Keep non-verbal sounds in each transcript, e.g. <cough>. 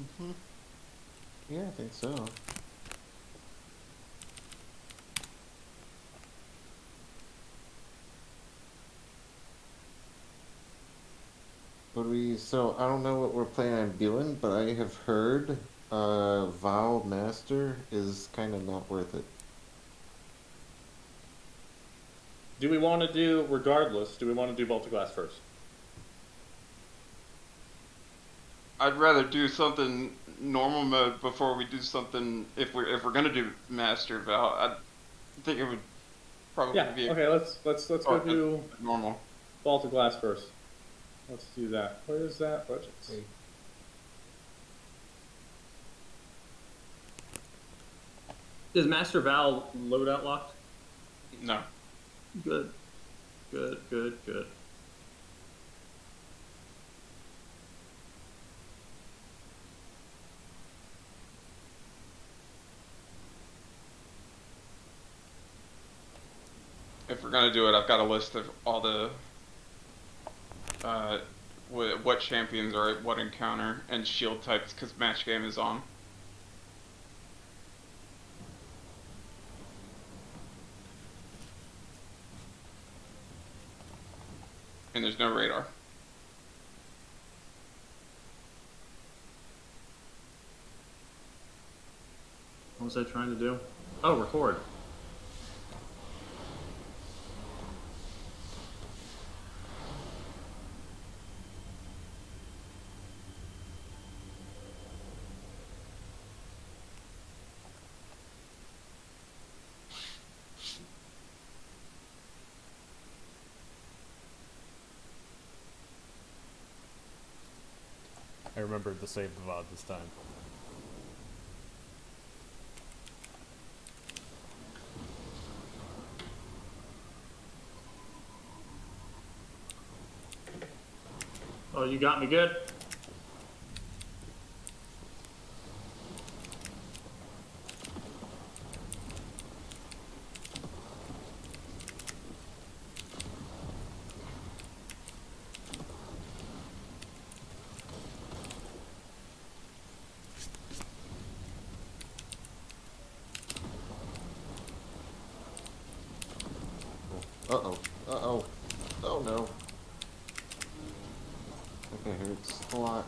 Mm-hmm. Yeah, I think so. But we, so I don't know what we're playing on doing, but I have heard uh, Vow Master is kind of not worth it. Do we want to do, regardless, do we want to do Vault of Glass first? I'd rather do something normal mode before we do something. If we're if we're gonna do Master Vow, I think it would probably Yeah. be Okay. Let's let's let's go Oh, do normal. Vault of Glass first. Let's do that. Where is that? Budgets. Is Master Vow loadout locked? No. Good. Good. Good. Good. If we're gonna do it, I've got a list of all the uh, what champions are at what encounter and shield types because match game is on. And there's no radar. What was I trying to do? Oh, record. I remembered to save the VOD this time. Oh, you got me good. Uh oh. Uh oh. Oh no. Okay, hurts a lot.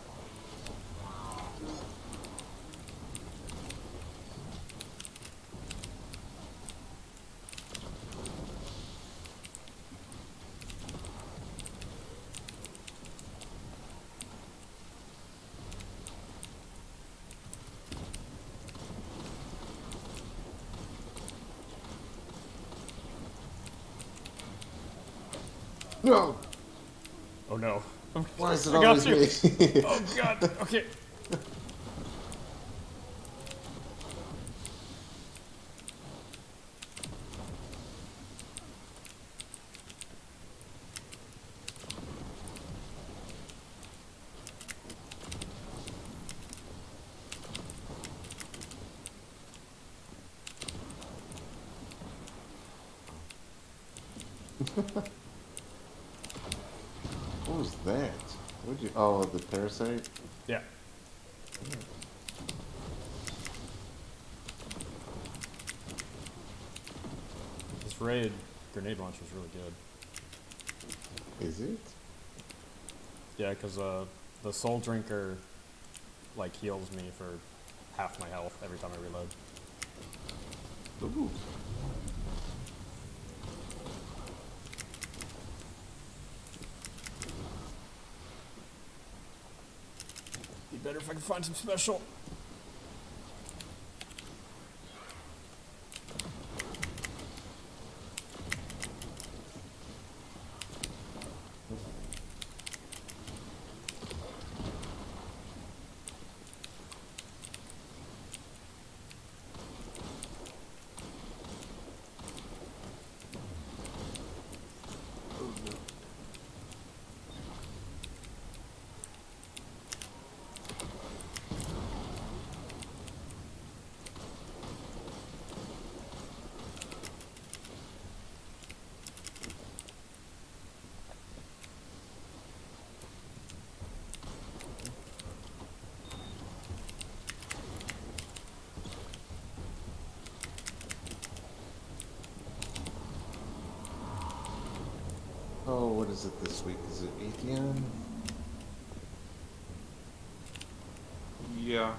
No! Oh no. Why is it I got always you. me? Oh god. <laughs> Okay. what was that? What you? Parasite. Yeah. This raid grenade launcher is really good. Is it? Yeah, because uh, the soul drinker like heals me for half my health every time I reload. Ooh. Be better if I can find some special. Atheon? Yeah.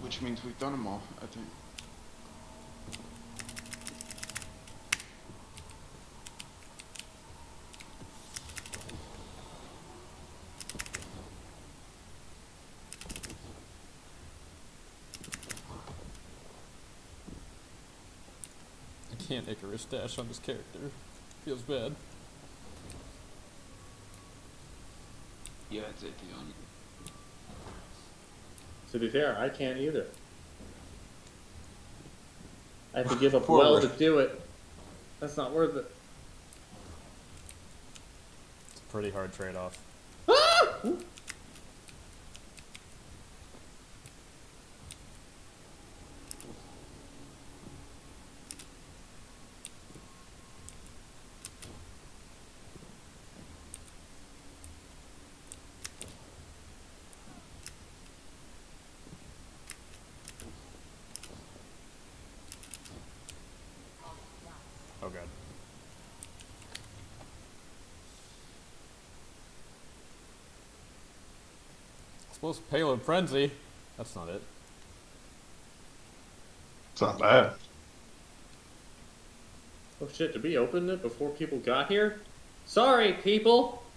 Which means we've done them all, I think. I can't Icarus dash on this character. Feels bad. Yeah, it's Atheon. To be fair, I can't either. I have to give <laughs> up well to do it. That's not worth it. It's a pretty hard trade-off. Oh god. Supposed to payload frenzy. That's not it. It's not bad. Oh shit, did we open it before people got here? Sorry, people! <coughs>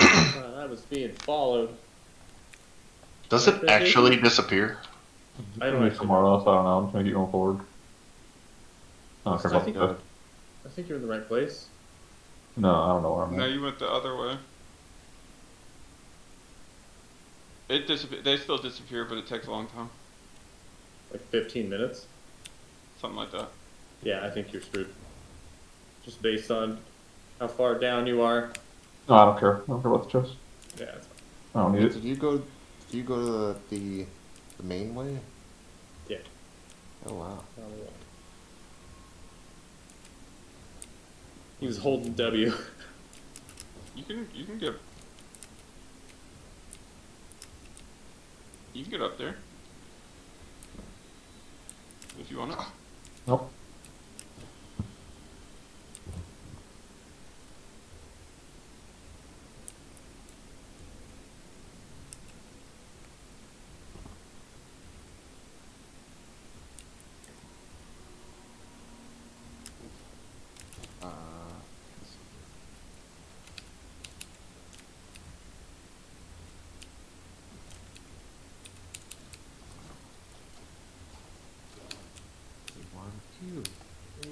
Uh, wow, I was being followed. Does it actually disappear? I don't know. actually somewhere else. I don't know. I'm just gonna keep going forward. I don't care I think- the. I think you're in the right place. No, I don't know where I'm No, at. you went the other way. It disappear. They still disappear, but it takes a long time. Like 15 minutes. Something like that. Yeah, I think you're screwed. Just based on how far down you are. No, I don't care. I don't care about the chest. Yeah, it's fine. I don't need it. Did you go? Did you go to the the, the main way? Yeah. Oh wow. Oh, Probably won't. He was holding W. <laughs> You can you can get you can get up there if you want to. Nope. Uh, one, two, two.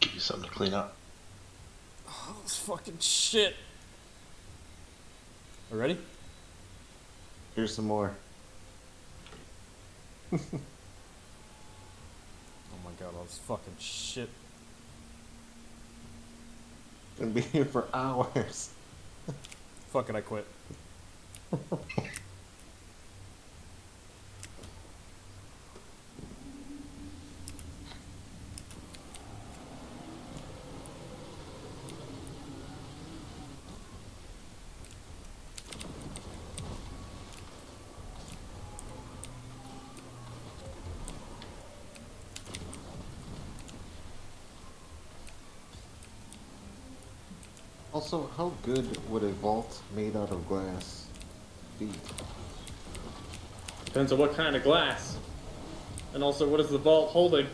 Give you something to clean up. Oh, this fucking shit. Are ready? Here's some more. Oh my god, all this fucking shit. Gonna be here for hours. Fuck it, I quit. <laughs> good would a vault made out of glass be? Depends on what kind of glass. And also, what is the vault holding?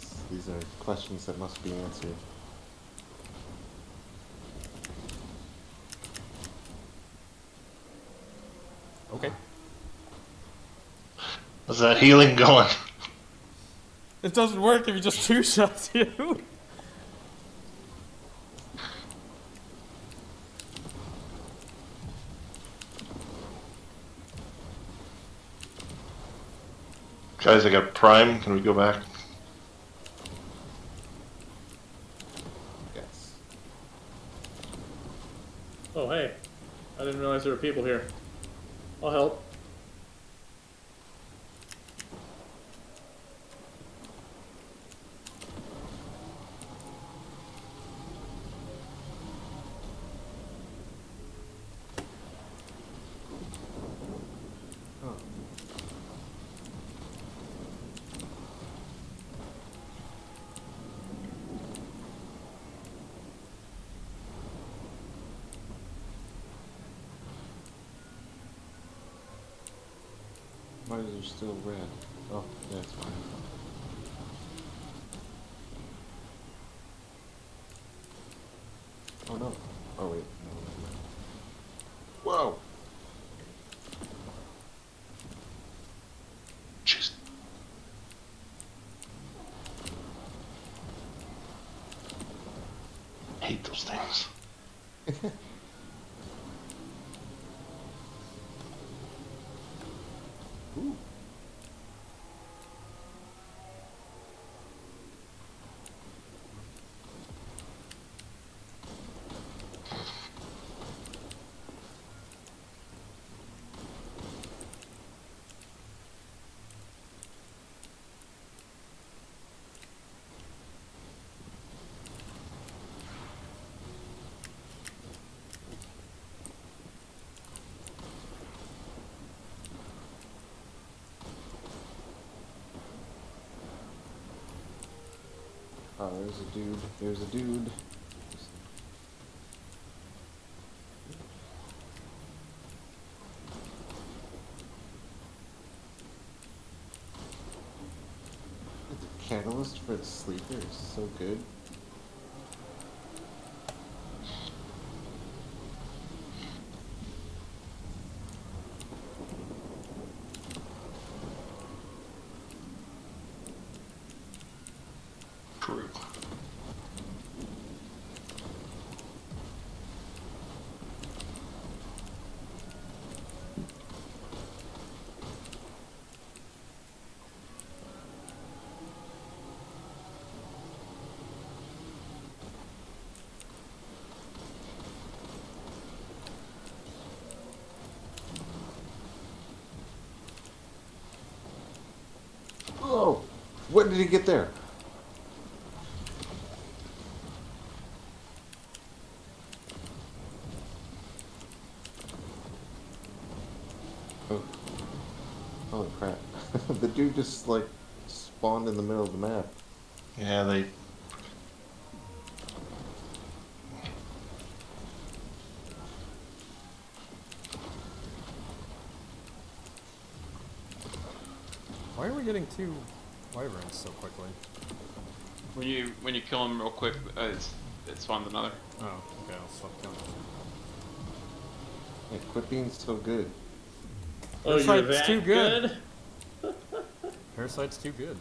Yes, these are questions that must be answered. Okay. How's that healing going? It doesn't work if he just two shots you. Guys, I got Prime. Can we go back? Yes. Oh, hey. I didn't realize there were people here. I'll help. Oh. Why is there still red? Oh, that's fine. Oh no. Oh wait. No, never mind. Whoa! Just hate those things. Ooh. Oh, there's a dude. There's a dude. The catalyst for the sleeper is so good. True. Oh! When did he get there? Oh. Holy crap. <laughs> the dude just like spawned in the middle of the map. Yeah, they. Why are we getting two wyverns so quickly? When you when you kill him real quick, uh, it's it spawns another. Oh, okay, I'll stop killing them. Yeah, quit being so good. Oh, you're Parasite's that too good. good? <laughs> Parasite's too good.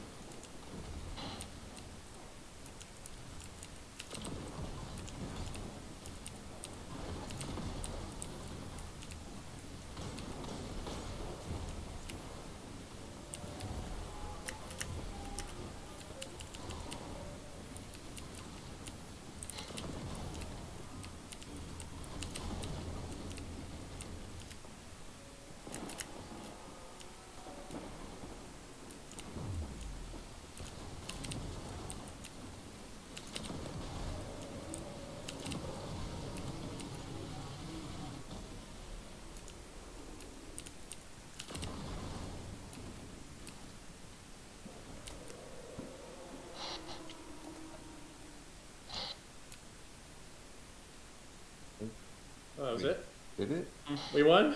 Oh, that was it? Did it? We won?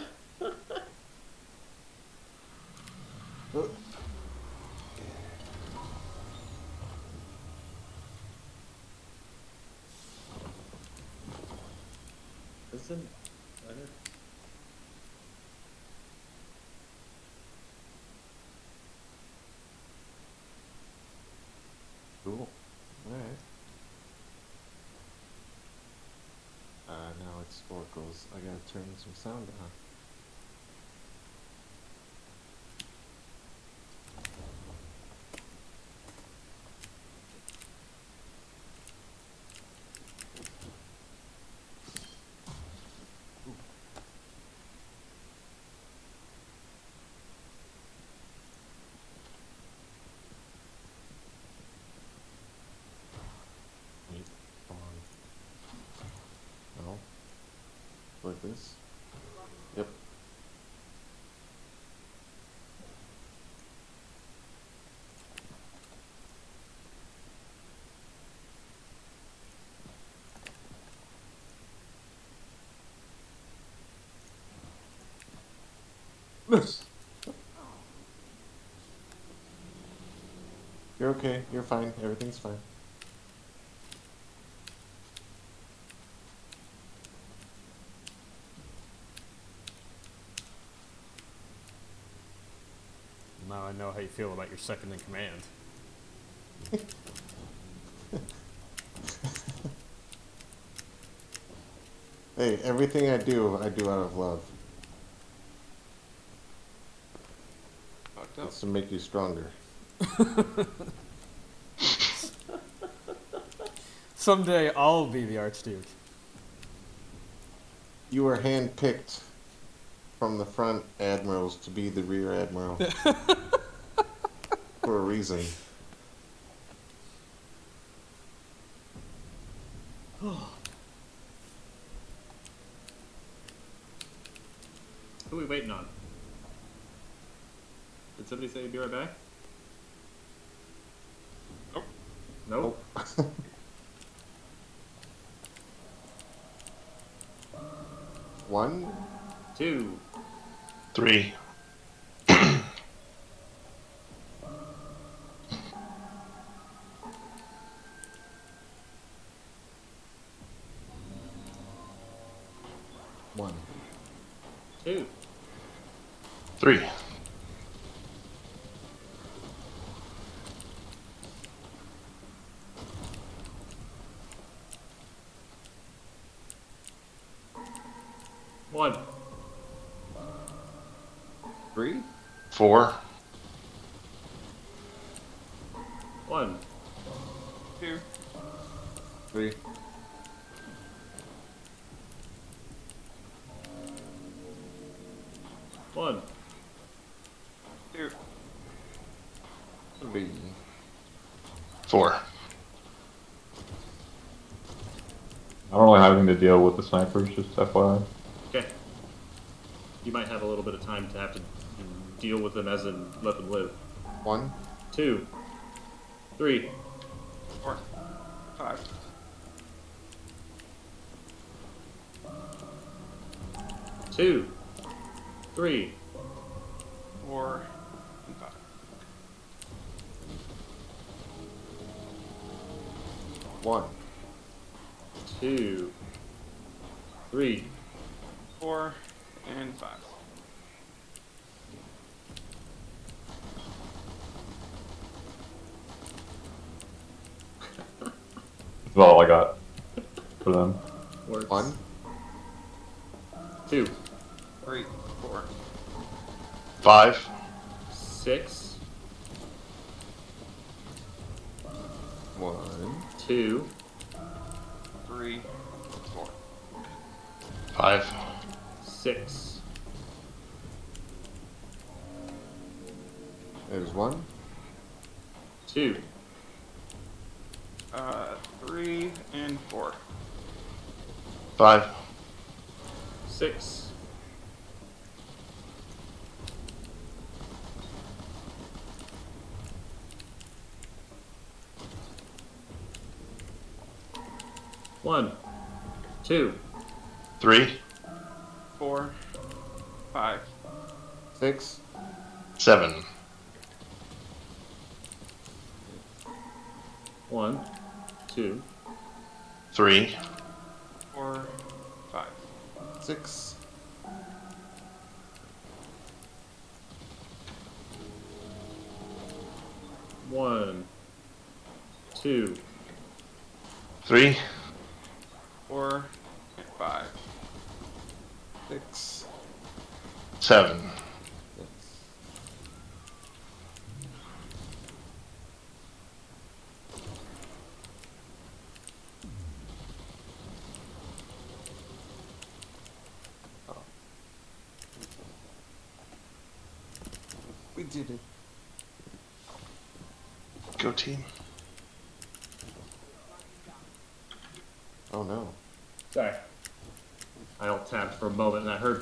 Oh. Isn't. I don't- Cool. Alright. Uh, now I gotta turn some sound on. Wait, hold on. No. Like this? Yep. You're okay. You're fine. Everything's fine. Now I know how you feel about your second in command. Hey, everything I do, I do out of love. Fucked up. It's to make you stronger. <laughs> Someday I'll be the Archduke. You were handpicked from the front admirals to be the rear admiral. <laughs> For a reason. <sighs> Who are we waiting on? Did somebody say you'd be right back? Nope. Nope. <laughs> One, Two. Three. Three. One. three, Four. One. Two. three, One. Two. three. Four. I don't really have anything to deal with the snipers, just FYI. Okay. You might have a little bit of time to have to deal with them as in let them live. One, Two. Three. Four. Five. Two. Three. Four. And five. one, Two.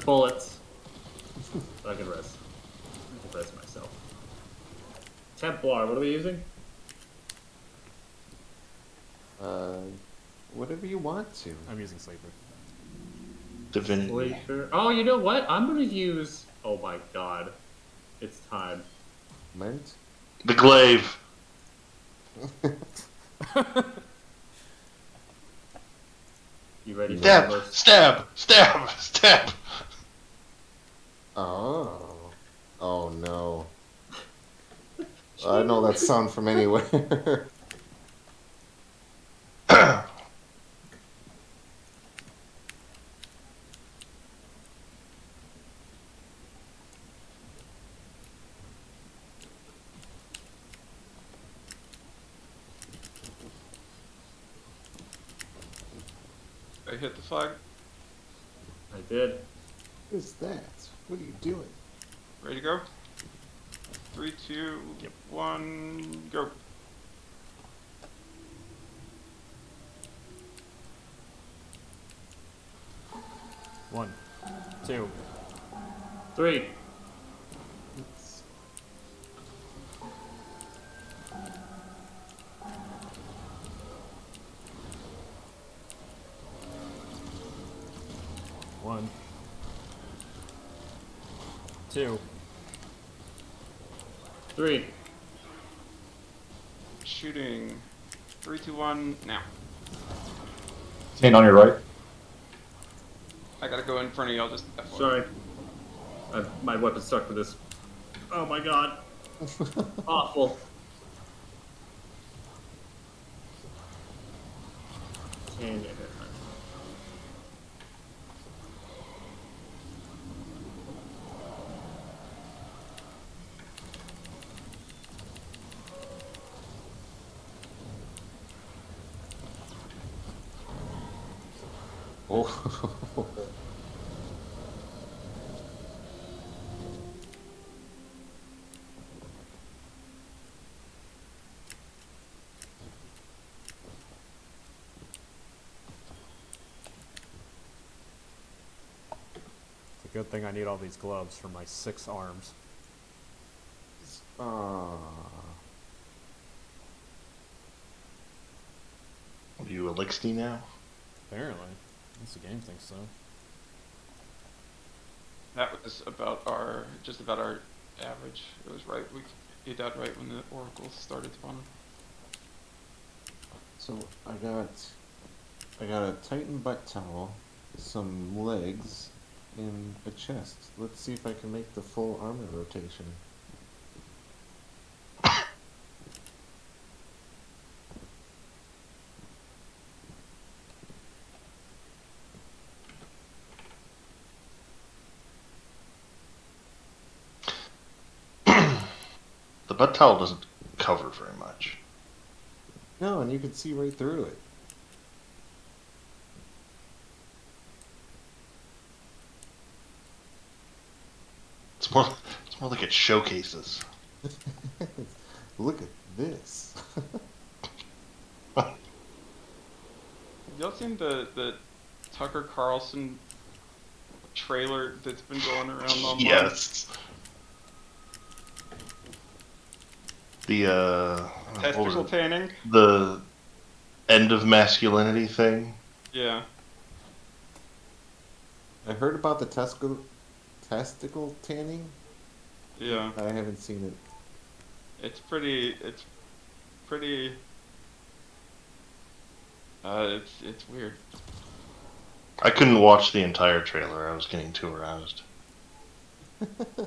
Bullets. but I can rest. I can rest myself. Templar, what are we using? Uh, whatever you want to. I'm using Sleeper. Divinity. Glacier. Oh, you know what? I'm gonna use. Oh my god. It's time. Meant? The glaive. <laughs> You ready for Stab. Stab. Stab. Stab. Oh. Oh no. I know that sound from anywhere. <laughs> I hit the flag. I did. what is that? What are you doing? Ready to go? Three, two, one, go. One, two, Three. It's- Three. Shooting. Three, two, one, now. Ten on your right. I gotta go in front of y'all. Just F1. Sorry. I, my weapon's stuck to this. Oh my god. <laughs> Awful. Good thing I need all these gloves for my six arms. Ah. Are you a Elixir now? Apparently. At least the game thinks so. That was about our, just about our average. It was right. We, he died right when the oracles started to spawning. So I got, I got a Titan butt towel, some legs, and a chest. Let's see if I can make the full armor rotation. <coughs> The butt towel doesn't cover very much. No, and you can see right through it. It's more. It's more like it showcases. <laughs> Look at this. Y'all seen the the Tucker Carlson trailer that's been going around online? Yes. The uh, what Testicle tanning. the end of masculinity thing. Yeah. I heard about the testicle, testicle tanning. Yeah. I haven't seen it. It's pretty. It's pretty. Uh, it's it's weird. I couldn't watch the entire trailer. I was getting too aroused. <laughs>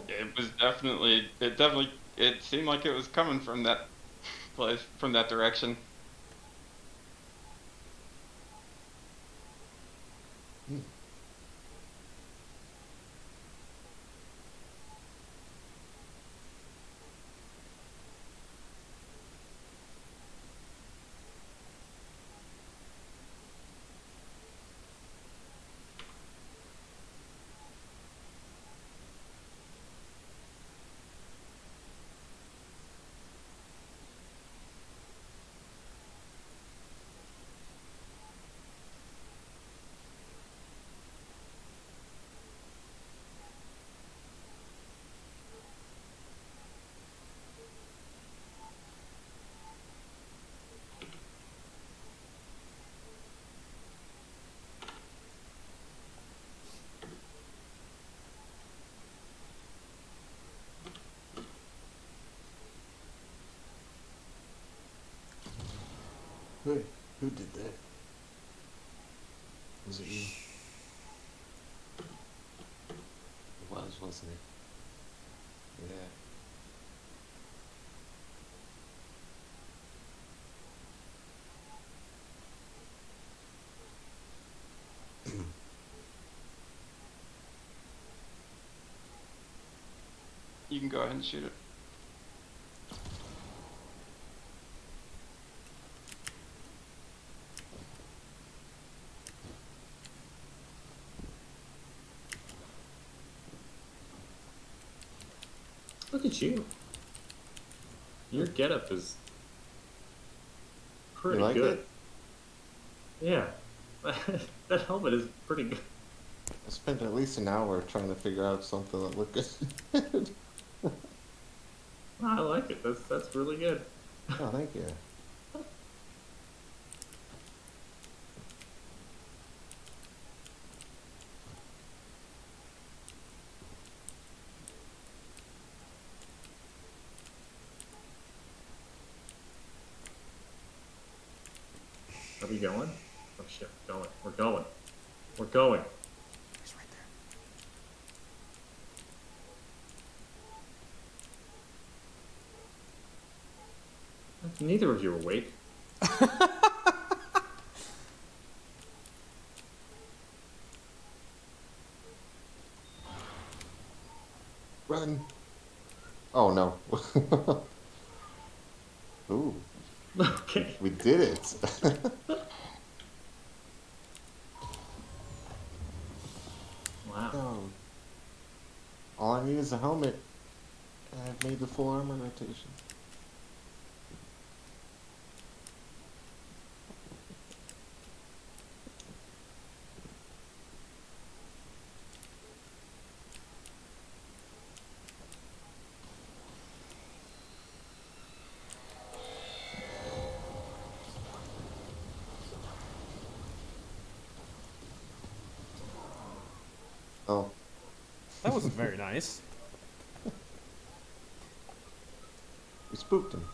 It was definitely. It definitely. It seemed like it was coming from that place, from that direction. Who, who did that? Was it you? You can go ahead and shoot it. You. Your getup is pretty like good. it? Yeah. <laughs> that helmet is pretty good. I spent at least an hour trying to figure out something that looked good. <laughs> I like it. That's that's really good. oh, thank you. Are we going? Oh shit, we're going. We're going. We're going. He's right there. Neither of you are awake. Run! Oh no. Ooh, okay. we did it. Wow. no. All I need is a helmet. and I've made the full armor rotation. Oh, That wasn't very nice. we spooked him.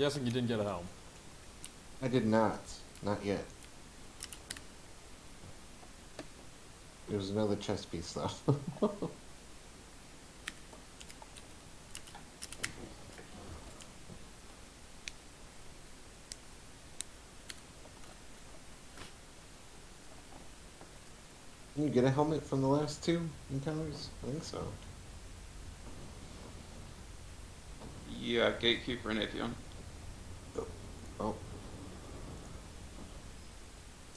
Guessing you didn't get a helm. I did not. Not yet. There's another chess piece though. <laughs> Can you get a helmet from the last two encounters? I think so. Yeah, Gatekeeper and Atheon. Oh.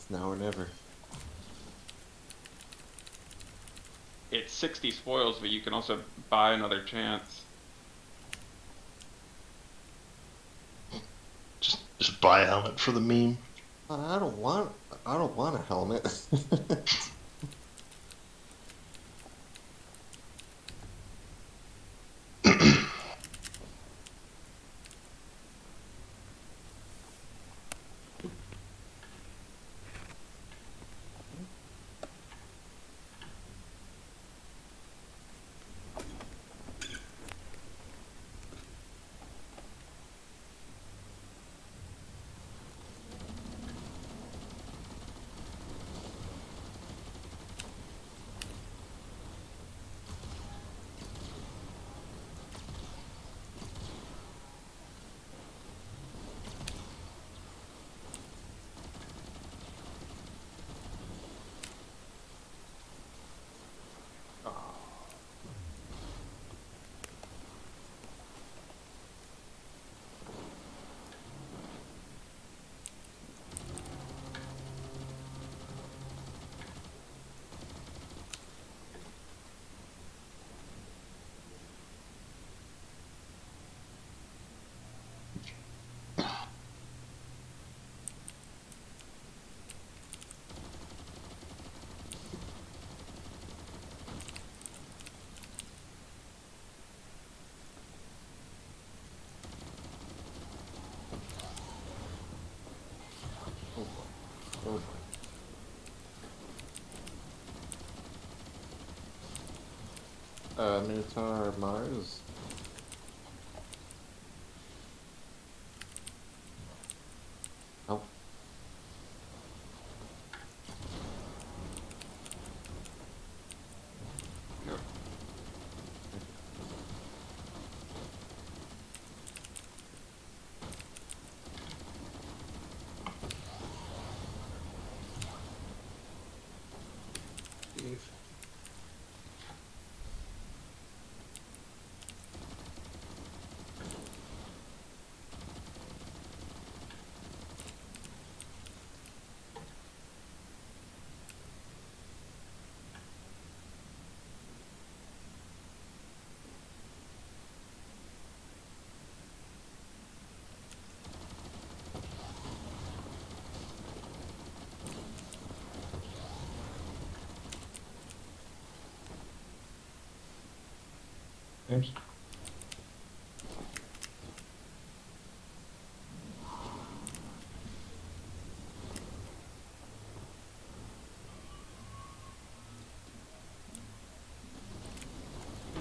It's now or never. It's 60 spoils, but you can also buy another chance. Just just buy a helmet for the meme. I don't want. I don't want a helmet. <laughs> oh, boy. oh boy. Uh, Minotaur Mars. Oh. Yep. Steve. James?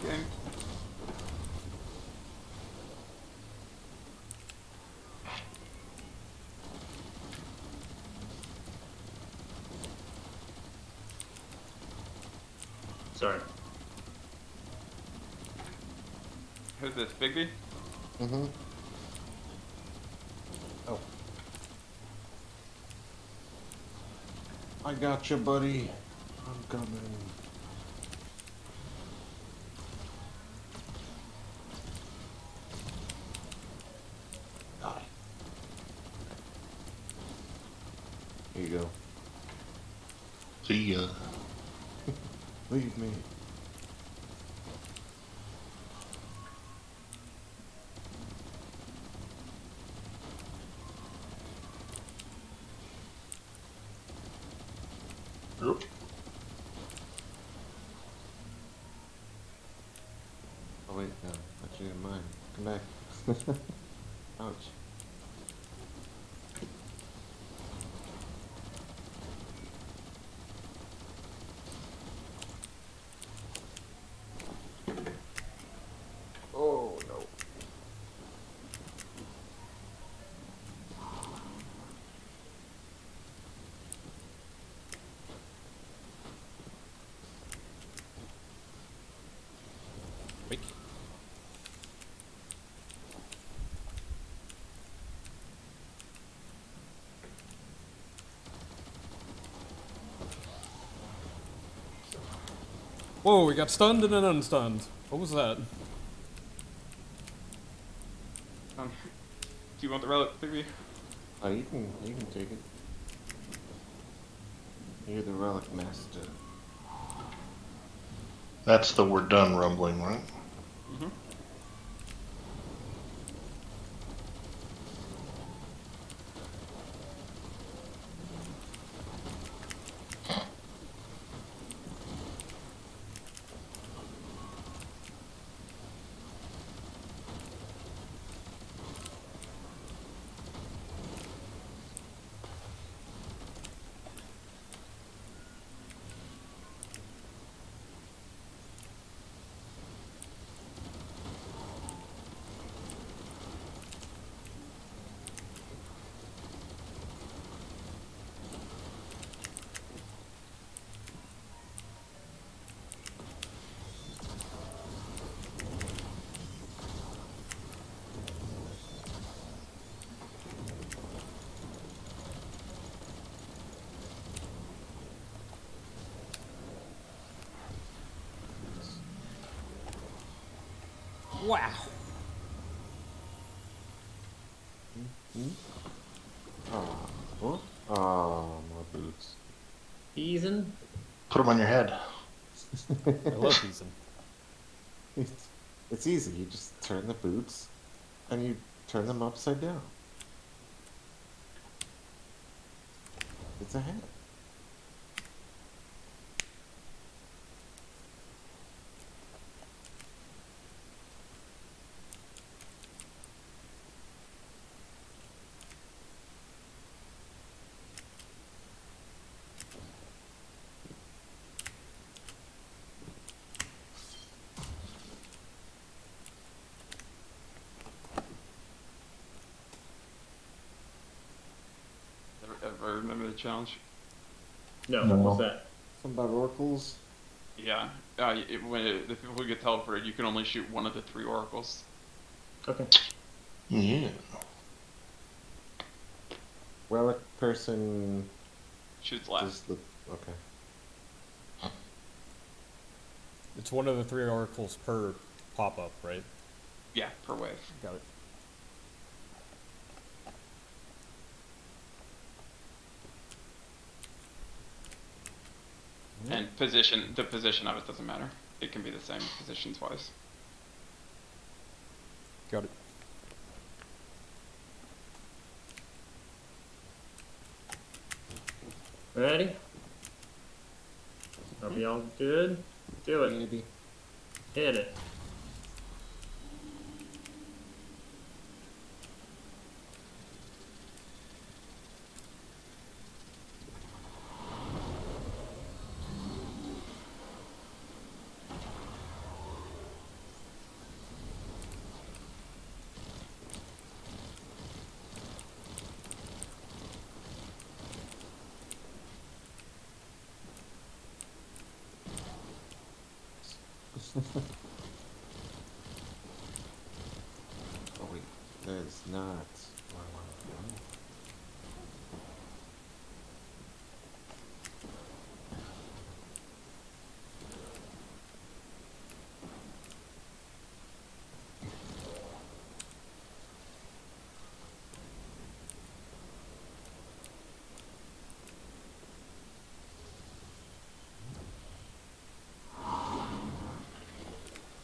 Game. Sorry. Who's this, Bigby? Mm-hmm. Oh. I got you, buddy. I'm coming. Die. Here you go. See ya. Leave me. Yep. Oh wait, no, mind. Come back. <laughs> Ouch. Oh no. Whoa, we got stunned and then unstunned. What was that? Um, do you want the relic, Three? Oh, you can, you can take it. You're the relic master. That's the we're done rumbling, right? Mm-hmm. Wow. Oh, what? Oh, my boots. Eason? Put them on your head. I love Eason. It's, it's easy. You just turn the boots, and you turn them upside down. It's a hat. Ever, ever remember the challenge? No, No. what's that? Something about oracles. Yeah. Uh, it, when it, the people who get teleported, you can only shoot one of the three oracles. Okay. Yeah. Relic person Shoots last. is the okay. It's one of the three oracles per pop up, right? Yeah, per wave. Got it. And position, the position of it doesn't matter. It can be the same position twice. Got it. Ready? Are we all good? Do it. Maybe. Hit it. <laughs> Oh wait, that is not. what I wanted to do.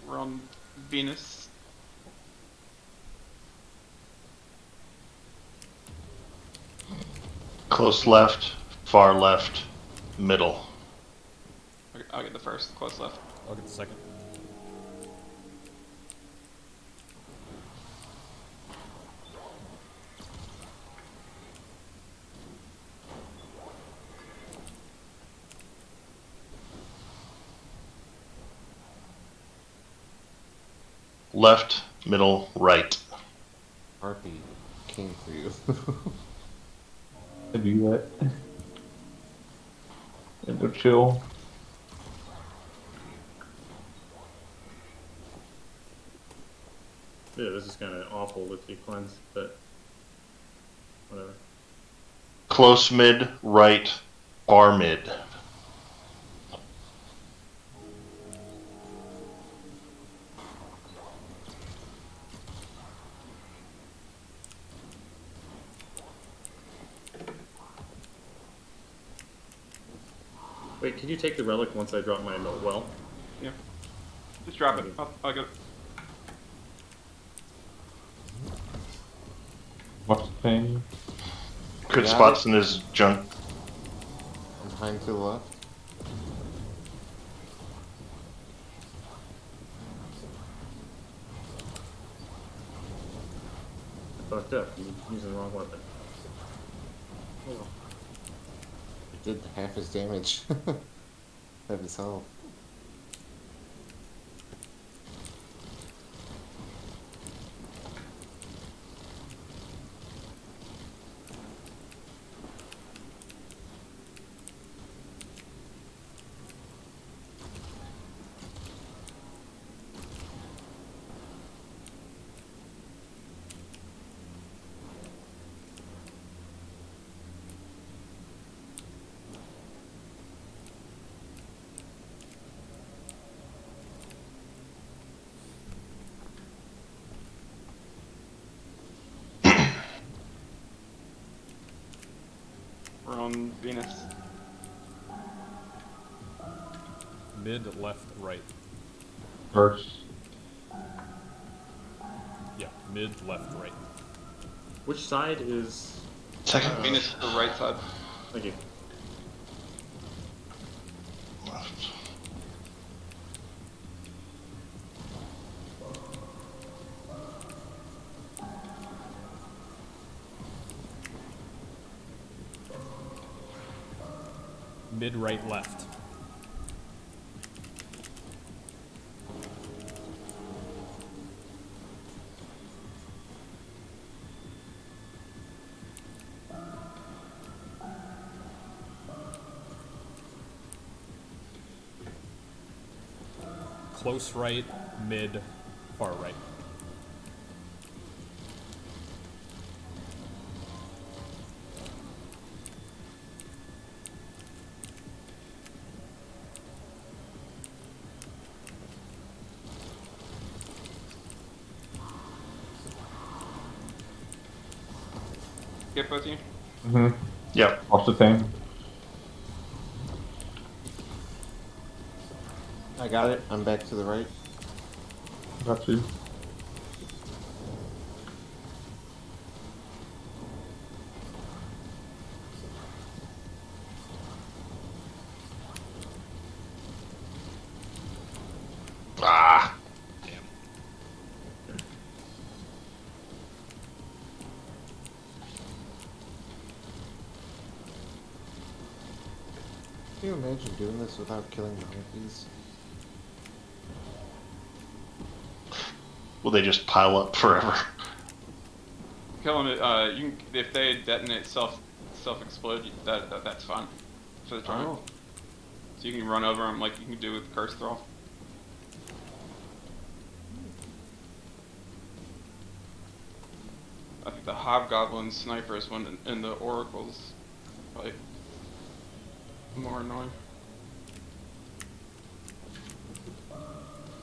We're on Venus. Close left, far left, middle. I'll get the first, close left. I'll get the second. Left, middle, right. Harpy came for you. I do that. And to chill. Yeah, this is kind of awful with the cleanse, but whatever. Close mid, right, far mid. Take the relic once I drop my note well? Yeah. Just drop it. I'll, I'll get it. What's the thing? Crit Got spots it. in his junk. I'm behind to the left. I fucked up. I'm using the wrong weapon. It did half his damage. <laughs> half his health. We're on Venus. Mid, left, right. First. Yeah, mid, left, right. Which side is? Second. Uh, Venus is the right side. Thank you. Left. Mid, right, left. Close right, mid, far right. Get both of you. Mm-hmm. Yep. What's the thing? I got it. I'm back to the right. Got you. Ah. Damn. Can you imagine doing this without killing the monkeys? Will they just pile up forever? Kill them. Uh, you can, if they detonate self self explode, that, that that's fine for the time. Oh. So you can run over them like you can do with curse throw. I think the hobgoblin sniper is one in, in the oracles. like more annoying.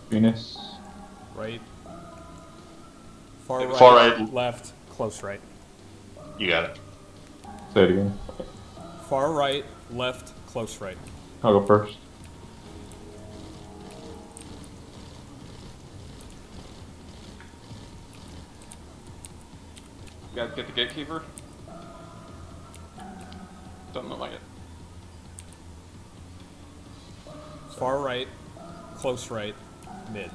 Venus. Right. Far right, far right. left, close right. You got it. Say it again. Far right, left, close right. I'll go first. You guys get the gatekeeper? Doesn't look like it. Far right, close right, mid.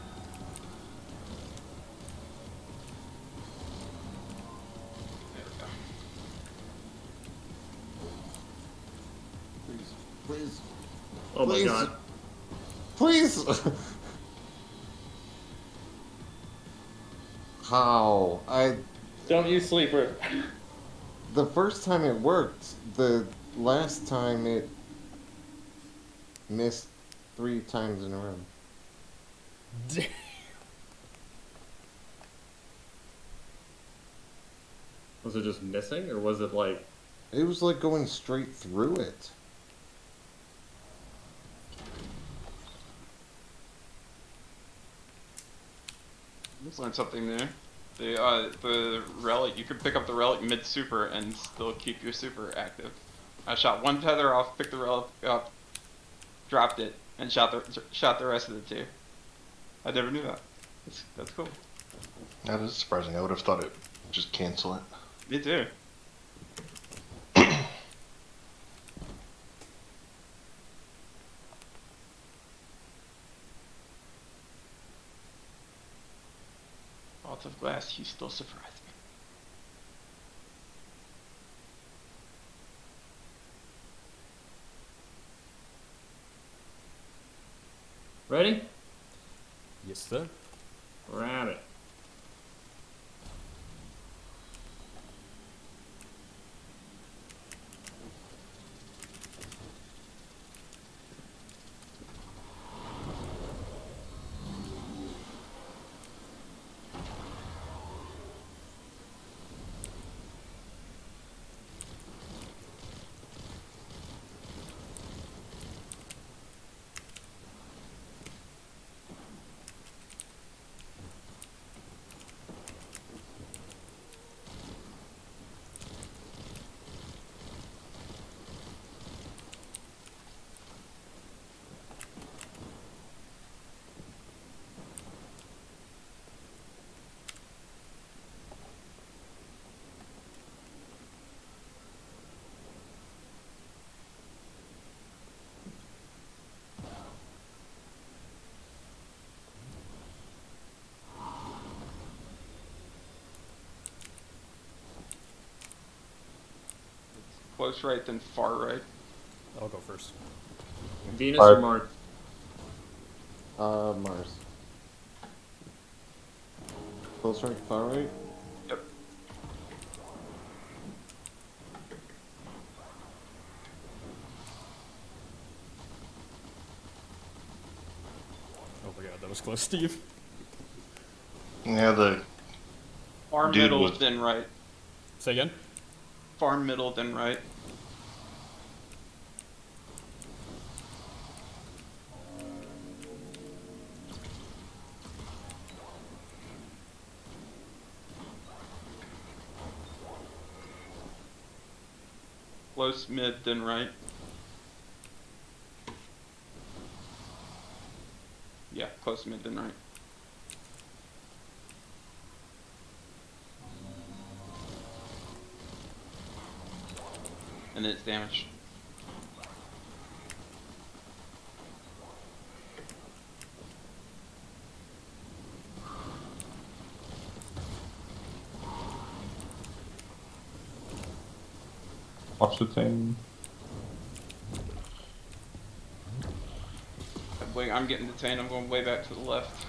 First time it worked, the last time it missed three times in a row. Damn. <laughs> Was it just missing, or was it like? It was like going straight through it. Let's learn something new. The uh, the relic you can pick up the relic mid super and still keep your super active. I shot one tether off, picked the relic up, dropped it and shot the shot the rest of the two. I never knew that. That's, that's cool. That is surprising. I would have thought it would just cancel it. Me too. Vault of Glass, you still surprise me. Ready? Yes, sir. We're at it. Close right, then far right. I'll go first. Venus Alright. or Mars? Uh, Mars. Close right, far right? Yep. Oh my god, that was close, Steve. Yeah, the Far middle, was- then right. Say again? Far middle, then right. Close mid, then right. Yeah, close mid, then right. And it's damage. I'm getting detained. I'm going way back to the left.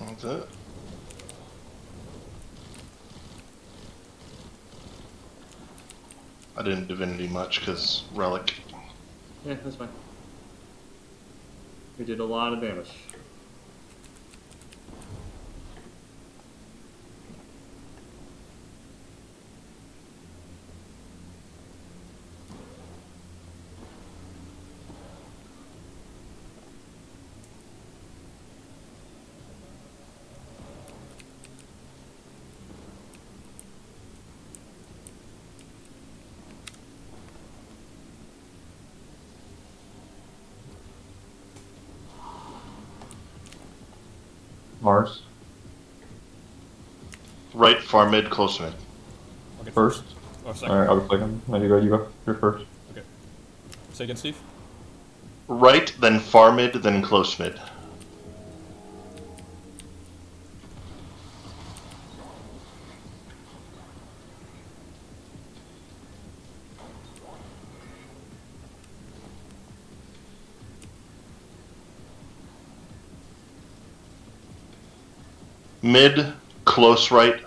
that's it. I didn't divinity much because relic. Yeah, that's fine. We did a lot of damage. Mars. Right, far mid, close mid. Okay. First. Or second. Alright, I'll go second. There you go, you go. You're first. Okay. Say again, Steve? Right, then far mid, then close mid. Mid, close right,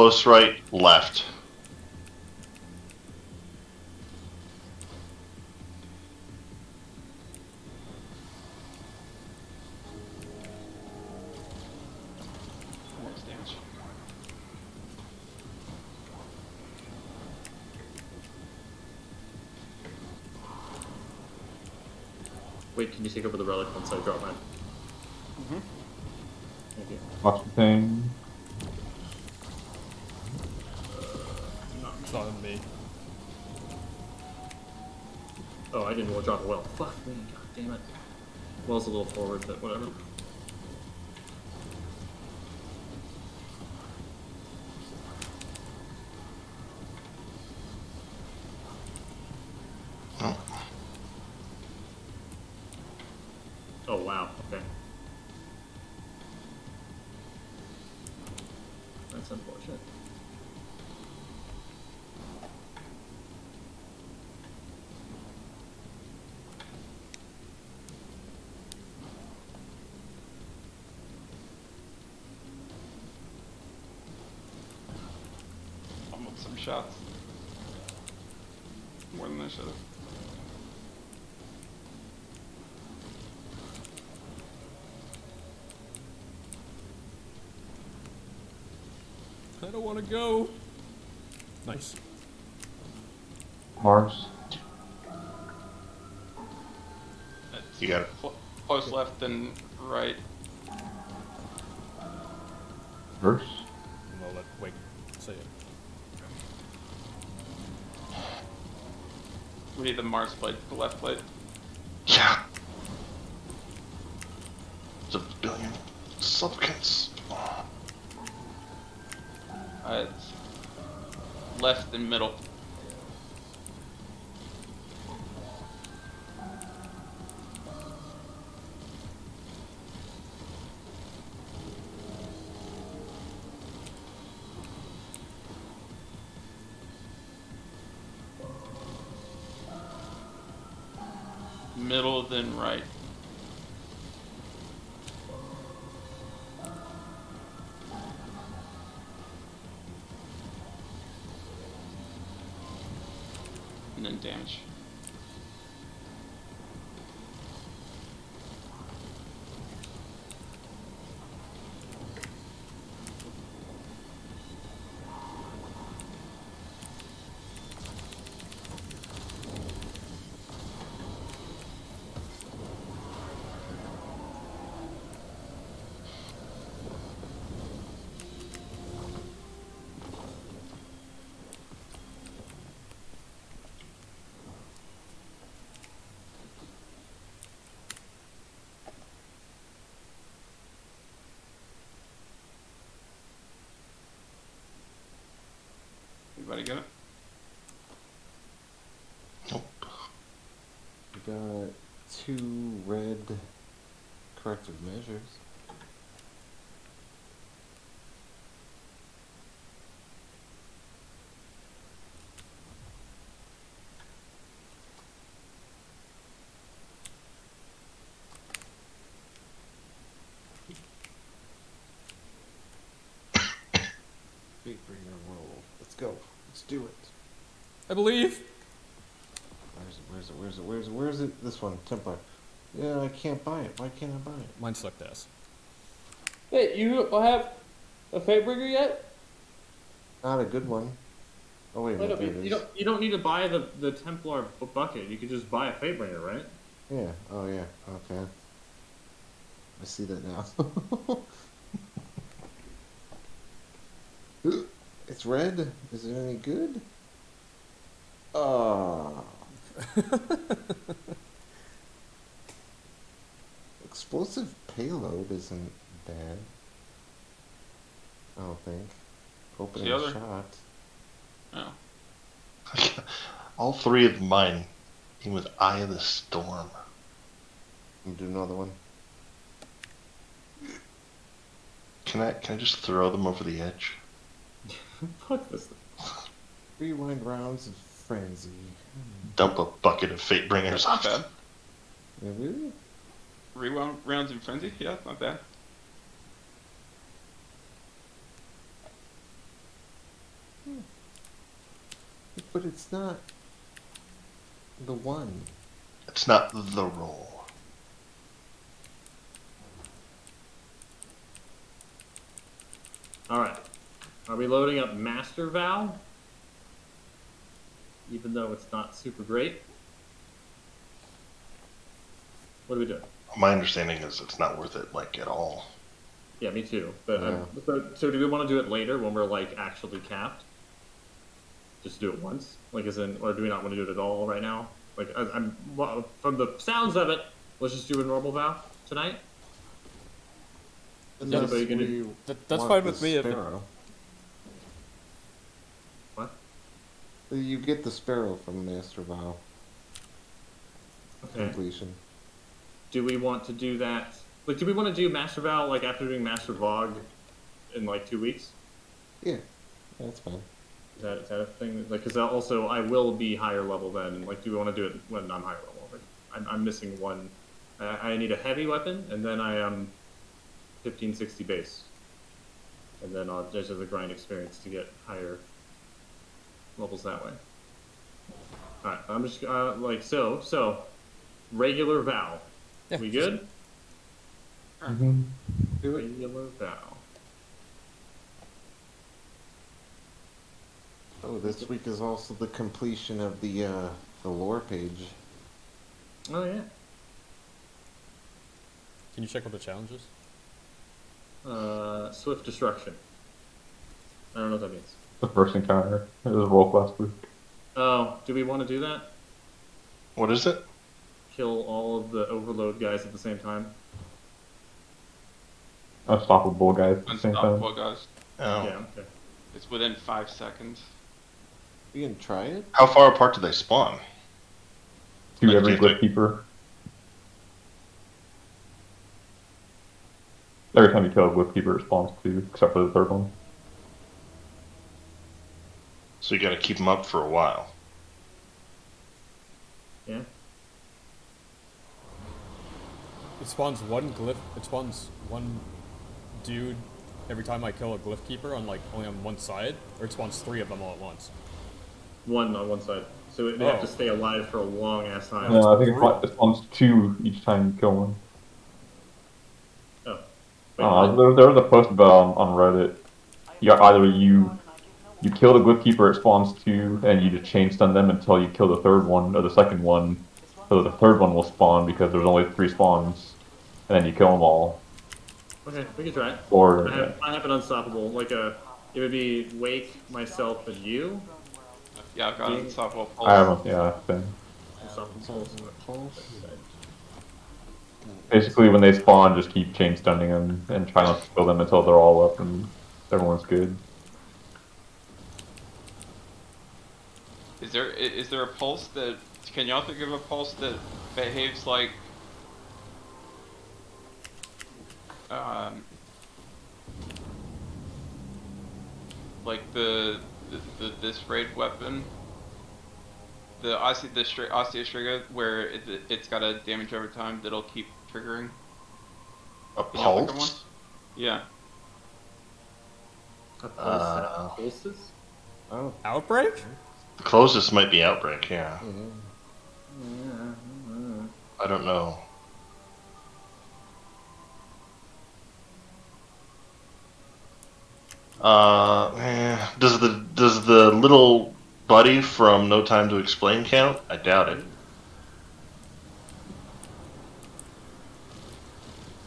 close right, left. Wait, can you take over the relic once I drop More than I should have. I don't want to go. Nice. Mars. It's You got it. cl- Close left and right. Verse. Need the Mars plate, the left plate. Yeah. It's a billion supplicants. Uh, it's left and. Middle, Anybody get it? Nope. We got two red corrective measures. Big bringer roll. Let's go. Let's do it. I believe. Where's it? Where's it? Where's it? Where's it? Where's it? This one, Templar. Yeah, I can't buy it. Why can't I buy it? Mine sucked ass. Hey, you have a Fatebringer yet? Not a good one. Oh wait a Wait minute, a You don't, you don't need to buy the, the Templar bu- bucket. You could just buy a Fatebringer, right? Yeah. Oh yeah. Okay. I see that now. <laughs> it's red. Is it any good? Oh. <laughs> Explosive payload isn't bad. I don't think. Opening other- shot. Oh. All three of mine came with Eye of the Storm. I'm do another one. Can I can I just throw them over the edge? <laughs> Fuck this thing. Rewind rounds of frenzy. Dump a bucket of Fate Bringers That's not bad. Yeah, really? Rewound rounds in frenzy? Yeah, not bad. Hmm. But it's not the one. It's not the roll. Alright. Are we loading up Master Vow? Even though it's not super great? What are we doing? My understanding is it's not worth it, like, at all. Yeah, me too. But um, Yeah. so, so do we want to do it later when we're like actually capped? Just do it once, like as in, or do we not want to do it at all right now? Like I, I'm well, from the sounds of it, let's just do a normal vow tonight. Is Unless anybody gonna- we That- that's fine with me if it- Sparrow. What? You get the sparrow from Master Vow Okay. completion. Do we want to do that? Like, do we want to do Master Vow like after doing Master Vog in like two weeks? Yeah, that's fine. Is that, is that a thing? Like, because also I will be higher level then. Like, do we want to do it when I'm higher level? Like, I'm, I'm missing one. I, I need a heavy weapon, and then I um, am 1560 base. And then I'll just as a grind experience to get higher levels that way. Alright, I'm just, uh, like, so, so, regular vow. Yeah, we just- good? Do it. Regular vow. Oh, this week is also the completion of the uh, the lore page. Oh, yeah. Can you check what the challenges? Uh, Swift Destruction. I don't know what that means. The first encounter. It was roll class week. Oh, do we want to do that? What is it? Kill all of the overload guys at the same time? Unstoppable guys at the same time. Unstoppable guys. Oh. Yeah, okay. It's within five seconds. You can try it. How far apart do they spawn? To Like, every do glyph keeper. Every time you kill a glyph keeper, it spawns two, except for the third one. So you got to keep them up for a while. Yeah. It spawns one glyph. It spawns one dude every time I kill a glyph keeper on like only on one side, or it spawns three of them all at once. One on one side. So they have Oh. to stay alive for a long ass time. No, I think it spawns- it spawns two each time you kill one. Oh. I don't there, there was a post about on, on Reddit. You either you you kill the glyph keeper, it spawns two, and you just chain stun them until you kill the third one or the second one, so the third one will spawn because there's only three spawns, and then you kill them all. Okay, we can try it. Or I have, I have an unstoppable. Like a, it would be Wake, myself, and you. Yeah, I've got Ding. unstoppable pulse. I haven't, yeah. Thing. Unstoppable. Pulse. Basically, when they spawn, just keep chain stunning them and try not to kill them until they're all up and everyone's good. Is there i- is there a pulse that can y'all think of a pulse that behaves like um like the the, the this raid weapon the Ossi the Stri- Osteostriga where it, it's got a damage over time that'll keep triggering A Can y'all think of one? pulse? yeah A pulse Uh, that pulses? Oh, Outbreak? The closest might be Outbreak, yeah. yeah. Yeah. I don't know. Uh, eh, does the does the little buddy from No Time to Explain count? I doubt it.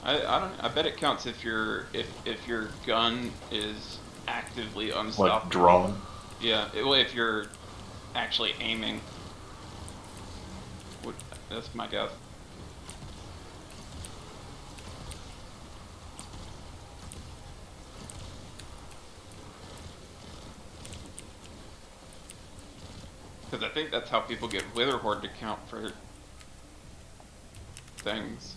I, I don't I bet it counts if your if if your gun is actively unstoppable Like drawn. Yeah, it, well, if you're actually aiming. That's my guess. Because I think that's how people get Witherhoard to count for things.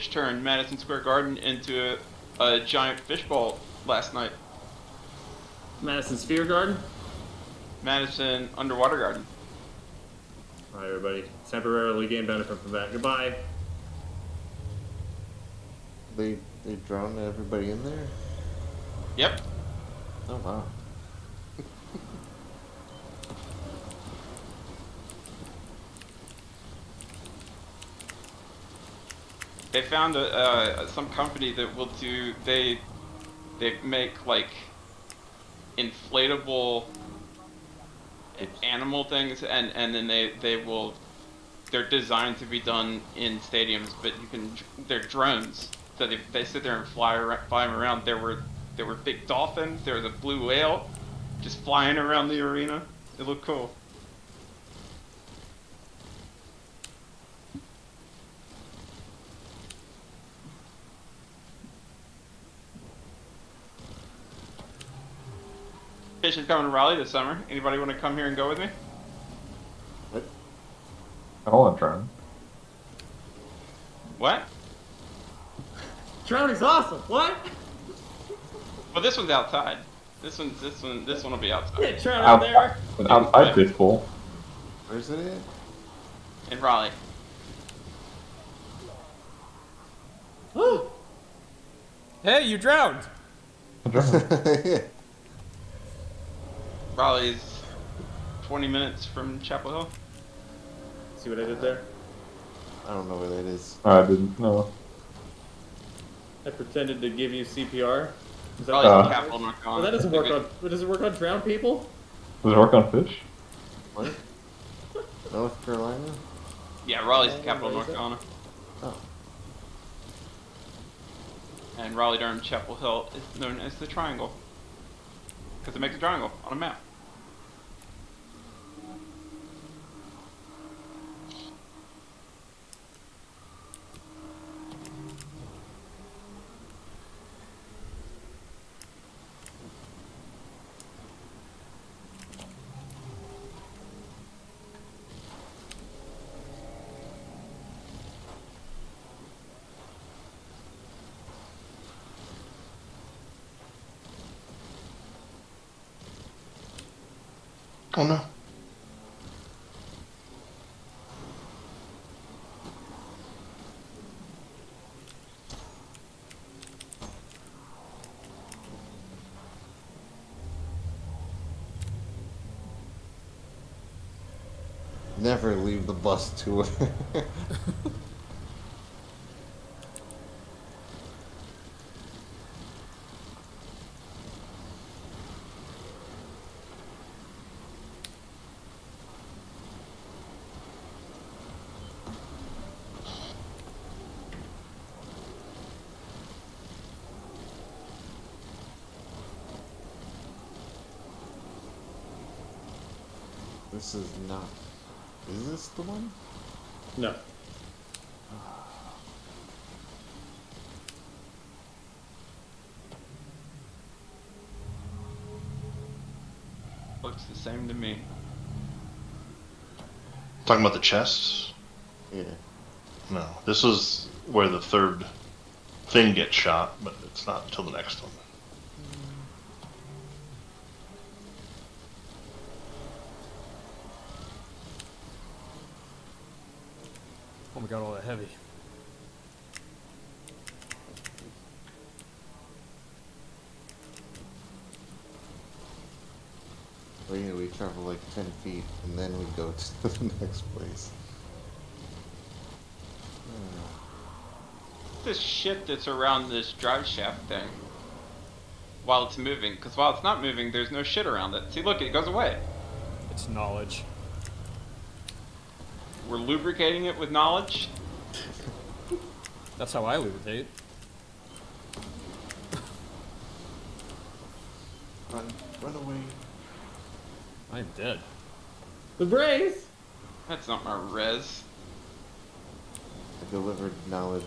Phish turned Madison Square Garden into a, a giant fishbowl last night. Madison Sphere Garden. Madison Underwater Garden. Alright, everybody. Temporarily gain benefit from that. Goodbye. They they drowned everybody in there. Yep. Oh wow. They found a, uh, some company that will do they they make like inflatable animal things and and then they they will they're designed to be done in stadiums but you can they're drones. So they, they sit there and fly around, fly 'em around. There were there were big dolphins there was a blue whale just flying around the arena. It looked cool Phish is coming to Raleigh this summer. Anybody want to come here and go with me? What? I don't want to drown. What? Drowning's awesome. What? Well, this one's outside. This one, this one, this one will be outside Can't drown out there. Outside, an outside fishbowl. Where's it at? in Raleigh. <gasps> Hey, you drowned! <laughs> yeah. Raleigh is 20 minutes from Chapel Hill. See what I did there? I don't know where that is. I didn't know. I pretended to give you CPR. Is that Raleigh's Uh, the capital North well, Carolina. that doesn't work on. Does it work on drowned people? Does it work on fish? What? North Carolina? Yeah, Raleigh's the capital of North? Carolina. Oh. And Raleigh Durham Chapel Hill is known as the Triangle. Because it makes a triangle on a map. Never leave the bus to tour. <laughs> this is not. Is this the one? No. Looks the same to me. Talking about the chests? Yeah. No. This is where the third thing gets shot, but it's not until the next one. Oh my god, all that heavy. Well, yeah, we travel like 10 feet and then we go to the next place. This shit that's around this drive shaft thing. While it's moving. Because while it's not moving, there's no shit around it. See, look, it goes away. It's knowledge. We're lubricating it with knowledge. That's how I lubricate. Run, run away. I am dead. The brace. That's not my res. I delivered knowledge.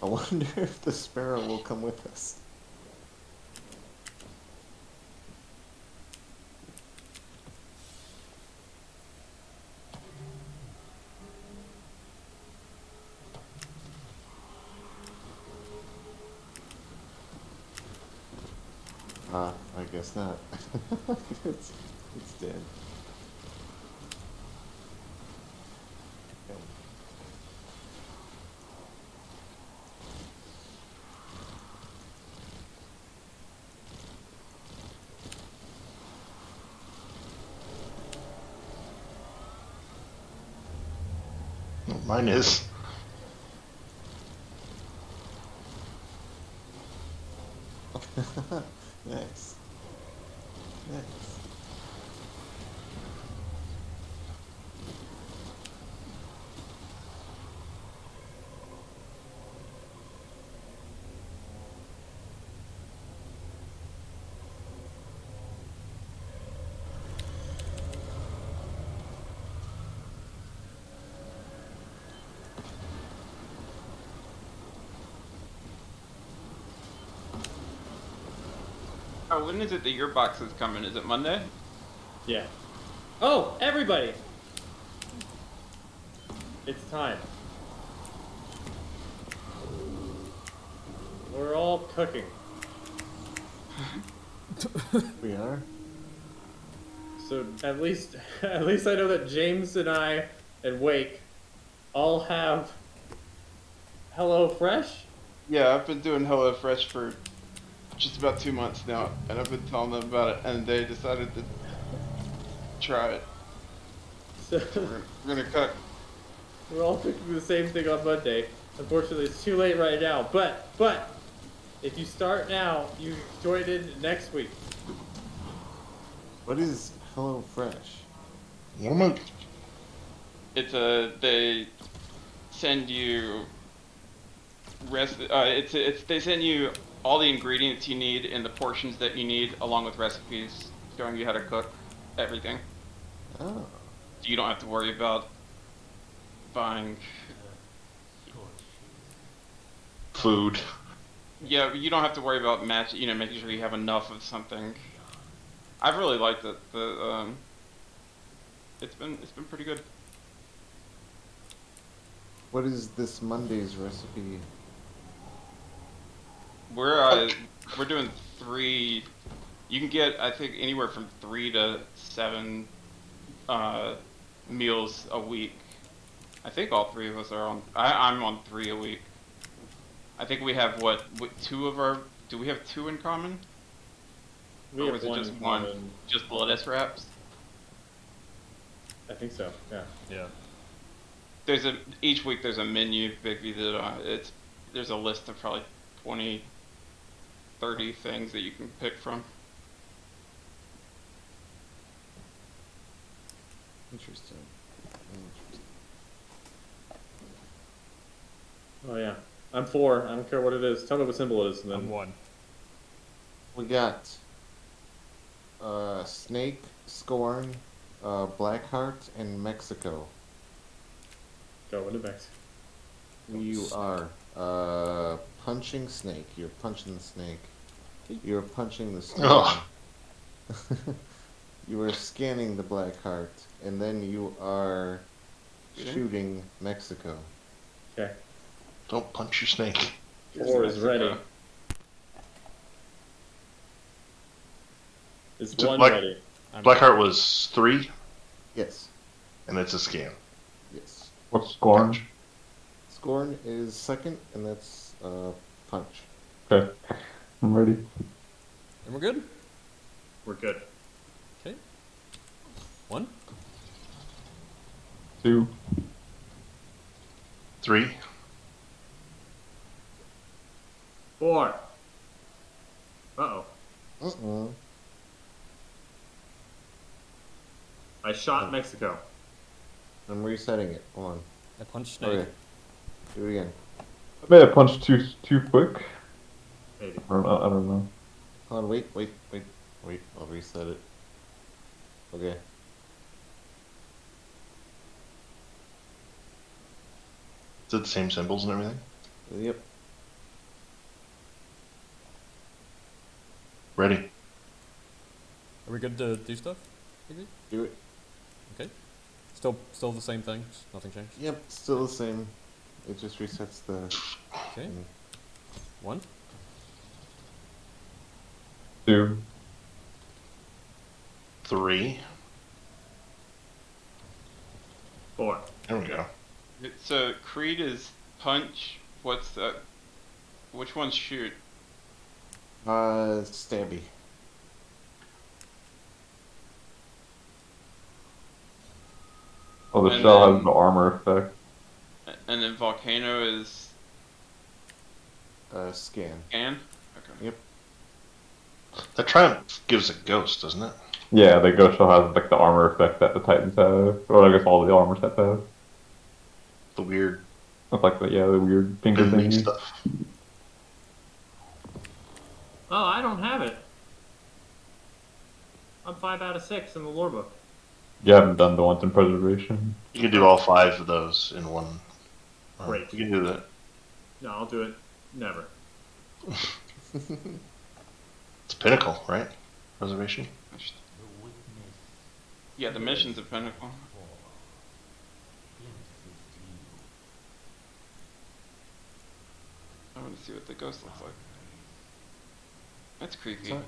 I wonder <laughs> if the sparrow will come with us. it's, it's dead. Mine is. When is it that your box is coming? Is it Monday? Yeah. Oh, everybody! It's time. We're all cooking. <laughs> We are? So at least, <laughs> at least I know that James and I and Wake all have Hello Fresh. Yeah, I've been doing HelloFresh for just about two months now, and I've been telling them about it, and they decided to try it. So We're, we're gonna cook. we're all cooking the same thing on Monday. Unfortunately, it's too late right now. But but if you start now, you join in next week. What is Hello Fresh? What am I- It's a they send you rest. Uh, it's it's they send you all the ingredients you need in the portions that you need, along with recipes showing you how to cook everything. Oh. So you don't have to worry about buying. Food. Yeah, you don't have to worry about match. You know, making sure you have enough of something. I've really liked it. The um, it's been it's been pretty good. What is this Monday's recipe? We're uh, we're doing three. You can get I think anywhere from three to seven uh, meals a week. I think all three of us are on. I, I'm on three a week. I think we have what, what two of our. Do we have two in common? We Or have was it one just one? common. Just lettuce wraps. I think so. Yeah. Yeah. There's a each week there's a menu, Bigby that uh, it's there's a list of probably 20, 30 things that you can pick from. Interesting. Interesting. Oh yeah. I'm four. I don't care what it is. Tell me what symbol it is, and I'm one. We got uh, Snake, Scorn, uh, Blackheart, and Mexico. go into Mexico. You are uh, punching Snake. You're punching the snake. You're punching the snake. Ugh. <laughs> you are scanning the Blackheart, and then you are Shooting? shooting Mexico. Okay. Don't punch your snake. Four is ready. Mexico. Is one Black- ready? I'm Blackheart was three, Yes. and it's a scan. Yes. What's Scorn? Scorn is second, and that's uh, punch. Okay. I'm ready. And we're good. We're good. Okay. One. Two. Three. Four. Uh oh. Uh-uh. I shot Mexico. I'm resetting it. Hold on. I punched Snake. Okay. Do it again. I may have punched too too quick. Maybe. I don't know. I don't know. Hold on. Wait. Wait. Wait. Wait. I'll reset it. Okay. Is it the same symbols and everything? Yep. Ready. Are we good to do stuff? Iggy? Do it. Okay. Still, still the same things. Nothing changed. Yep. Still the same. It just resets the. Okay. Mm. One. Two. Three. Four. There we go. So Creed is punch. What's the? Which one's shoot? Uh, stabby. Oh, the And shell then- has the armor effect. And then volcano is Uh, scan. Scan. Okay. Yep. The triumph gives a ghost, doesn't it? Yeah, the ghost shell has like the armor effect that the Titans have, or I guess all the armor sets have. The weird It's like the yeah the weird finger enemy thingy. stuff. Oh, I don't have it. I'm five out of six in the lore book. You haven't done the ones in preservation. You can do all five of those in one. run. Great. You can do that. No, I'll do it. Never. <laughs> It's pinnacle, right? Reservation. Yeah, the mission's a pinnacle. I want to see what the ghost looks like. That's It's creepy. not,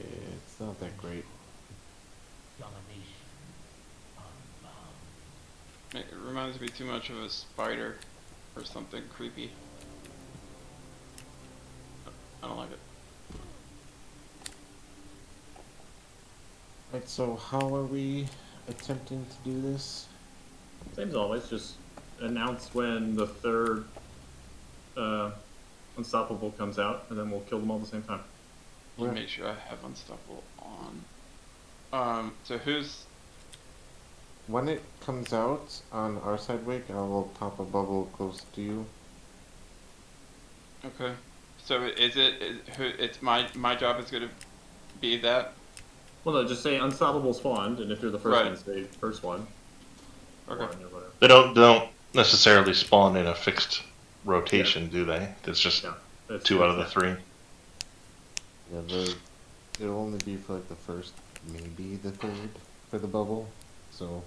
it's not that great. It reminds me too much of a spider or something creepy. I don't like it. Right, so how are we attempting to do this? Same as always, just announce when the third uh, Unstoppable comes out, and then we'll kill them all at the same time. Let me make sure I have Unstoppable on. Um, so who's When it comes out on our side wake, I will pop a bubble close to you. okay? So is it is, who? It's my my job is gonna be that. Well, no, just say Unstoppable spawned, and if you're the first Right. one, say first one. Okay. One. They don't they don't necessarily spawn in a fixed rotation, do they? It's just Yeah, that's- two out of the three. Yeah, the it'll only be for like the first, maybe the third for the bubble. So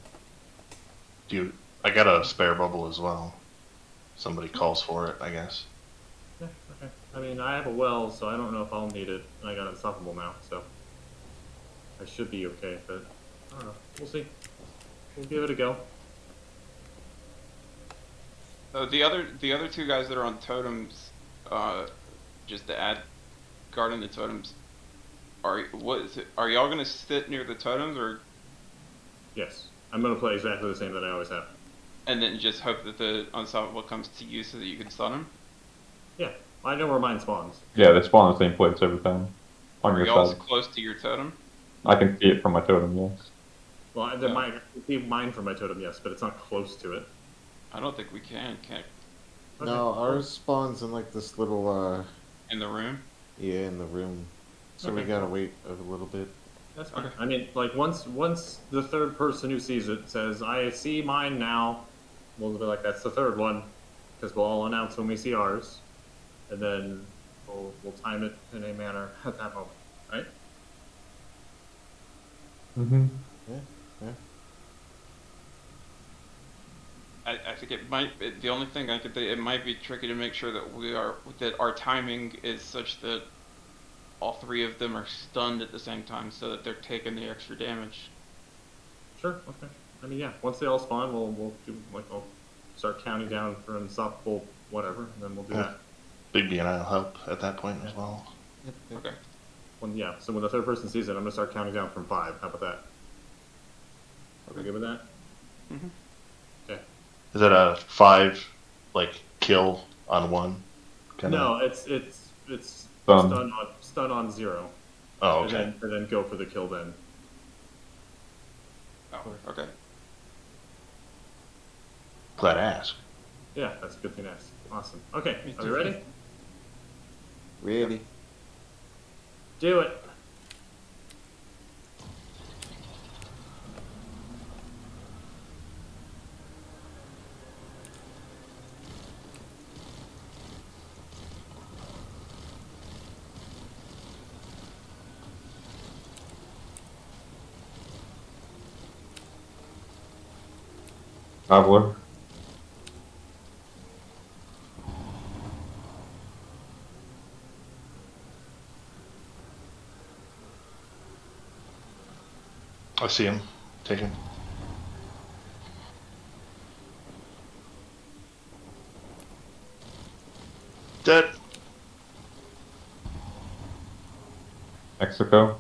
Do you? I got a spare bubble as well. Somebody calls for it, I guess. Yeah, okay. I mean, I have a well, so I don't know if I'll need it, and I got Unstoppable now, so I should be okay. But I don't know. We'll see. We'll give it a go. Uh, the other the other two guys that are on totems, uh, just to add guarding the totems. Are what is it? Are y'all gonna sit near the totems or Yes, I'm gonna play exactly the same that I always have. and then just hope that the unstoppable comes to you so that you can stun him? Yeah, I know where mine spawns. Yeah, they spawn in the same place every time. On Are your y'all close to your totem? I can see it from my totem, yes. Well, I Yeah. mine, I can see mine from my totem, yes, but it's not close to it. I don't think we can. Can Okay. no, ours spawns in like this little uh in the room. yeah in the room. So we gotta wait a little bit. That's fine. Okay. I mean, like once once the third person who sees it says, "I see mine now," we'll be like, "That's the third one," because we'll all announce when we see ours, and then we'll we'll time it in a manner at that moment, right? Mm-hmm. Yeah, yeah. I, I think it might. It, the only thing I could think it might be tricky to make sure that we are that our timing is such that all three of them are stunned at the same time, so that they're taking the extra damage. Sure. Okay. I mean, yeah. Once they all spawn, we'll we'll do like I'll start counting down for unstoppable whatever, and then we'll do Yeah. that. Big B and I'll help at that point as well. Yep, yep. Okay. When yeah, so when the third person sees it, I'm gonna start counting down from five. How about that? Are we good with that? Mhm. Okay. Is that a five, like kill on one? Kinda- No, it's it's it's Stun. stun on stun on zero, Oh, and okay. then and then go for the kill then. Oh, okay. Glad I asked. Yeah, that's a good thing to ask. Awesome. Okay, are we too. ready? Ready? Do it. Traveler. I see him. Take him. Dead. Mexico.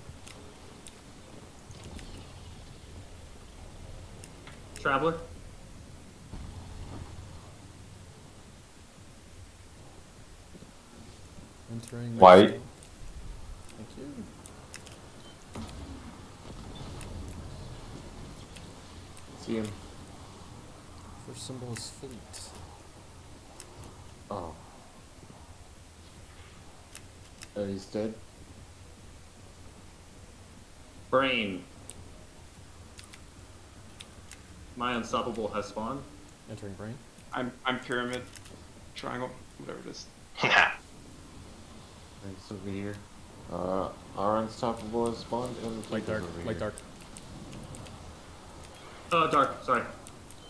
Traveler. Entering White. See him. First symbol is fleet. Oh. Oh, he's dead. Brain. My unstoppable has spawned. Entering brain. I'm I'm pyramid, triangle, whatever it is. Thanks over here. Uh, our unstoppable is spawned and the Light dark. over Light here. dark. Uh, dark. Sorry.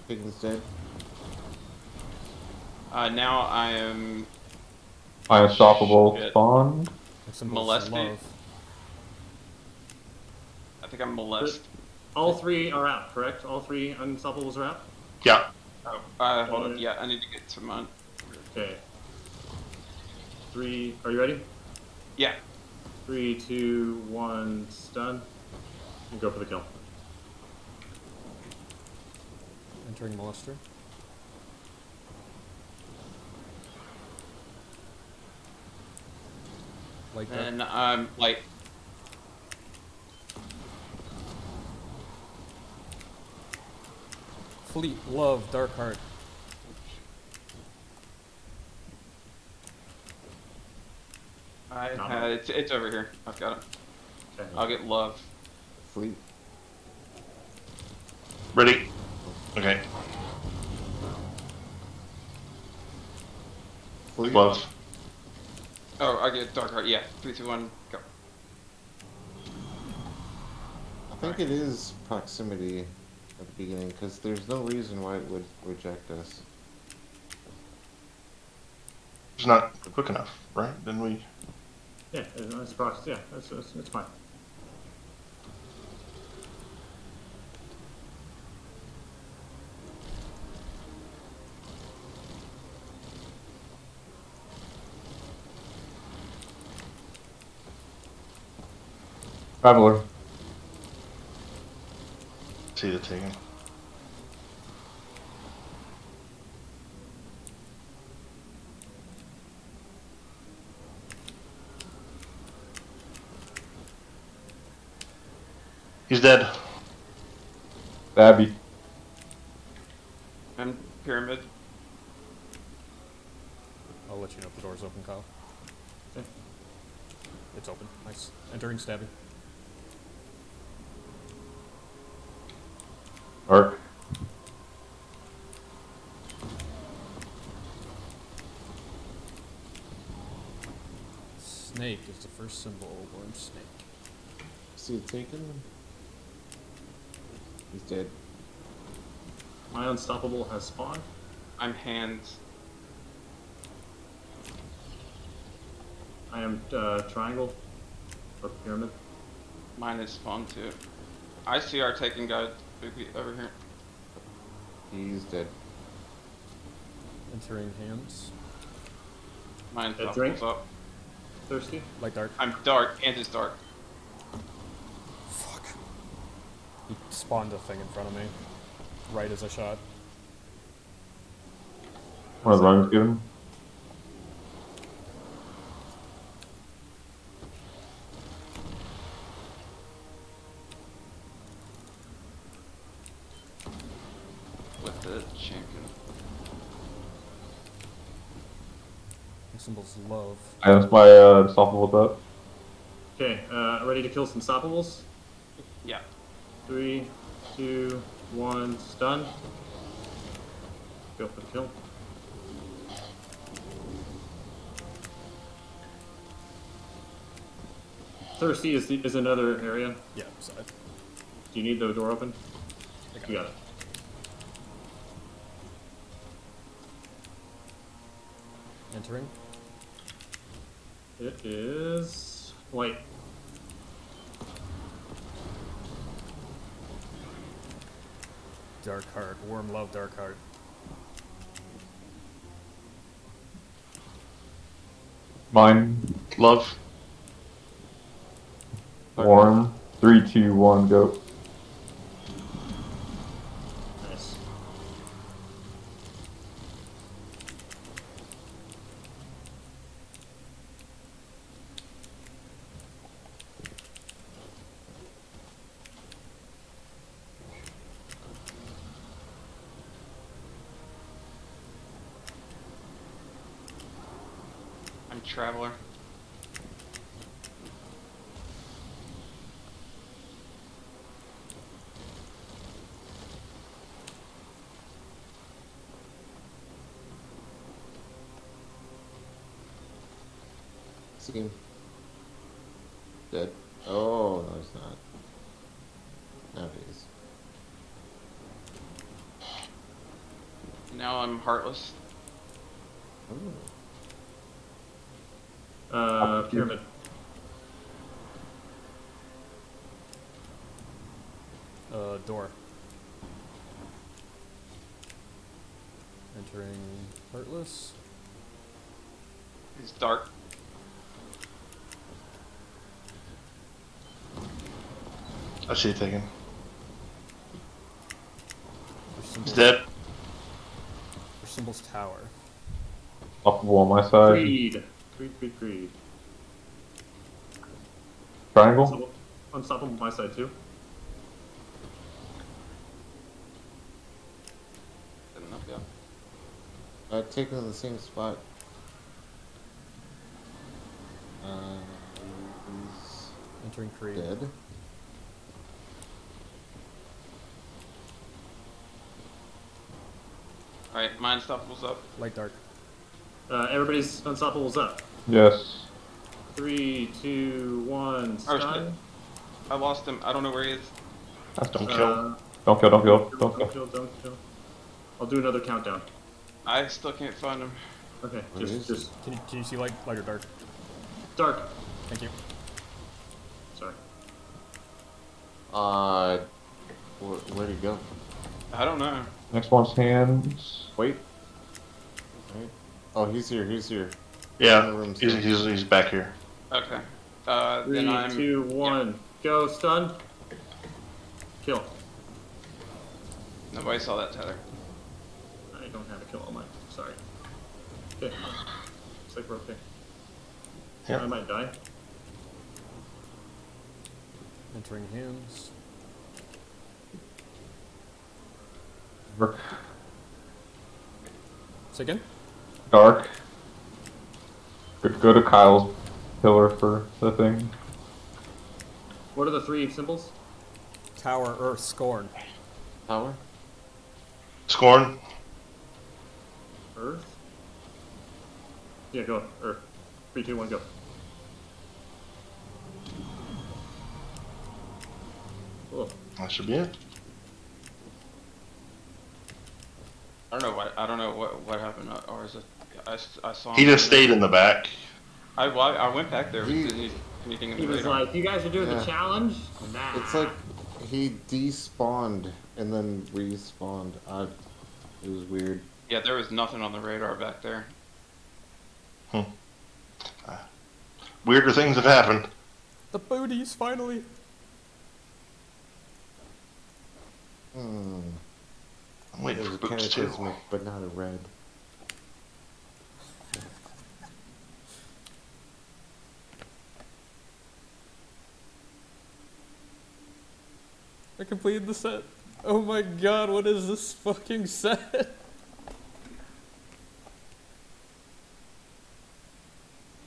Pig's dead. Uh, now I am Unstoppable Shit. spawned. Next symbol is Molest. I think I'm molest. All three are out, correct? All three unstoppables are out. Yeah. Oh, uh, hold on. Yeah, I need to get to mine. Okay. Three. Are you ready? Yeah. Three, two, one. Stun. And go for the kill. Entering molester. Light dark. And I'm like, Fleet. Love. Dark heart. I Not had it's it's over here. I've got it. Okay. I'll get love. Fleet. Ready? Okay. Fleet. Love. Oh, I get dark heart. Yeah, three, two, one, go. I think it is proximity at the beginning because there's no reason why it would reject us. It's not quick enough, right? Then we. Yeah, it's prox. Yeah, that's, that's, that's fine. Traveler. See the taking. He's dead. Abby. I'm pyramid. I'll let you know if the door's open, Kyle. Okay. It's open. Nice. Entering stabbing. Dark. Snake is the first symbol. Worm snake. See it taken? He's dead. My unstoppable has spawned. I'm hands. I am uh, triangle or pyramid. Mine is spawn too. I see our taking guy over here. He's dead. Entering hands. Mine's A up. Drink? up. Thirsty. Like dark. I'm dark. and it's dark. Fuck. He spawned a thing in front of me. Right as I shot. One of the runs given. with the champion. Next symbol's love. I that's my uh, unstoppable with. Okay, uh, ready to kill some stoppables? Yeah. Three, two, one, stun. Go for the kill. Thirsty is, the, is another area. Yeah, side. Do you need the door open? I got You it. got it. Entering. It is white. Dark heart. warm love dark heart. Mine. Love. Warren. Three, two, one, go. Nice. traveler. Seem dead. Oh no, it's not. Now it is. Now I'm heartless. Ooh. Uh, pyramid. Uh, door. Entering Heartless. It's dark. I see you taking. For He's symbols, dead. For symbols tower. Unstoppable on my side. Creed. Creed, creed, creed. Triangle. Unstoppable, unstoppable on my side too. Good enough, yeah. I Uh, taking the same spot. Uh, he's Entering Creed. dead. Alright, my unstoppable's up. Light dark. Uh, everybody's unstoppables up. Yes. Three, two, one, stun. shit. I lost him. I don't know where he is. Don't Uh, kill. Don't kill. Don't kill. Don't Don't kill. kill, don't kill. I'll do another countdown. I still can't find him. Okay, Where is just, just Can you, can you see light, light or dark? dark. Thank you. Sorry. Uh, where, where'd he go? I don't know. Next one's hands. Wait. Wait. Oh, he's here. He's here. Yeah, In the room he's, still. he's, he's back here. Okay. Uh, Three, then I'm. two, one, go. Stun. Kill. Nobody saw that tether. I don't have a kill on mine. Sorry. Okay. Looks like we're okay. Yeah. I might die. Entering hands. Say again? Dark. Go, go to Kyle's pillar for the thing. What are the three symbols? Tower, Earth, Scorn. Tower? Scorn. Earth? Yeah, go. Earth. Three, two, one, go. Cool. That should be it. I don't know what. I don't know what what happened. uh, Or is it? I, s- I saw. He just in there. stayed in the back. I, well, I went back there. He- Didn't anything in He was radar. like, "You guys are doing Yeah. the challenge." Nah. It's like he despawned and then respawned. I, it was weird. Yeah, there was nothing on the radar back there. Hmm. Weirder things have happened. The booties, finally! Hmm. I'm waiting There's for a boots too. but not a red. I completed the set. Oh my god, what is this fucking set?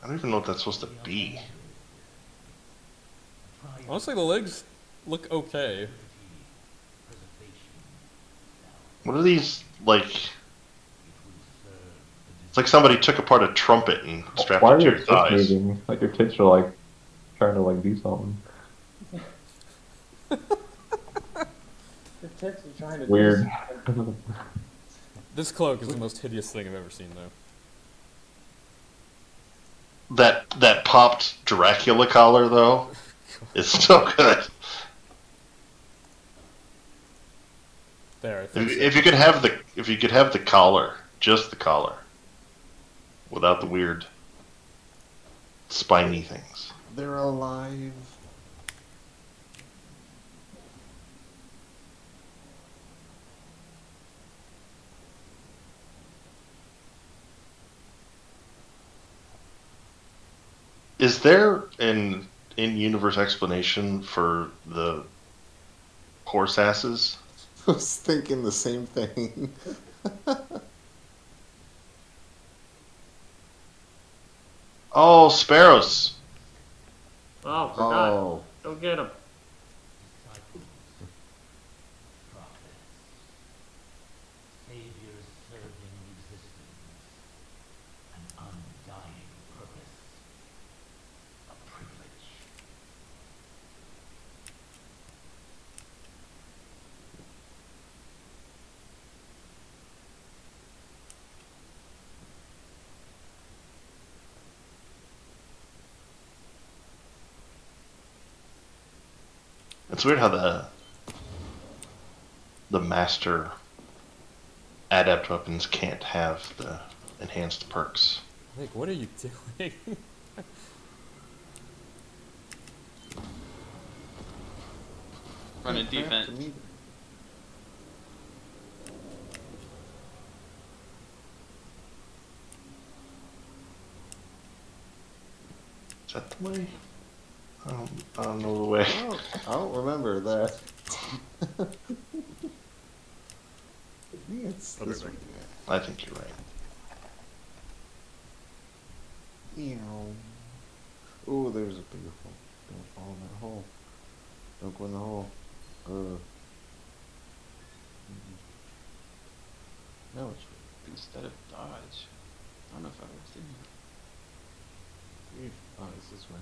I don't even know what that's supposed to be. Honestly, the legs look okay. What are these like? It's like somebody took apart a trumpet and strapped Why it are to your your kids thighs. Like your kids are like trying to like do something. <laughs> Your tits are trying to Weird. something. This cloak is the most hideous thing I've ever seen, though. That that popped Dracula collar though <laughs> is so good. There, I If, think if you could have the if you could have the collar, just the collar, without the weird spiny things. They're alive. Is there an in-universe explanation for the horse asses? <laughs> I was thinking the same thing. <laughs> Oh, sparrows. Oh, forgot. Oh, Go get him. Saviors serving existence, an undying purpose, a privilege. It's weird how the the master adept weapons can't have the enhanced perks. Like, what are you doing? Running crap, defense. Is that the way? I don't, I don't know the way. I don't, I don't remember that. <laughs> I think it's this. I think you're right. Meow. Oh, there's a bigger hole. Don't fall in that hole. Don't go in the hole. Uh. No, it's Instead of dodge. I don't know if I've ever seen. Oh, it's this way.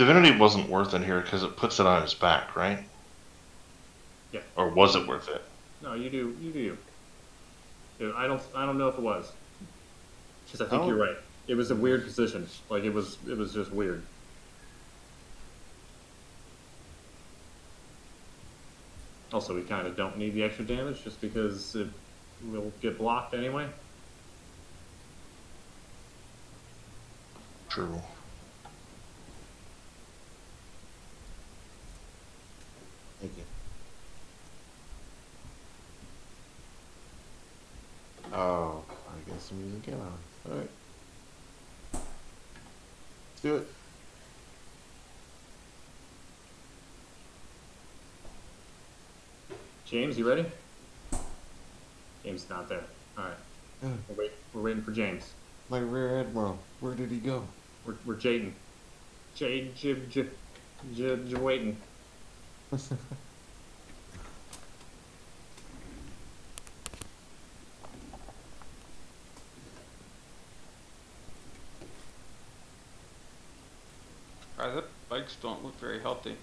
Divinity wasn't worth it here because it puts it on his back, right? Yeah. Or was it worth it? No, you do. You do. you. I don't. I don't know if it was. Because I think Oh. you're right. It was a weird position. Like it was. It was just weird. Also, we kind of don't need the extra damage just because it will get blocked anyway. True. Oh, I guess the music got on. Alright. Let's do it. James, you ready? James is not there. All right. Uh, We're, wait, we're waiting for James. My rear admiral, where did he go? We're, we're Jaden. Jade, jib, jib, jib, jib, waiting. <laughs> Private bikes don't look very healthy.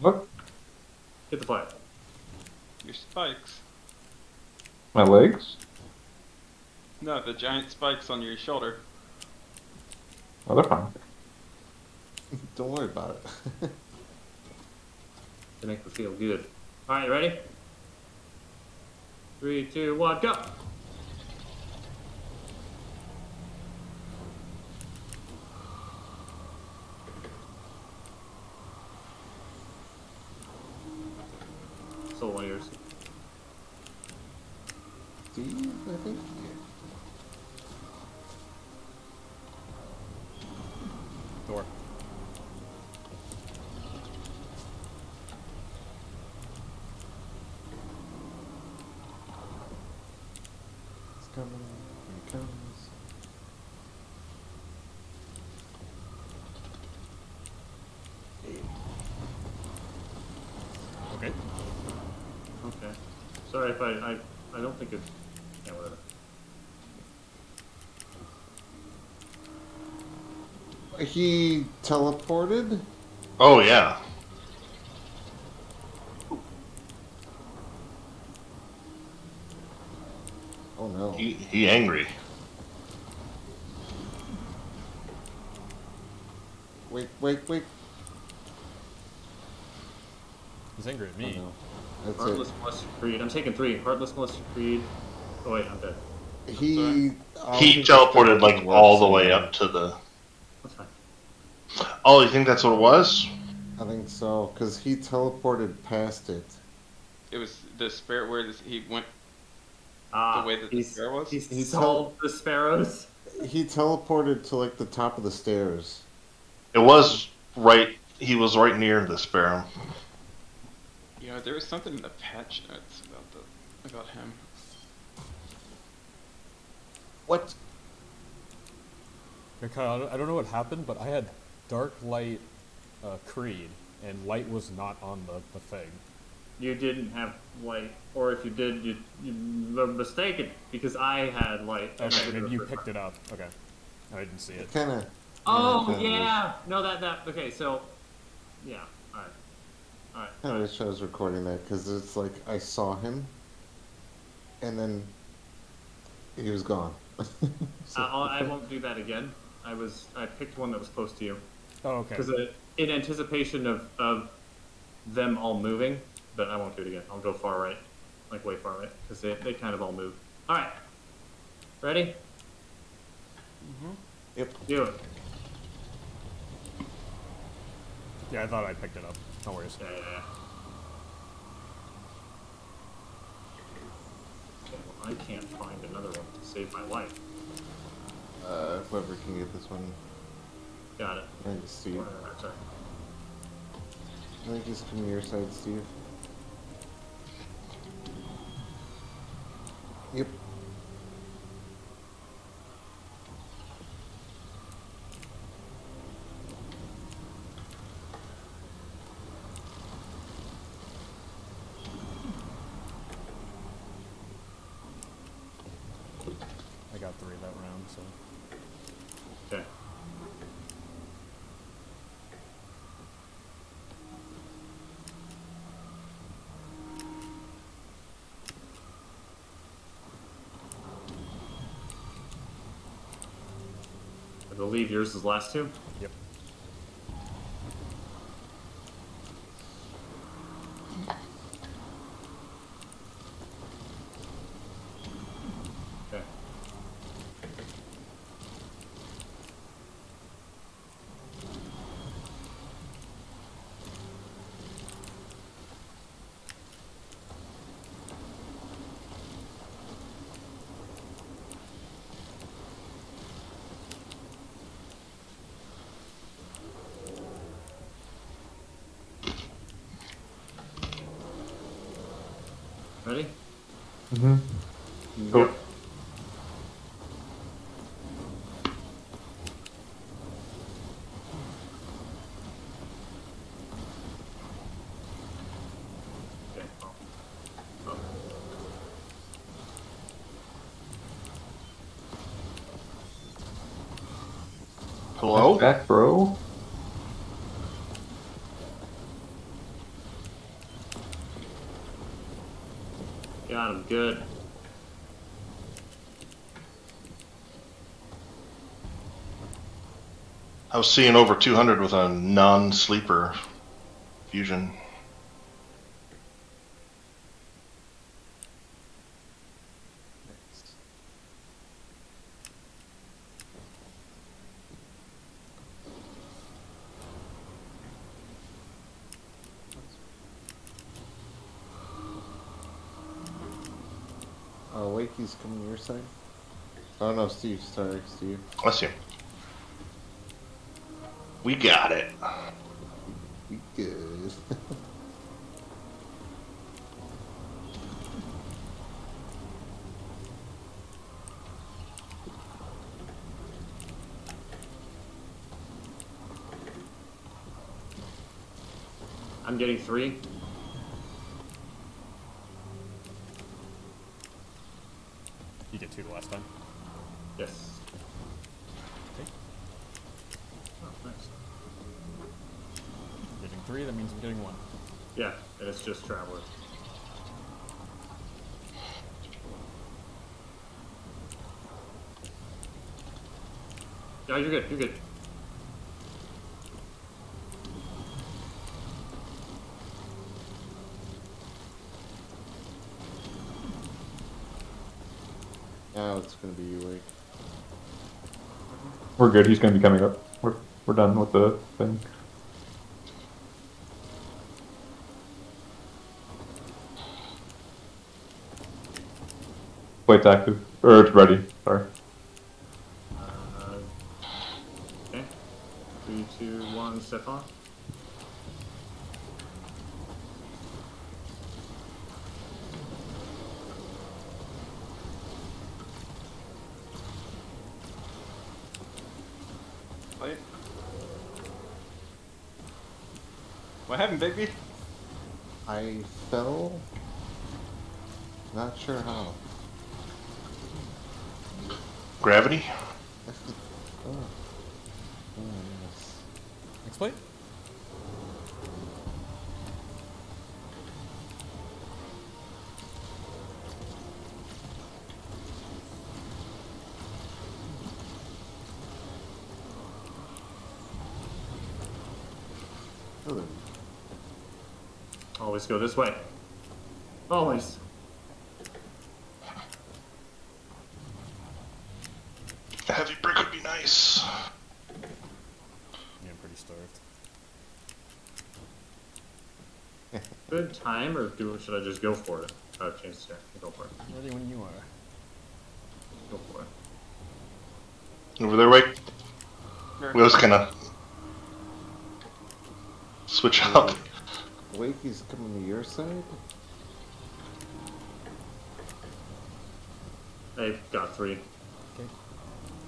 Look, Hit the flag. Your spikes. my legs. No, the giant spikes on your shoulder. Oh, they're fine. <laughs> Don't worry about it. <laughs> To make me feel good. All right, you ready? Three, two, one, go. Still one of yours. Steve, I think. Door. It's coming. Here it comes. Okay. Okay. Sorry if I, I, I don't think it. Yeah, whatever. He teleported? Oh yeah. Oh no. He, he angry. Wait, wait, wait. He's angry at Oh me. no. That's Heartless Molested Creed. I'm taking three. Heartless Molested Creed. Oh wait, I'm dead. it. He. I don't He teleported like all the way up to the. That's fine. Oh, you think that's what it was? I think so, because he teleported past it. It was the spirit where this, he went. Ah, way that the he's, sparrow was? He's He solved the sparrows. He teleported to like the top of the stairs. It was right. He was right near the sparrow. You know, there was something in the patch notes about the about him. What? Okay, I don't know what happened, but I had Dark Light uh, Creed, and Light was not on the, the thing. You didn't have light, or if you did, you you were mistaken because I had light. and Okay, did maybe you picked it up. Okay. I didn't see it. Kind of. Oh yeah, no that that okay so, yeah, all right, all right. I wish I was recording that because it's like I saw him, and then he was gone. So- <laughs> I, I'll- I <laughs> won't do that again. I was I picked one that was close to you Oh, okay. because in anticipation of of them all moving, but I won't do it again. I'll go far right, like way far right, because they they kind of all move. All right, ready? Yep. Do it. Yeah, I thought I picked it up. No worries. Yeah, yeah, yeah. Okay, well, I can't find another one to save my life. Uh, whoever can get this one, Got it. I think Steve. Alright, sorry. I think just come to your side, Steve. Yep. I got three that round, so. I believe yours is last two. Yep. Okay. Ready? Mm-hmm. Go. Okay. well. Oh. Hello? Back, bro. Got him. Good. I was seeing over 200 with a non-sleeper fusion. Oh, Wakey's coming to your side. No, Steve. Sorry, Steve. Bless you. We got it. We good. I'm getting three. just Traveler. Yeah, you're good, you're good. Now it's gonna be you, Wake. We're good, he's gonna be coming up. We're, we're done with the thing. Plate's active, or it's ready. Sorry. Uh, okay. Three, two, one. Step on. Wait. What happened, baby? I fell. Not sure how. Gravity? Oh. Oh, yes. Next plate. Oh, there- Always go this way. Always. A heavy brick would be nice. Yeah, I'm pretty starved. Good time, or do should I just go for it? Uh, change to go for it. Ready when you are. Go for it. Over there, Wake. Sure. We always kind of switch up. Wakey's coming to your side? I've got three. Okay.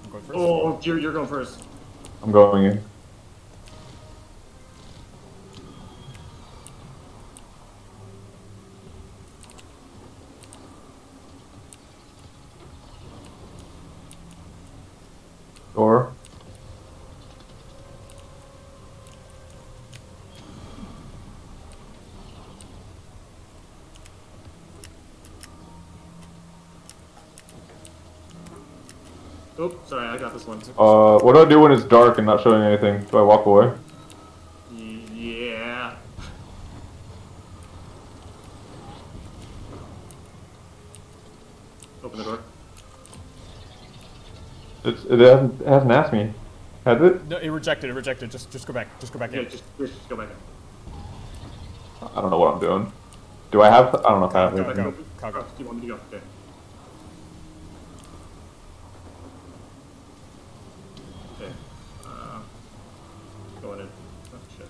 I'm going first. Oh, you're you're going first. I'm going in. Door. Oop, sorry, I got this one. Uh, what do I do when it's dark and not showing anything? Do I walk away? Yeah. Open the door. It's, it hasn't it hasn't asked me. Has it? No, it rejected. It rejected. Just, just go back. Just go back Yeah, in. just, just go back in. I don't know what I'm doing. Do I have? I don't know if I have Go back anything. in. Go, go. Oh, do you want me to go? Okay. Okay. Uh, going in. Oh shit.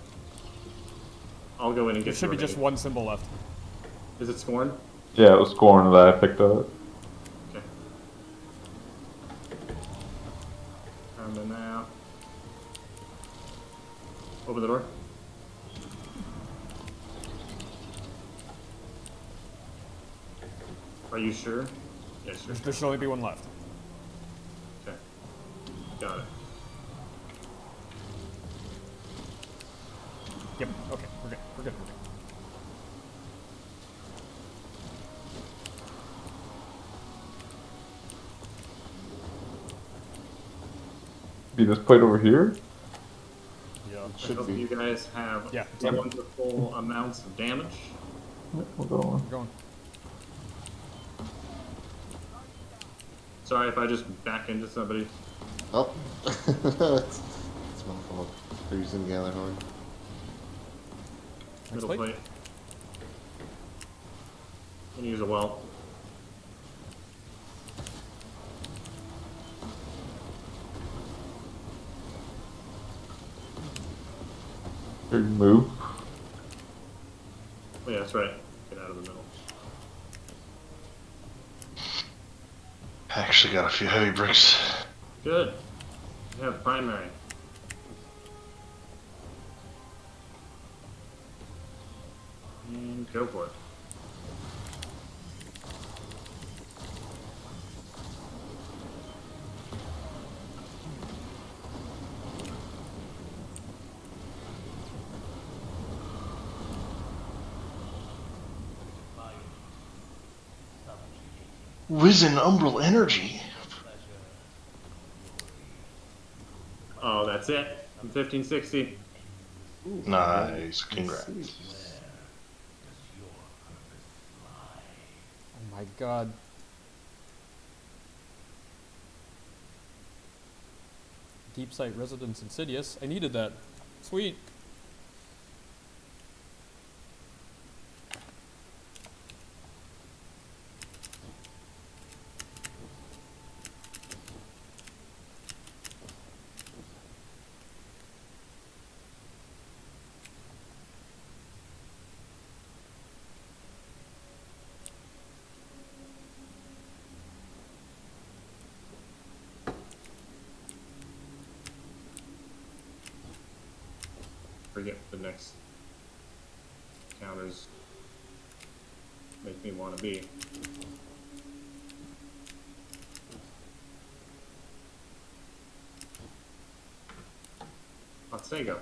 I'll go in and There should be just one symbol left. Is it scorn? Yeah, it was scorn that I picked up. Okay. Coming now. Open the door. Are you sure? Yes, sure. There, there should only be one left. Okay. Got it. Yep. Okay. We're good. We're good. We're good. Be this plate over here? Yeah. I Should hope be. you guys have Yeah, it's on. wonderful amounts of damage. Yeah, We'll go on. We're going. Sorry if I just back into somebody. Oh. it's, <laughs> it's my fault for using Gjallarhorn. Next Middle plate. plate. Gonna use a well. Here, move. Oh yeah, that's right. Get out of the middle. I actually got a few heavy bricks. Good. You have primary. And go for it. Risen Umbral Energy. Oh, that's it. I'm 1560. Nice, congrats. Where does your purpose lie? Oh my god. Deepsight Resonance Insidious. I needed that. Sweet. Forget what the next counters make me want to be. Hot Sega.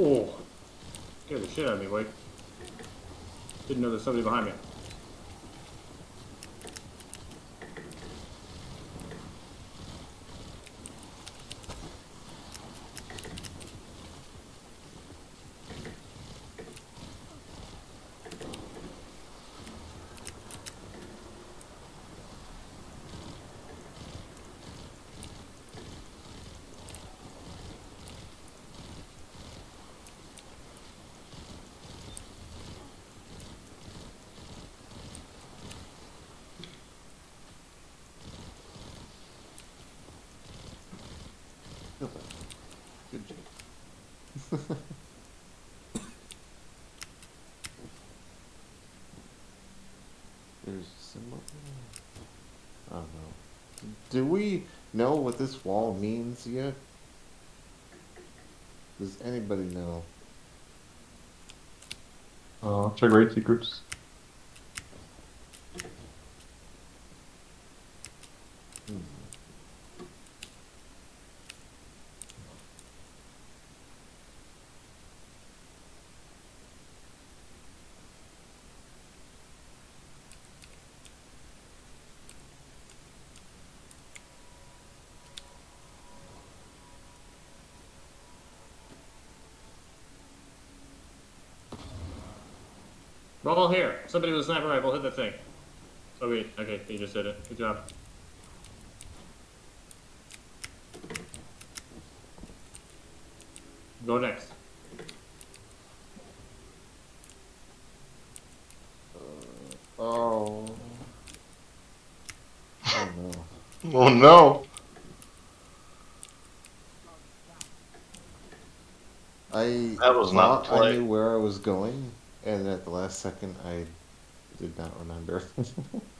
Oh, scared the shit out of me, Wake. Didn't know there's somebody behind me. Good job. There's some. I don't know. Do we know what this wall means yet? Does anybody know? Uh, check secrets. Hmm. Ball here. Somebody with a sniper rifle hit the thing. Oh wait, okay, you just did it. Good job. Go next. Uh, oh. Oh no. Oh no! I That was not thought I knew where I was going, and at the last second I did not remember. <laughs>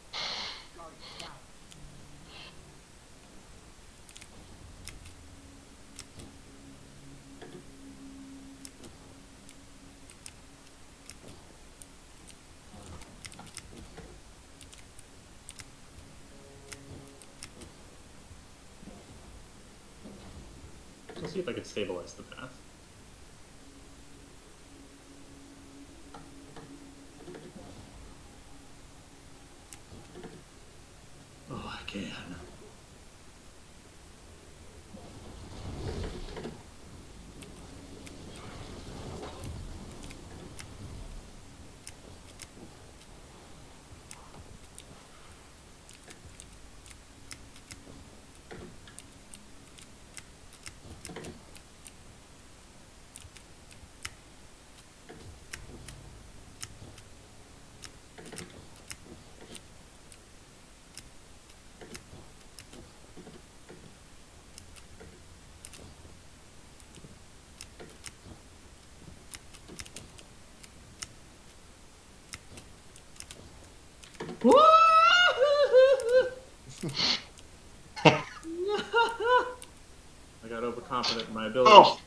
confident in my abilities. Oh.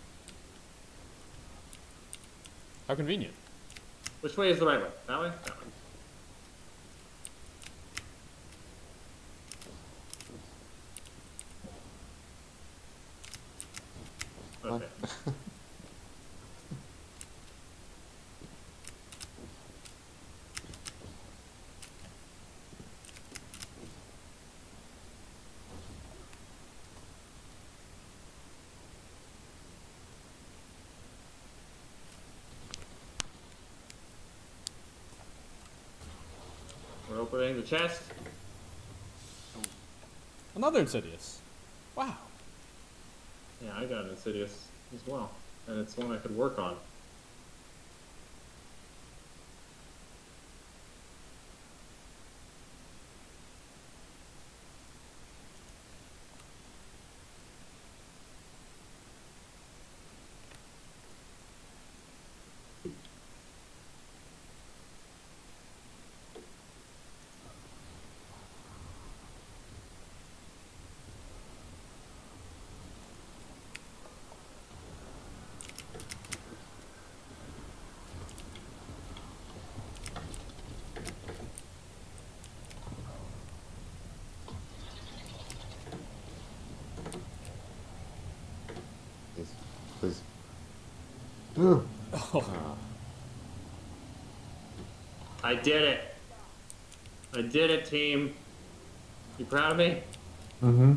How convenient. Which way is the right way? That way? That way. The chest. Another Insidious. Wow. Yeah, I got an Insidious as well. And it's one I could work on. Please. Please. Ugh. I did it. I did it, team. You proud of me? Mm-hmm.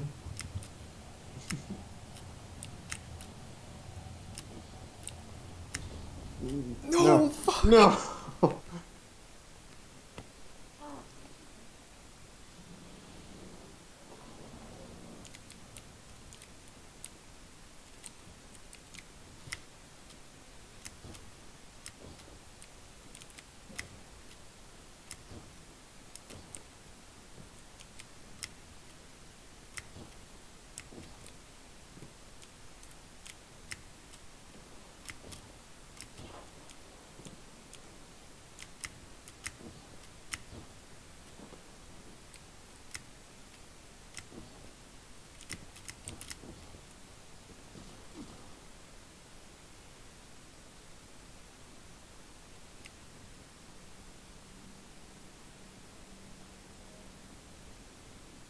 No. No.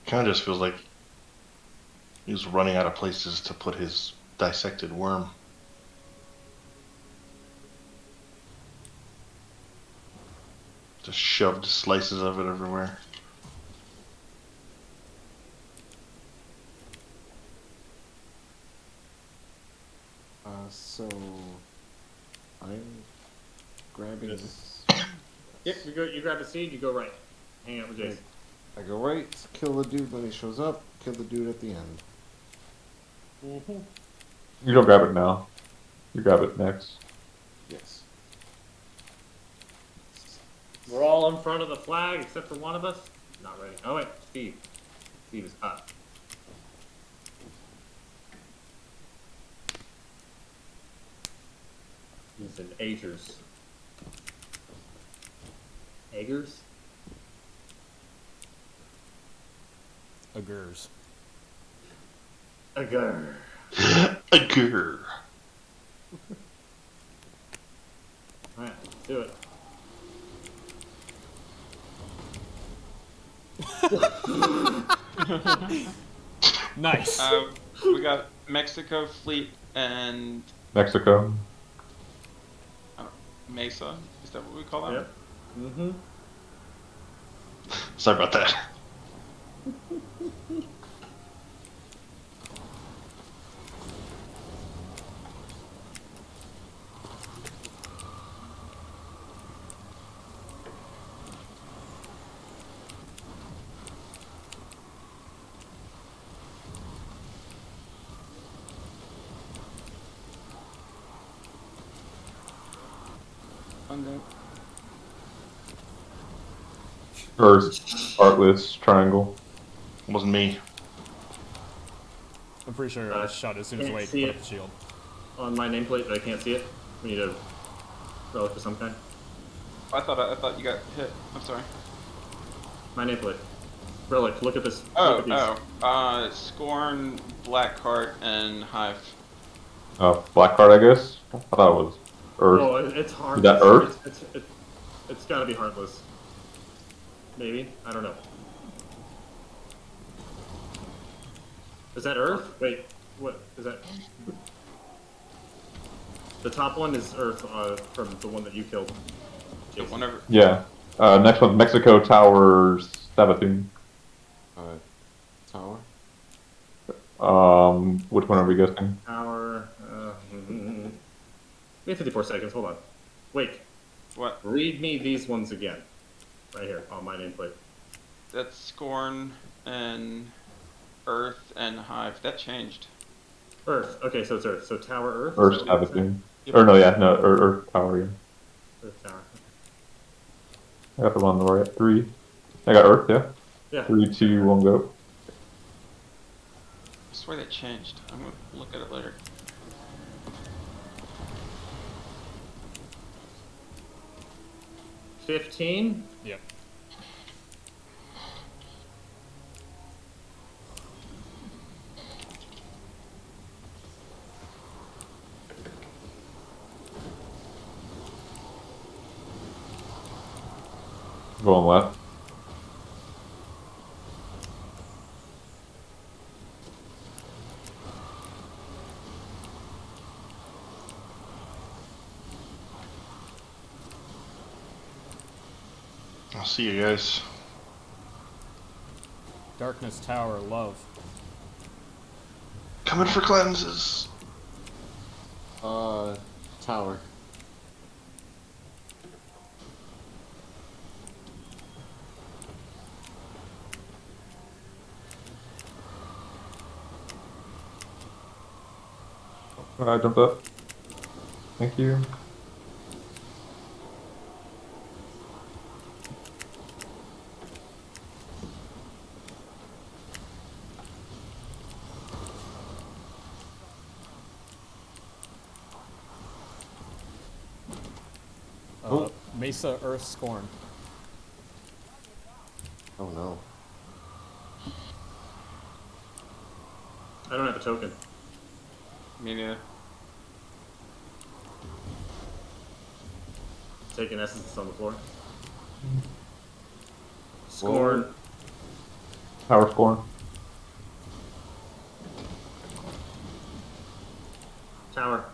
Kind of just feels like he's running out of places to put his dissected worm. Just shoved slices of it everywhere. Uh, so I'm grabbing this. <coughs> Yep, you go. You grab a seed. You go right. Hang out with Jason. I go right, kill the dude when he shows up, kill the dude at the end. Mm-hmm. You don't grab it now. You grab it next. Yes. We're all in front of the flag except for one of us. Not ready. Oh wait, Steve. Steve is up. He's in Agers. Agers? Agurs. Agar. <gasps> A grr. Alright, let's do it. Nice. Uh, we got Mexico Fleet and Mexico. Mesa. Is that what we call them? Yep. Mm-hmm. Sorry about that. <laughs> Or Artless Triangle. wasn't me. I'm pretty sure I Uh, was shot as soon as can't Wade put up the shield. On my nameplate, but I can't see it. We need a relic of some kind. I thought I, thought you got hit. I'm sorry. My nameplate. Relic, look at this. Oh, look at these. oh. Uh, Scorn, Blackheart, and Hive. Uh, black card, I guess. I thought it was. Earth. Oh, it's hard. Is that Earth? It's, it's, it's, it's gotta be heartless. Maybe? I don't know. Is that Earth? Wait, what is that? The top one is Earth uh, from the one that you killed. So Jason. whenever Yeah. Uh, next one, Mexico Towers, Savathûn. Uh, tower. Um, which one are we guessing? Hour. Uh, we have 54 seconds. Hold on. Wait. what? Read me these ones again. Right here on my nameplate. That's Scorn and Earth and Hive. That changed. Earth. Okay, so it's Earth. So Tower Earth. Earth, is that what you're saying? Savathûn. Yep. Or no, yeah, no, Earth, Earth Tower, yeah. Earth Tower. I got them on the right. Three. I got Earth, yeah. Yeah. Three, two, one, go. I swear that changed. I'm gonna look at it later. Fifteen. Yep. Going left. I'll see you guys. Darkness Tower, love. Coming for cleanses. Uh, tower. I jumped up. Thank you. Uh, Oh. Mesa Earth Scorn. Oh no. I don't have a token. Me neither. Taking essence on the floor. Scorn. Tower scorn. Tower.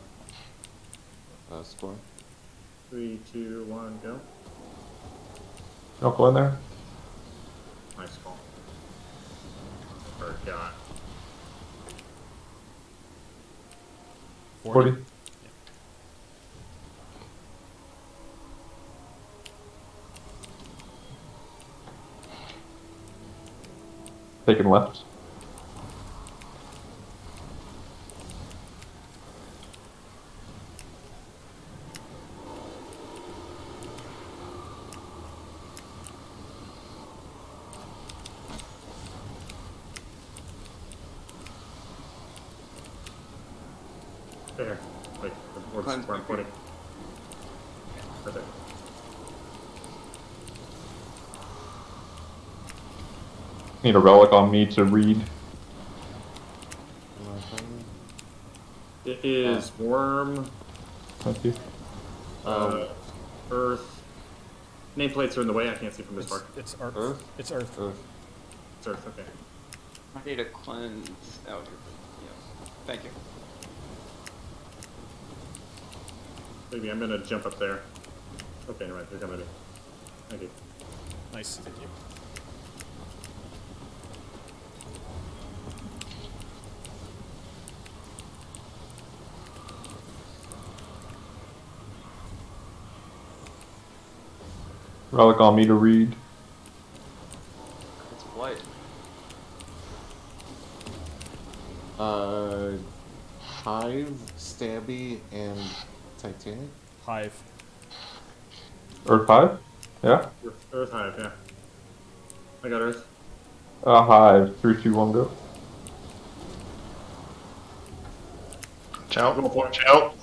Uh, score. Three, two, one, go. Don't go in there. Nice call. Forgot. 40. Taking left. There. Like, where, Cleanse where I'm BP. pointing. Right there. Need a relic on me to read. It is worm, Thank you. uh, earth. Nameplates are in the way. I can't see from this It's, far. it's Earth. Earth? It's Earth. Earth. It's earth. Okay. I need a cleanse out here. Yeah. Thank you. Maybe I'm gonna jump up there. Okay, never mind. They're coming to me. Thank you. Nice. Thank you. Relic on me to read. It's white. Uh, Hive, Stabby, and Titanic. Hive. Earth 5? Yeah? Earth, earth hive. Yeah. I got earth. Uh, hive. 3, 2, 1, go. Watch out. Watch out.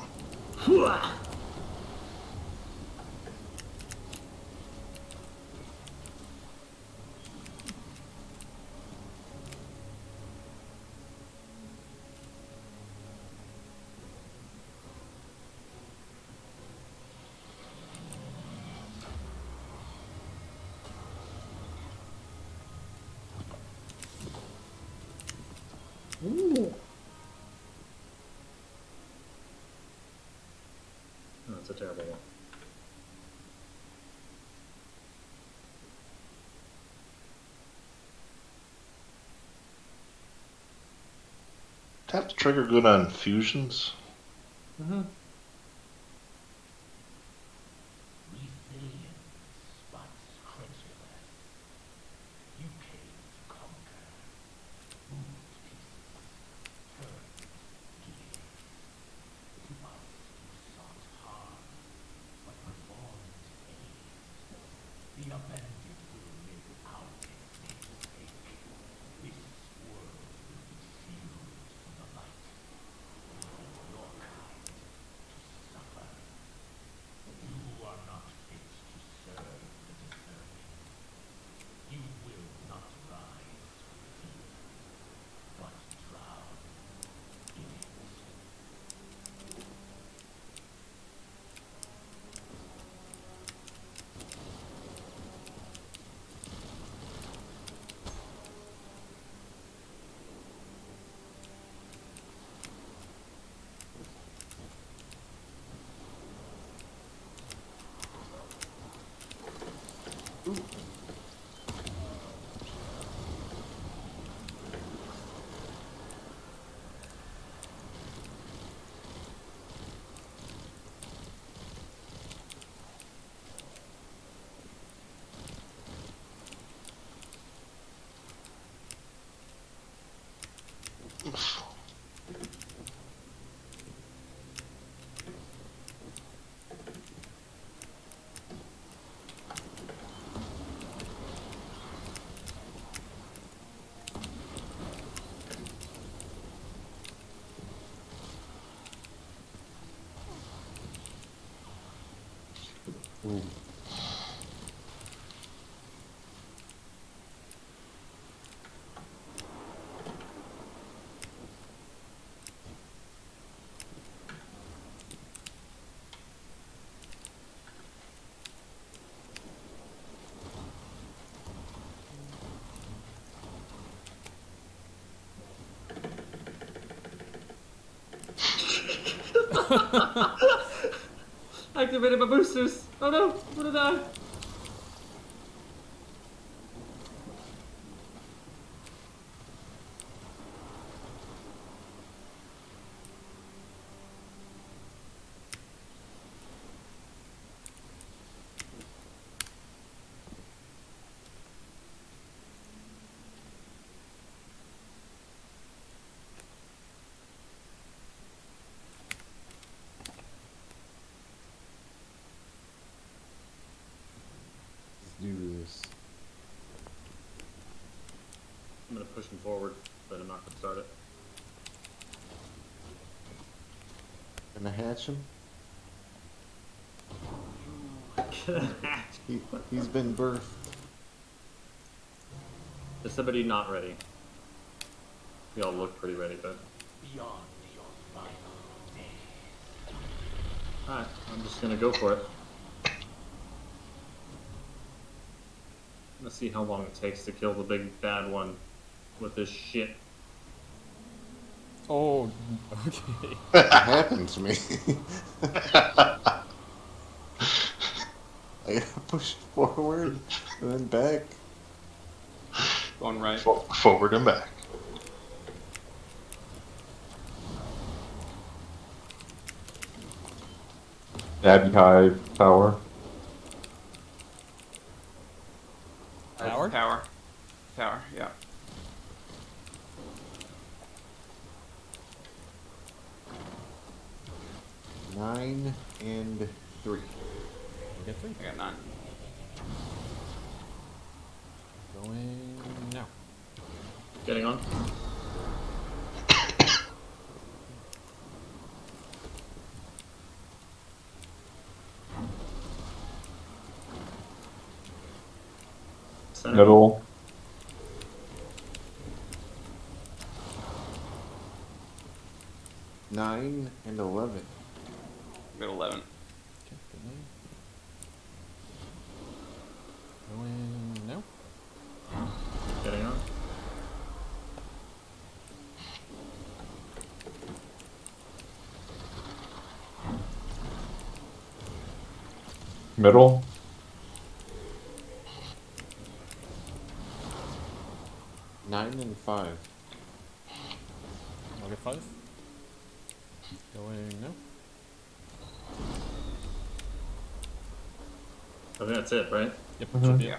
Tap the trigger good on fusions. Mm-hmm. Resilience spots credulous. You came to conquer. Moved pieces. Turned gears. To us you sought harm, but performed aid. The abandoned will live out its namesake. This world will be sealed from the light. Leaving your kind to suffer. You are not fit to serve the discerning. You will not rise with it, but drown in it. Activated my boosters. Oh no, I'm gonna die. Let's do this. I'm gonna push him forward, but I'm not gonna start it. Gonna hatch him. <laughs> He, he's been birthed. Is somebody not ready? We all look pretty ready, but Beyond your final day. alright, I'm just gonna go for it. Let's see how long it takes to kill the big bad one with this shit. Oh, okay. <laughs> It happened to me. <laughs> I gotta push forward and then back. Going right. Fo- forward and back. Abbey Hive Tower. That's Tower? Tower. Tower, yeah. Nine and three. We get three. I got nine. Going now. Getting on. Center. Middle. Nine and eleven. Got 11. Okay, good name. Going now. Getting on. Middle. Nine and five. I'll get five. Going now. I think that's it, right? Yep, should be it. Yeah.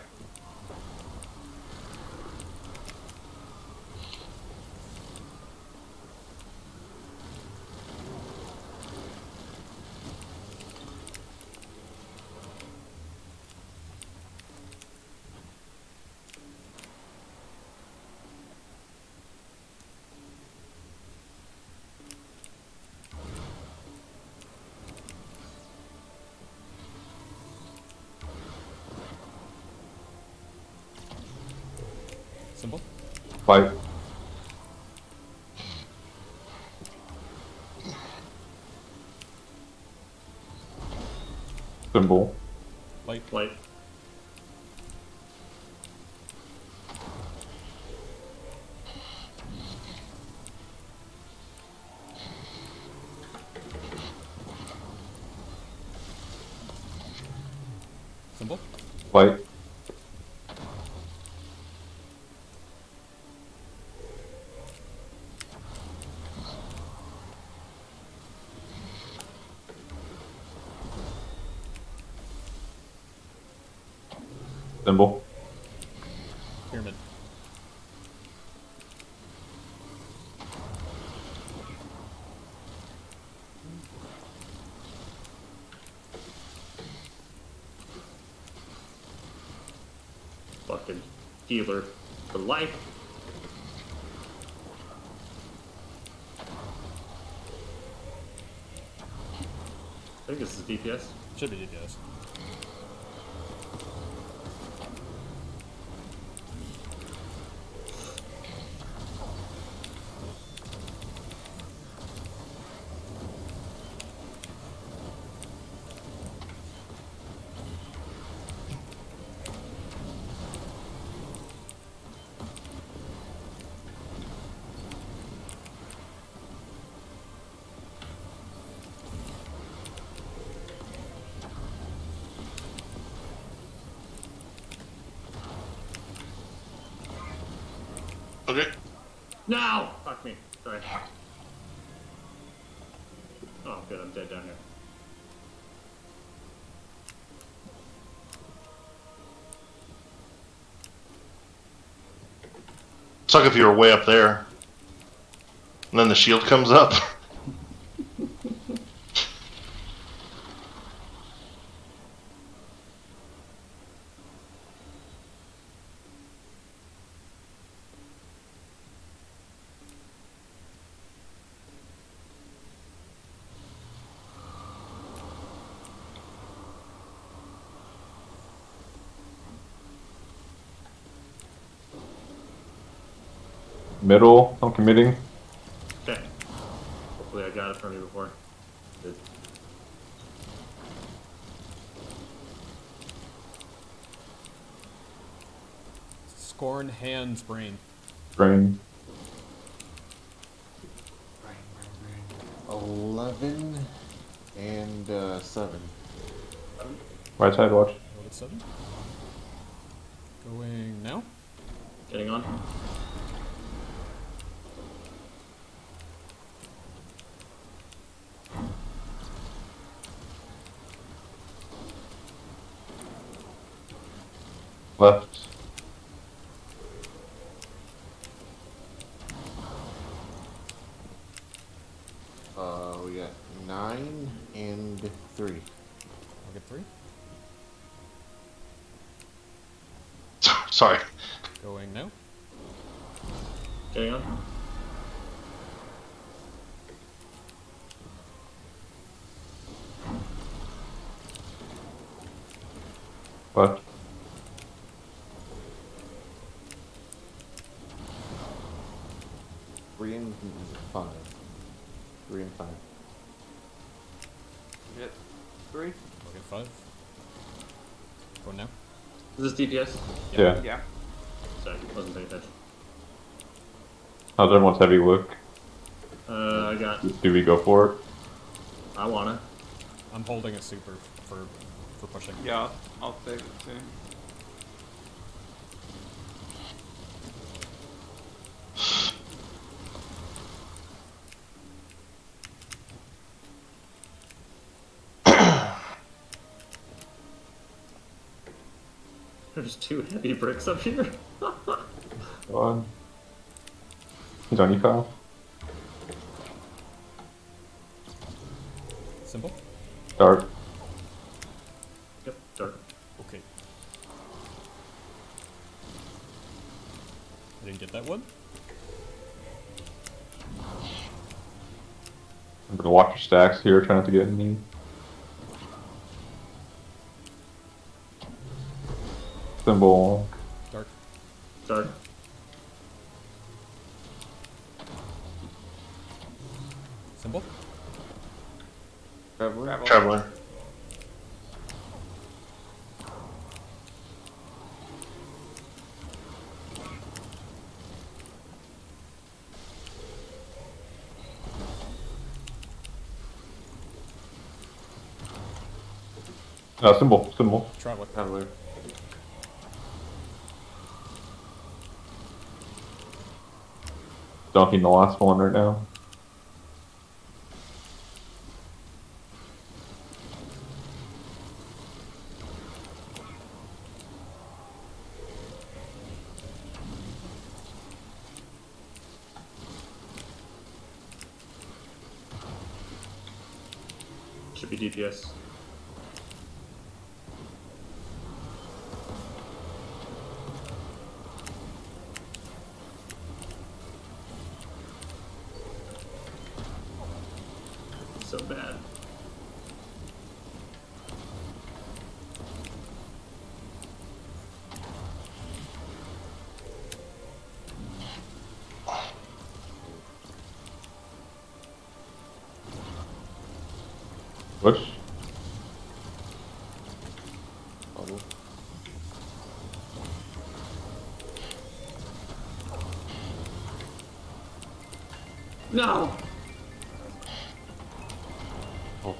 Symbol. Fight. Symbol. Light. Light. Symbol. Fight. Symbol. Pyramid. Fucking healer for life. I think this is DPS. Should be DPS. Okay. No! Fuck me. Sorry. Oh, good. I'm dead down here. Suck if you were way up there. And then the shield comes up. <laughs> Middle. I'm committing. Okay. Hopefully I got it from you before. Good. Scorn hands brain. Brain. Eleven and uh, seven. Right side watch. Roll at seven. Going now. Getting on. Left. Uh, we got nine and three. I'll get three. <laughs> Sorry. Going now. Getting on. Left. Three and five. Three and five. Yep. three. I'll five. Going now. Is this DPS? Yeah. Yeah. Sorry, wasn't paying attention. How's everyone's heavy look? Uh, I got. Do we go for it? I wanna. I'm holding a super for for pushing. Yeah, I'll, I'll save it too. There's two heavy bricks up here. <laughs> One. He's on you, Kyle. Simple. Dark. yep, dark. Okay. I didn't get that one. I'm gonna watch your stacks here, try not to get any. Symbol. Dark. Dark. Symbol. Traveler? Traveler. Uh, symbol. Symbol. Traveler. Traveler. Dunking the last one right now. Should be DPS. So bad. Push. Bubble. No! Oh,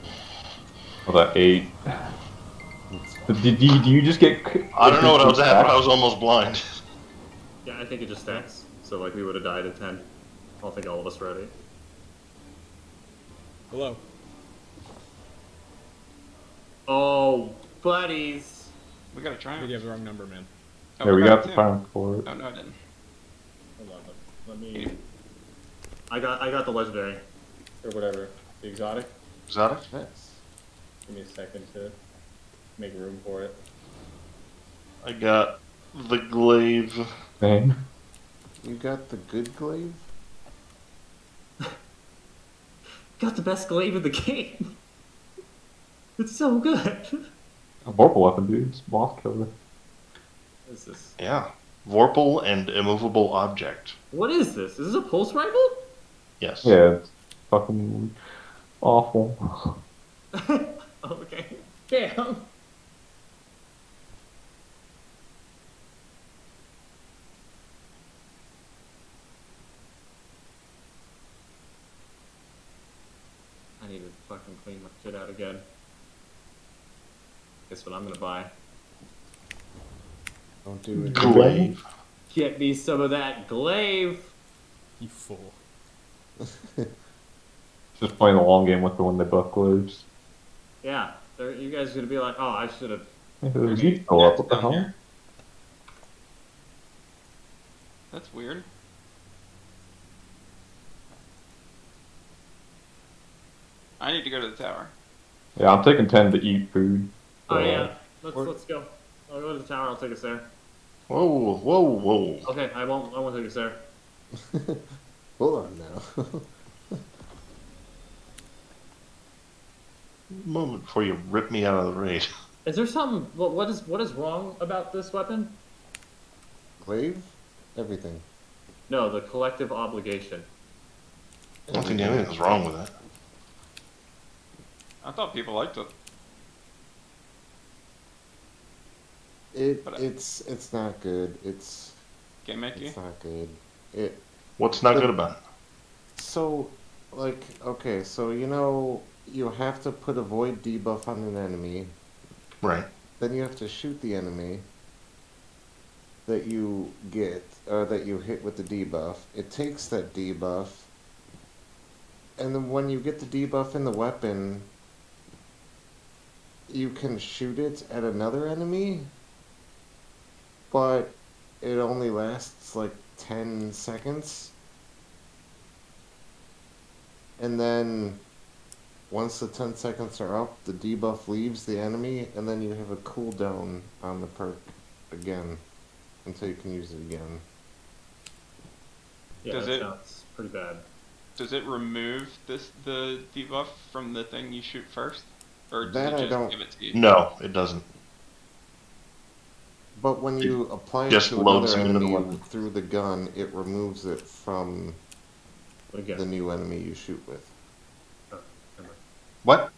Oh, eight. Did, do, you, do you just get? I don't know what I was at, but I was almost blind. Yeah, I think it just stacks. So like we would have died at 10. I don't think all of us were at 8. Hello. Oh, buddies. We gotta try Maybe you have the wrong number, man. Oh, Yeah, we got got the too. time for it. Oh no, I didn't. Hold on, let, let me. I got I got the legendary, or whatever, the exotic. Exotic? nice. Give me a second to make room for it. I got the glaive. Dang. You got the good glaive? <laughs> Got the best glaive in the game. <laughs> It's so good. A Vorpal weapon, dude. It's boss killer. What is this? Yeah. Vorpal and immovable object. What is this? Is this a pulse rifle? Yes. Yeah, it's fucking awful. <laughs> okay. Damn. I need to fucking clean my shit out again. Guess what I'm gonna buy? Don't do it. Glaive. Get me some of that glaive. You fool. <laughs> Just playing the long game with the one they buff glaives. Yeah, they're- you guys are gonna be like, oh, I should have. Yeah, There's you go up. What the hell? here. That's weird. I need to go to the tower. Yeah, I'm taking ten to eat food. Oh Uh, yeah, let's Or- let's go. I'll go to the tower. I'll take us there. Whoa, whoa, whoa. Okay, I won't. I won't take us there. <laughs> Hold on now. <laughs> moment before you rip me out of the raid. Is there something? What what is what is wrong about this weapon? glaive? Everything. No, the collective obligation. I don't think anything's wrong with it. I thought people liked it. It But it's it's not good. It's Game make you? it's not good. It What's not good about it? so like okay, so you know you have to put a void debuff on an enemy Right. Then you have to shoot the enemy that you get, or that you hit with the debuff. It takes that debuff, and then when you get the debuff in the weapon, you can shoot it at another enemy, but it only lasts like 10 seconds. And then once the 10 seconds are up, the debuff leaves the enemy, and then you have a cooldown on the perk again until you can use it again. Yeah, Does that it- sounds pretty bad. Does it remove this the debuff from the thing you shoot first, or does That it I don't- give it to you? No, it doesn't. But when you apply it just to loads another them into the enemy through the gun, it removes it from again, the new enemy you shoot with. Never mind. What?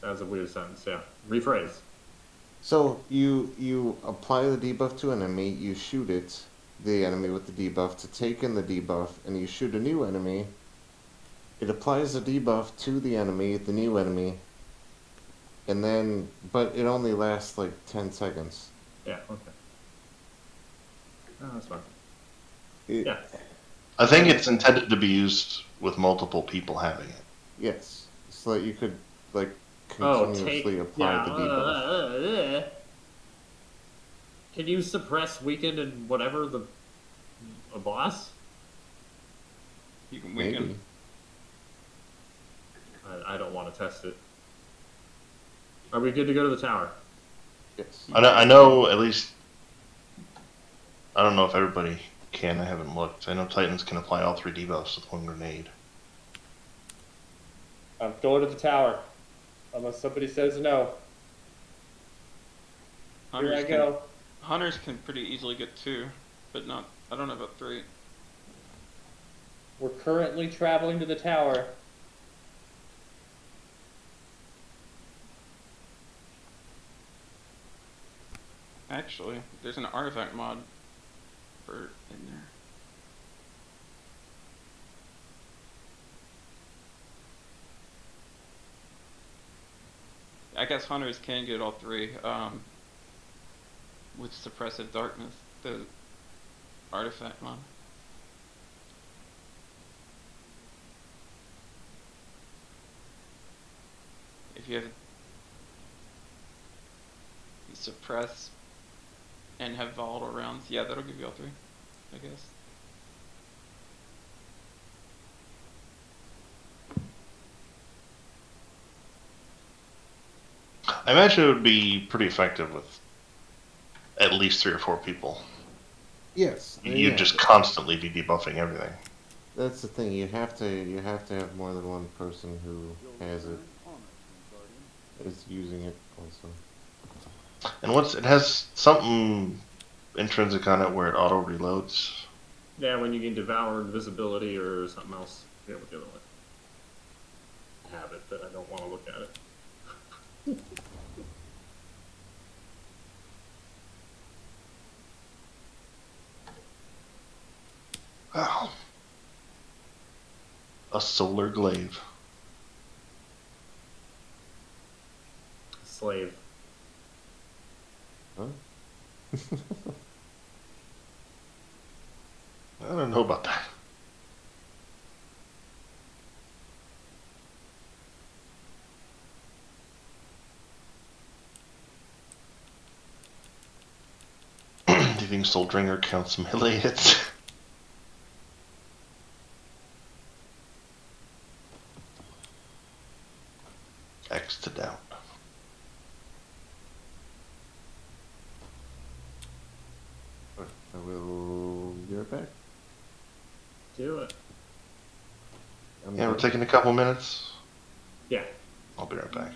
that was a weird sentence. Yeah, rephrase. So you you apply the debuff to an enemy, you shoot it, the enemy with the debuff to take in the debuff, and you shoot a new enemy. It applies the debuff to the enemy, the new enemy, and then but it only lasts like ten seconds. Yeah. Okay. Oh, that's fine. It- Yeah. I think it's intended to be used with multiple people having it. Yes, so that you could like Oh, continuously take. apply Yeah. the uh, debuff. uh, uh. Can you suppress weakened and whatever the a boss? You can Maybe. weaken. I, I don't want to test it. Are we good to go to the tower? Yes. I know, I know at least. I don't know if everybody can. I haven't looked. I know Titans can apply all three debuffs with one grenade. I'm going to the tower. Unless somebody says no. Here Hunters I can, go. hunters can pretty easily get two, but not. I don't know about three. We're currently traveling to the tower. Actually, there's an artifact mod for in there. I guess hunters can get all three. Um, with suppressive darkness, the artifact one. If you have suppress and have volatile rounds, yeah, that'll give you all three, I guess. I imagine it would be pretty effective with at least three or four people. Yes. You'd yeah. just constantly be debuffing everything. That's the thing. You have to you have to have more than one person who has it is using it also. And what's it has something intrinsic on it where it auto reloads. Yeah, when you gain devour invisibility or something else. Yeah, forget what the other one. I have it, but I don't want to look at it. <laughs> Wow. A solar glaive. A slave. Huh? <laughs> I don't know about that. <clears throat> Do you think Soldringer counts melee hits? <laughs> X to down. I will be right back. Do it. I'm Yeah, we're done. Taking a couple minutes. Yeah. I'll be right back.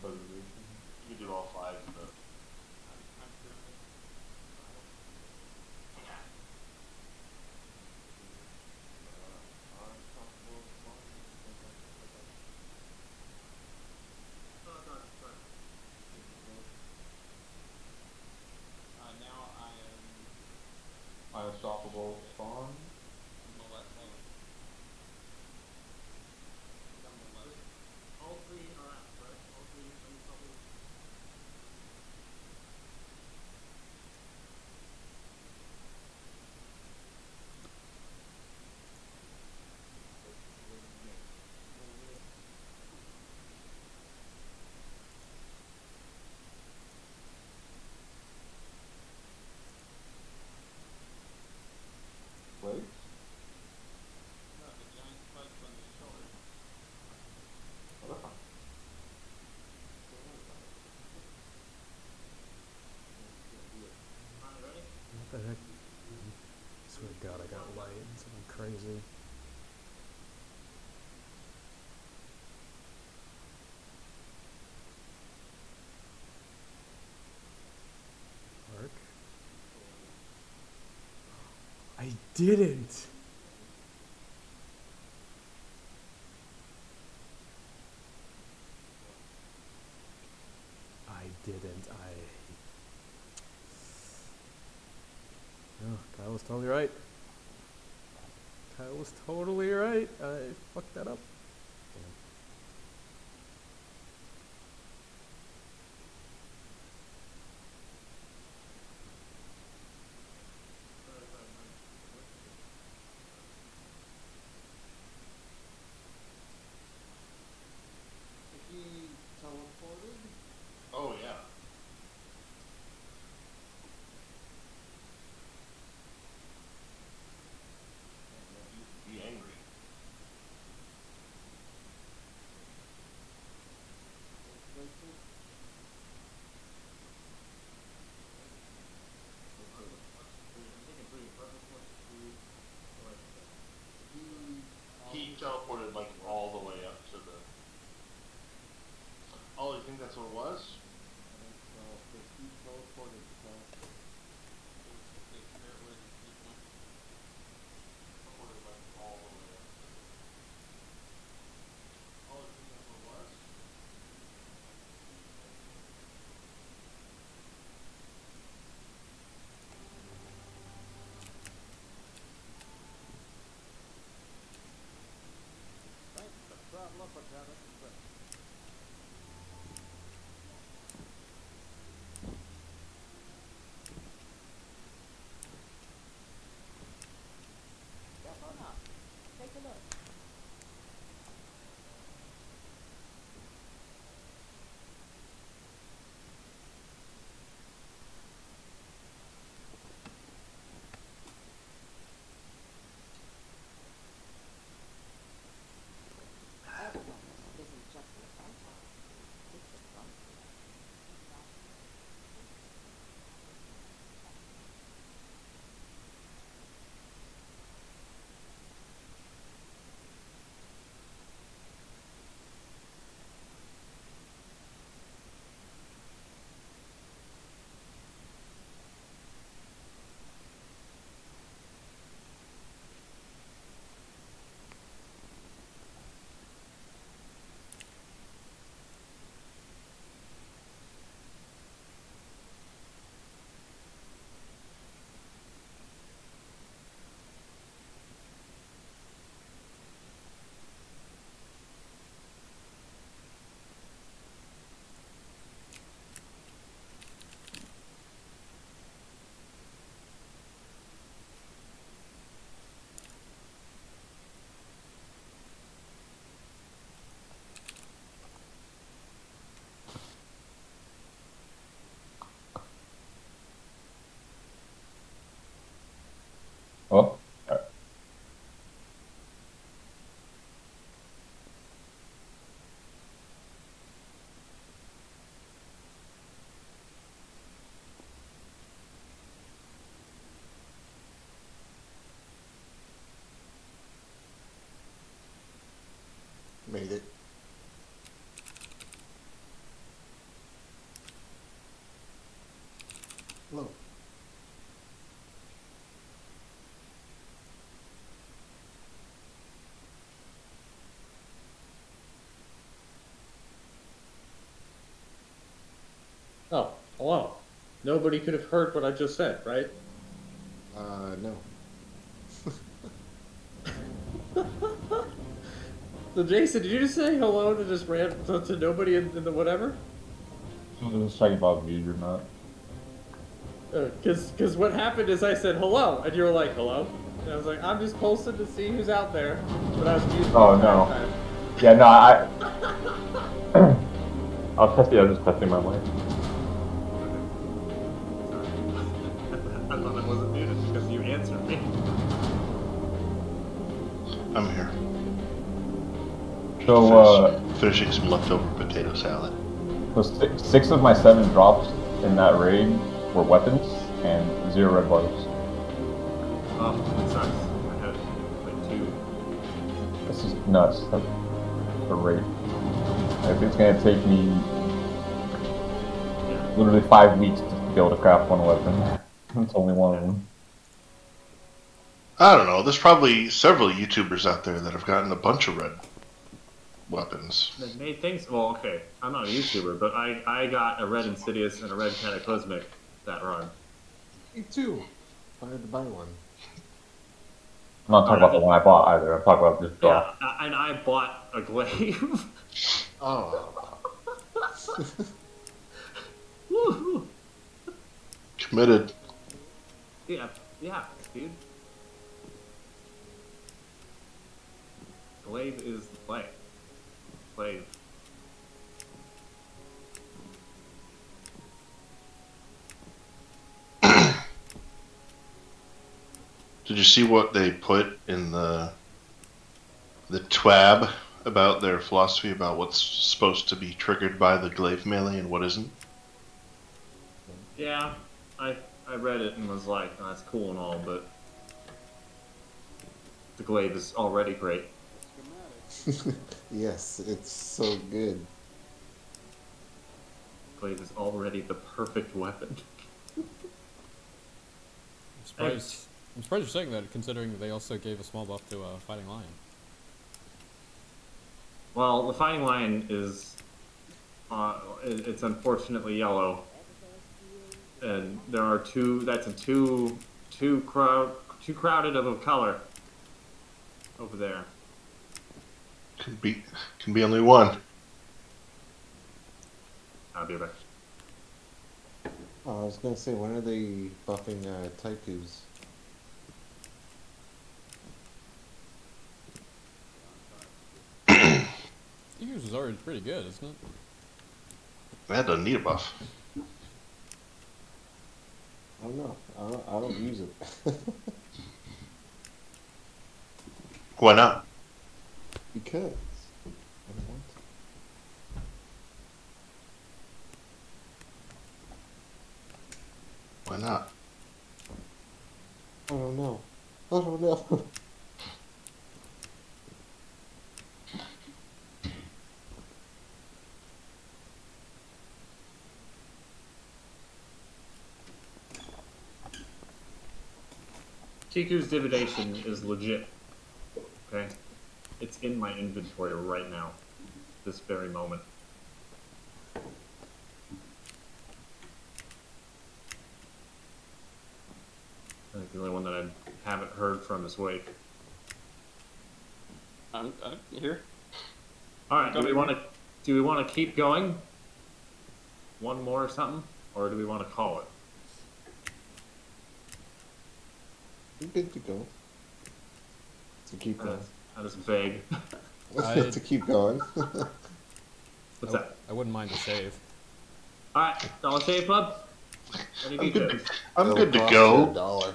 composer. You do all five. didn't. I didn't. I. No, oh, Kyle was totally right. Kyle was totally right. I fucked that up. that's what it was. Oh, hello. Nobody could have heard what I just said, right? Uh, no. <laughs> So Jason, did you just say hello to just ran to, to nobody in, in the whatever? Just checking if I was muted or not. Because because what happened is I said hello, and you were like hello, and I was like I'm just posting to see who's out there, but I was muted. Oh, no. time. Yeah, no, I. I was testing. I was just testing my mic. So, uh, Finishing some leftover potato salad. so six, six of my seven drops in that raid were weapons and zero red bars. Oh, that sucks. I had like two. This is nuts. The, the rate. Like, it's gonna take me Yeah. literally five weeks to be able to craft one weapon. <laughs> It's only one of them. I don't know. There's probably several YouTubers out there that have gotten a bunch of red weapons. They made things. Well, okay. I'm not a YouTuber, but I I got a red Insidious and a red Cataclysmic that run. Me too. I had to buy one. I'm not talking about the one I bought either. I'm talking about this drop. Yeah, I- and I bought a glaive. Oh. <laughs> Woo-hoo. Committed. yeah, yeah, dude. Glaive is <clears throat> Did you see what they put in the the TWAB about their philosophy about what's supposed to be triggered by the glaive melee and what isn't? Yeah, I I read it and was like, oh, that's cool and all, but the glaive is already great. <laughs> yes, it's so good. Glaive is already the perfect weapon. I'm surprised. I'm surprised you're saying that, considering they also gave a small buff to uh, Fighting Lion. Well, the fighting lion is, uh, it's unfortunately yellow, and there are two. That's a two, two crowd, too crowded of a color. Over there. Can be can be only one. I'll be back. Oh, I was gonna say, when are they buffing uh, Ticuu's? <clears throat> Eagles is already pretty good, isn't it? That doesn't need a buff. I don't know. I don't, I don't use it. <laughs> Why not? Because I don't want to. Why not? I don't know. I don't know. Ticuu's divination is legit. Okay? It's in my inventory right now. This very moment. I think the only one that I haven't heard from is Wake. I'm, I'm here. Alright, do we want to do we want to keep going? One more or something? Or do we want to call it? You're good to go. To keep Uh, going. That is vague. <laughs> I- to keep going. <laughs> What's I, that? I wouldn't mind a save. Alright, Dollar Shave Club? What do you I'm need good to to, I'm It'll good to cost you a go. dollar.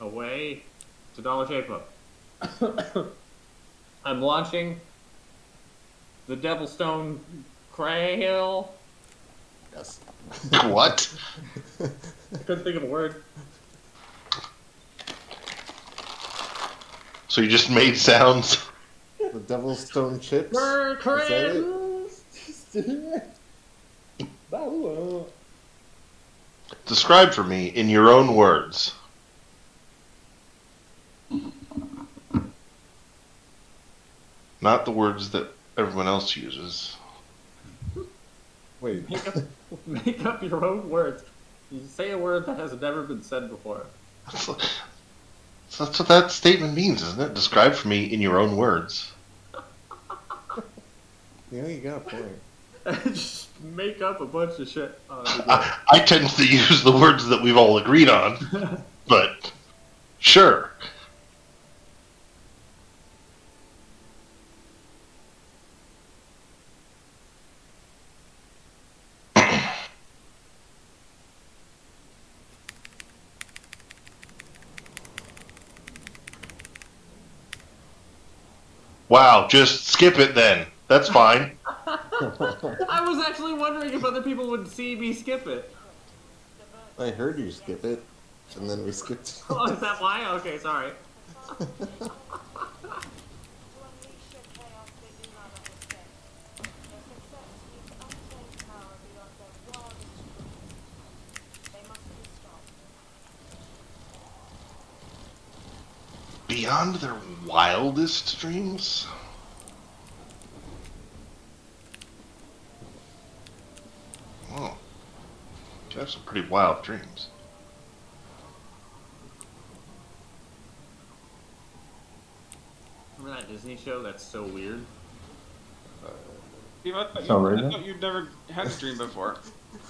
away to Dollar Shave Club. <coughs> I'm launching the Devilstone Crail. Yes. what? <laughs> I couldn't think of a word. So you just made sounds? The Devil's Stone Chips. Is that it? <laughs> Describe for me in your own words. Not the words that everyone else uses. Wait, <laughs> Make up, make up your own words. You say a word that has never been said before. <laughs> That's, that's what that statement means, isn't it? Describe for me in your own words. you know, you got a point. <laughs> Just make up a bunch of shit. <laughs> Oh, that'd be great. I, I tend to use the words that we've all agreed on, <laughs> but sure. Wow, just skip it then. That's fine. <laughs> I was actually wondering if other people would see me skip it. I heard you skip it, and then we skipped. Oh, is that why? Okay, sorry. <laughs> To unleash your chaos they do not understand. Their success needs untamed power beyond their wildest dreams. They must be stopped. Beyond their wildest dreams? Whoa. You have some pretty wild dreams. Remember that Disney show? That's so weird. Steve, I thought, So you, I Raven? thought you'd never had a dream before.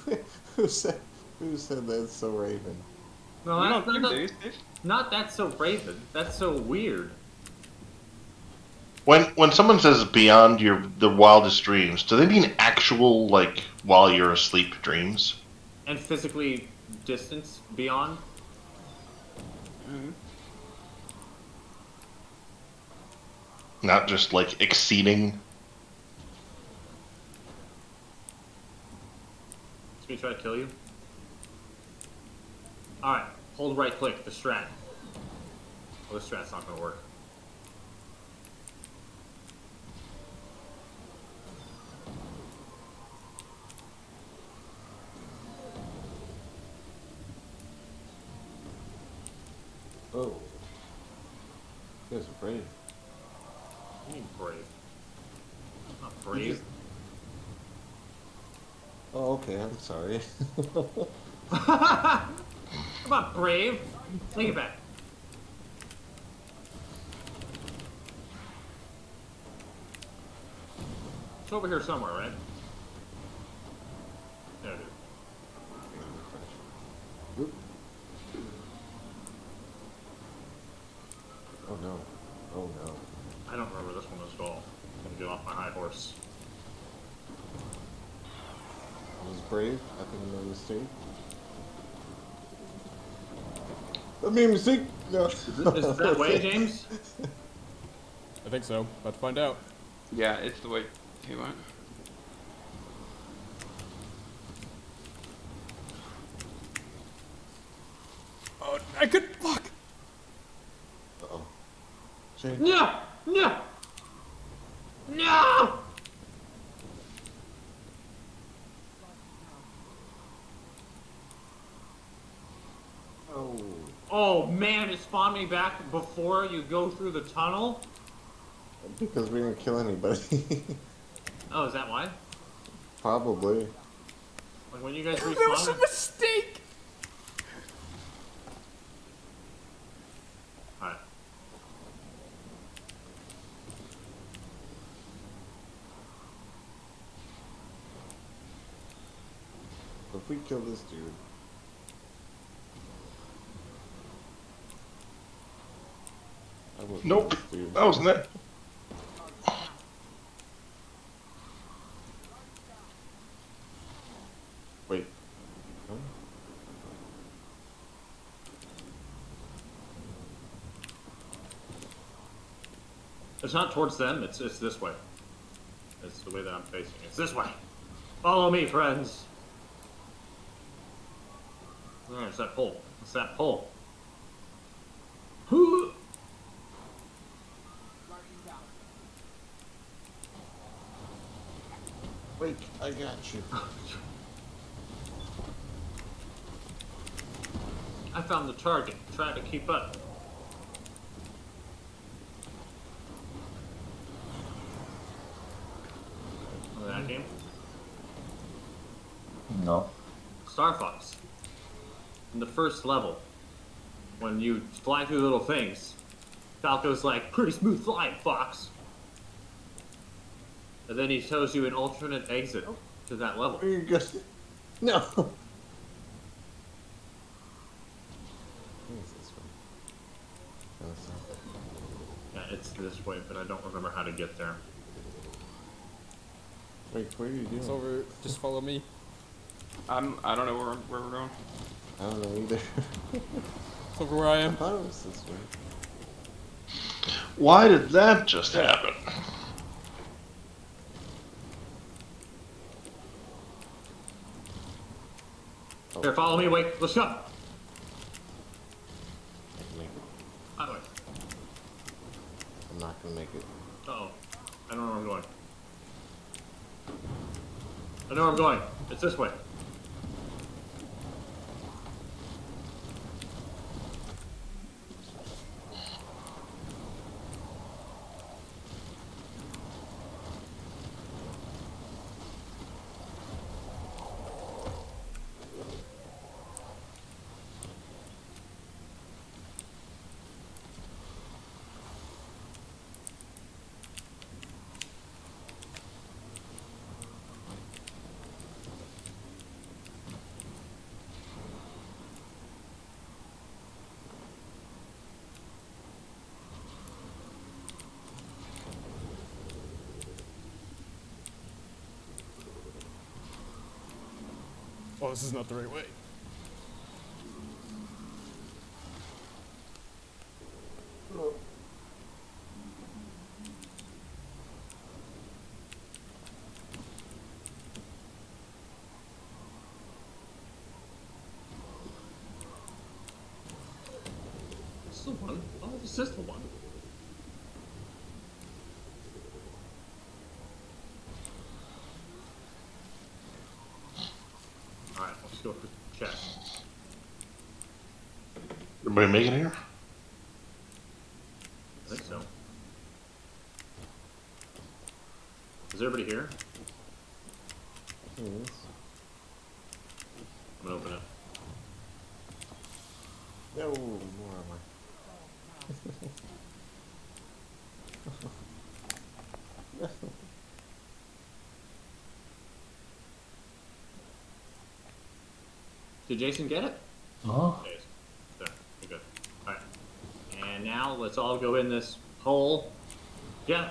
<laughs> who said? Who said that's so Raven? No, you that's don't not, dream, do that, not that's so Raven. That's so weird. When when someone says beyond your the wildest dreams, do they mean actual like while you're asleep dreams? And physically distance beyond. Hmm. Not just like exceeding. Should we try to kill you? Alright, hold right click, the strat. Oh, the strat's not gonna work. Oh. You guys are brave. I do you mean brave? Not brave. Oh, okay. I'm sorry. <laughs> <laughs> Come on, brave. Take it back. It's over here somewhere, right? There it is. Oh no. Oh no. I don't remember this one at all. I'm gonna get off my high horse. I was brave. I think I made a mistake. I made a mistake. No. Is, it, is it that way, <laughs> James? I think so. About to find out. Yeah, it's the way he went. Oh, I could. Fuck. Uh-oh. Shane. No! No! No! Oh. Oh man, it spawned me back before you go through the tunnel? Because we didn't kill anybody. <laughs> Oh, is that why? Probably. Like when you guys There was a mistake. Alright. If we kill this dude. I Nope. this. That wasn't it. Wait. It's not towards them, it's it's this way. It's the way that I'm facing. It's this way. Follow me, friends. There's that pole. It's that pole. Wait, I got you. I found the target. Try to keep up. That hmm. game? No. Star Fox. In the first level, when you fly through little things, Falco's like, pretty smooth flying, Fox. And then he shows you an alternate exit oh. to that level. Where you go? No. Where is this one? Oh, it's Yeah, it's this way, but I don't remember how to get there. Wait, where are you doing? It's over. Just follow me. I'm. I don't know where where we're going. I don't know either. It's over where I I am. thought it was this way. Why did that just happen? Here, follow me, wait, let's go! I can make it. By the way. I'm not gonna make it. Uh-oh. I don't know where I'm going. I know where I'm going. It's this way. This is not the right way. This is the one. Oh, this is the one. Alright, let's go for chest. Everybody making here? I think so. Is everybody here? Here it is. I'm gonna open it. No, more armor. Did Jason get it? Oh. There, there, we're good. Alright. And now let's all go in this hole. Yeah.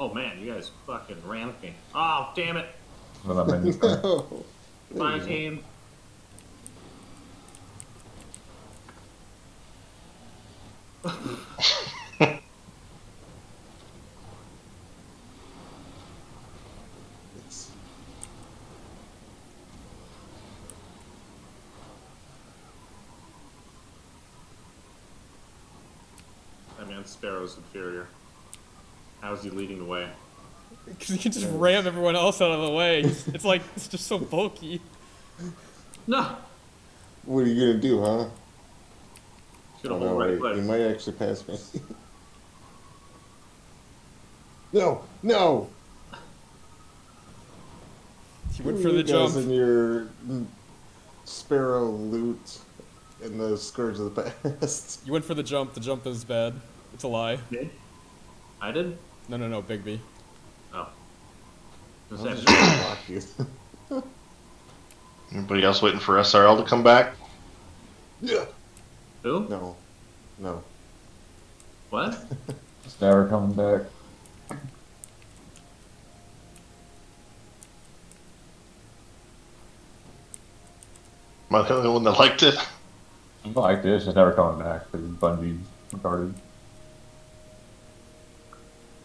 Oh man, you guys fucking rammed me. Oh, damn it. Well, that means No. My team. Sparrow's inferior. How is he leading the way? <laughs> Because you can just ram everyone else out of the way. It's, it's like it's just so bulky. No! what are you gonna do, huh? Should have Oh, no, right wait, click. you might actually pass me. <laughs> no, no. You went for are the you guys jump. in your mm, sparrow loot in the scourge of the <laughs> past. You went for the jump. The jump is bad. It's a lie. Did? I did? No, no, no, Bigby. Oh. Just I'll <coughs> block you. Anybody else waiting for SRL to come back? yeah. Who? No, no. What? <laughs> it's never coming back. Am I the only one that liked it? I liked it, it's just never coming back because Bungie regarded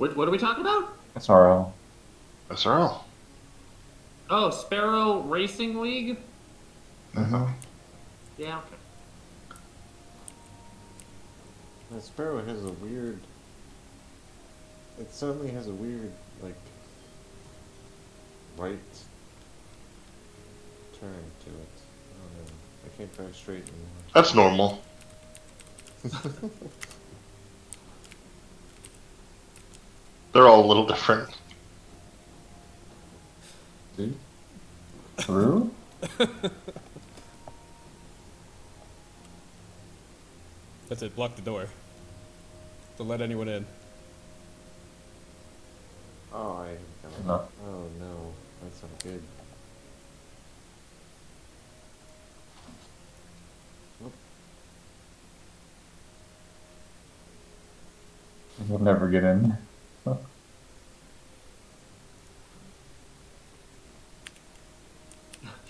What, what are we talking about? SRL. SRL. Oh, Sparrow Racing League? Uh-huh. Yeah, okay. The sparrow has a weird. It suddenly has a weird, like, right turn to it. I don't know. I can't drive straight anymore. That's normal. <laughs> They're all a little different. True? <laughs> That's it, block the door. Don't let anyone in. Oh, I. No. Oh no, that's not good. We'll never get in. <laughs>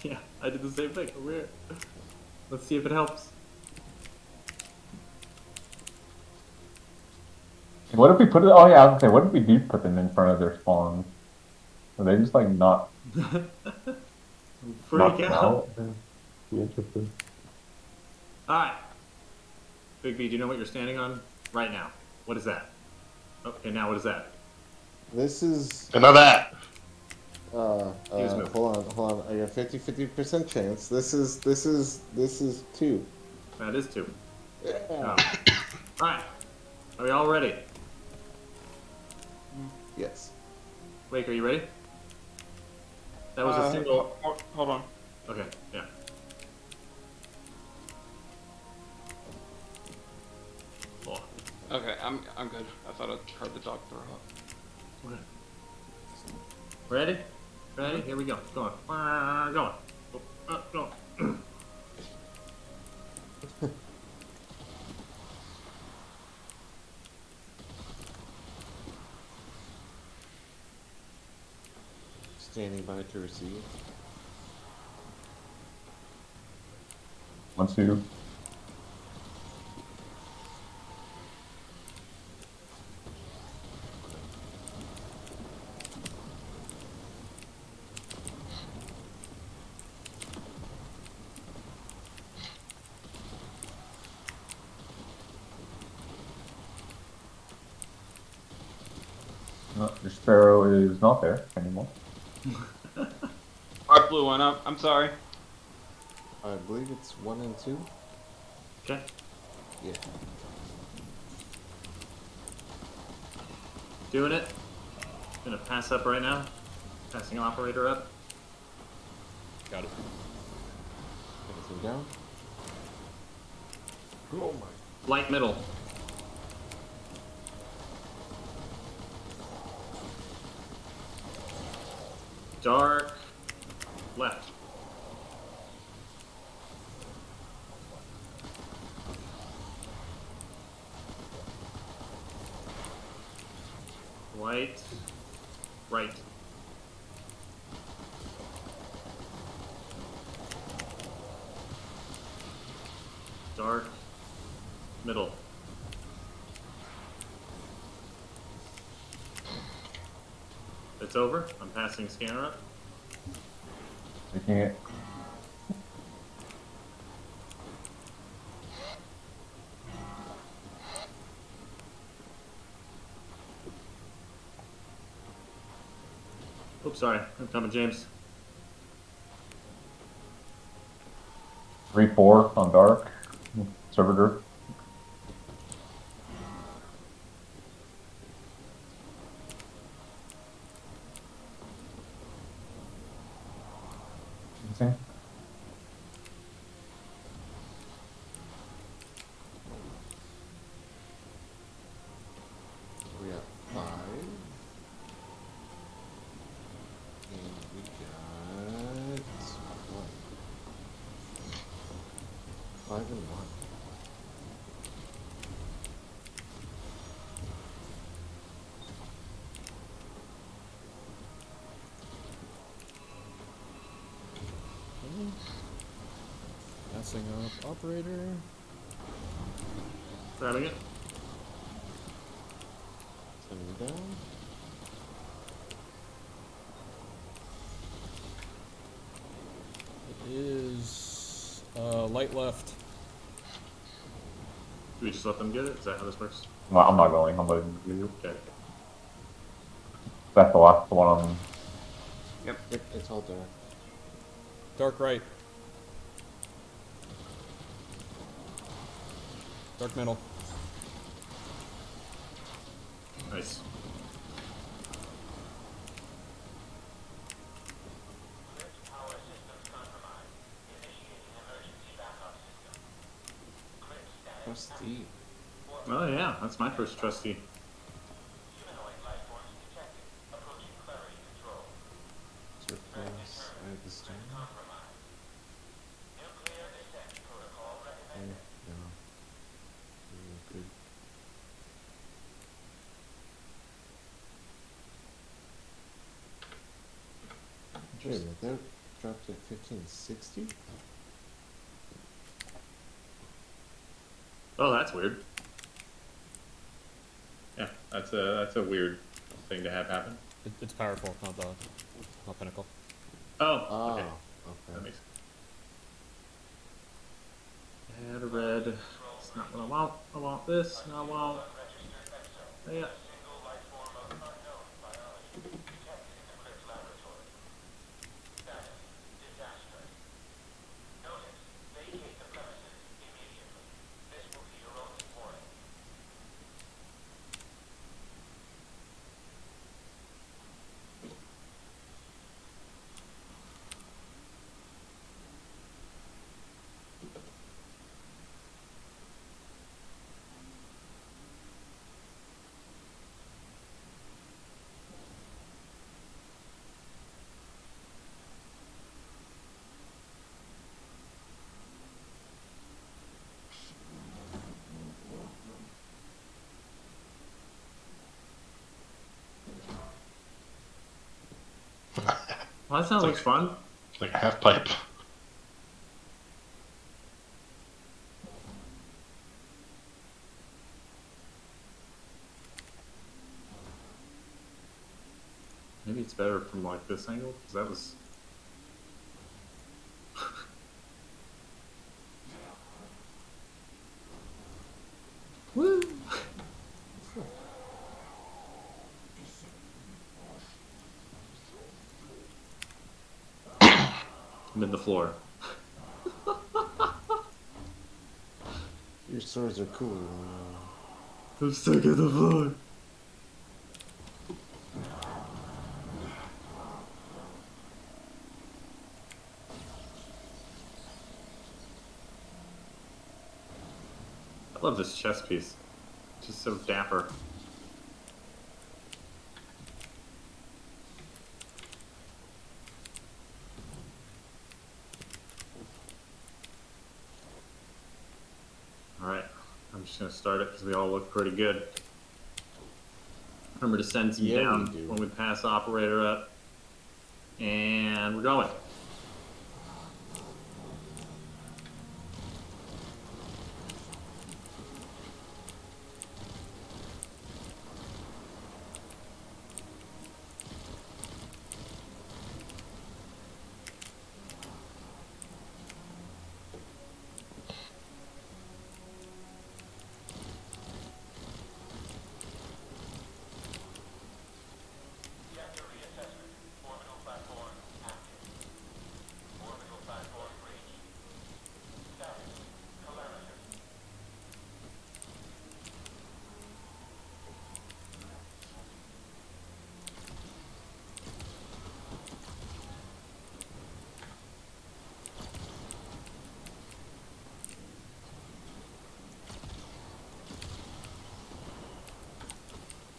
Yeah, I did the same thing over here. Let's see if it helps. What if we put it? Oh yeah, I was gonna say, what if we do put them in front of their spawn? Are they just like not? <laughs> Freak knocked out. Be interested. Alright. Big B, do you know what you're standing on right now? What is that? Okay, now what is that? This is. Another now that. Uh, He uh, hold on, hold on. I got 50 50 percent chance. This is this is this is two. That is two. Yeah. Oh. <coughs> Alright. Are we all ready? Yes. Wake, are you ready? That was a Uh, single. Hold on. Okay, Okay, I'm I'm good. I thought I heard the dog throw up. Ready? Ready? Here we go. Go on. Uh, Go on. Go, uh, go on. <laughs> Standing by to receive. One, two. No, your sparrow is not there anymore. I blew one up. I'm sorry. I believe it's one and two. Okay. Yeah. Doing it. Gonna pass up right now. Passing operator up. Got it. Everything down. Oh my. Light middle. Dark. Left. White. Right. Dark. Middle. It's over. I'm passing scanner up. Taking it. Oops, sorry. I'm coming, James. Three, four on dark. Server Servitor. Okay. We got five. And we got one. Five and one. Passing up operator. Grabbing it. Setting down. It is uh, light left. Do we just let them get it? Is that how this works? No, I'm not going. I'm letting you. Okay. That's the last one on. It, it's all dark. Dark right. Dark middle. Nice. trustee. Oh yeah, that's my first trustee. 60? Oh, that's weird. Yeah, that's a that's a weird thing to have happen. It, it's powerful, not the not pinnacle. Oh, oh okay. Ah, okay. That makes sense. Add a red. It's not what I want. I want this. No, I want. Oh, yeah. Well, that sounds like fun. It's like a half pipe. Maybe it's better from like this angle because that was. Woo! I'm in the floor. Your swords are cool. uh, I'm stuck in the floor. I love this chess piece. Just so dapper. Alright, I'm just gonna start it because we all look pretty good. Remember to send some Yeah, we down do. when we pass operator up. And we're going.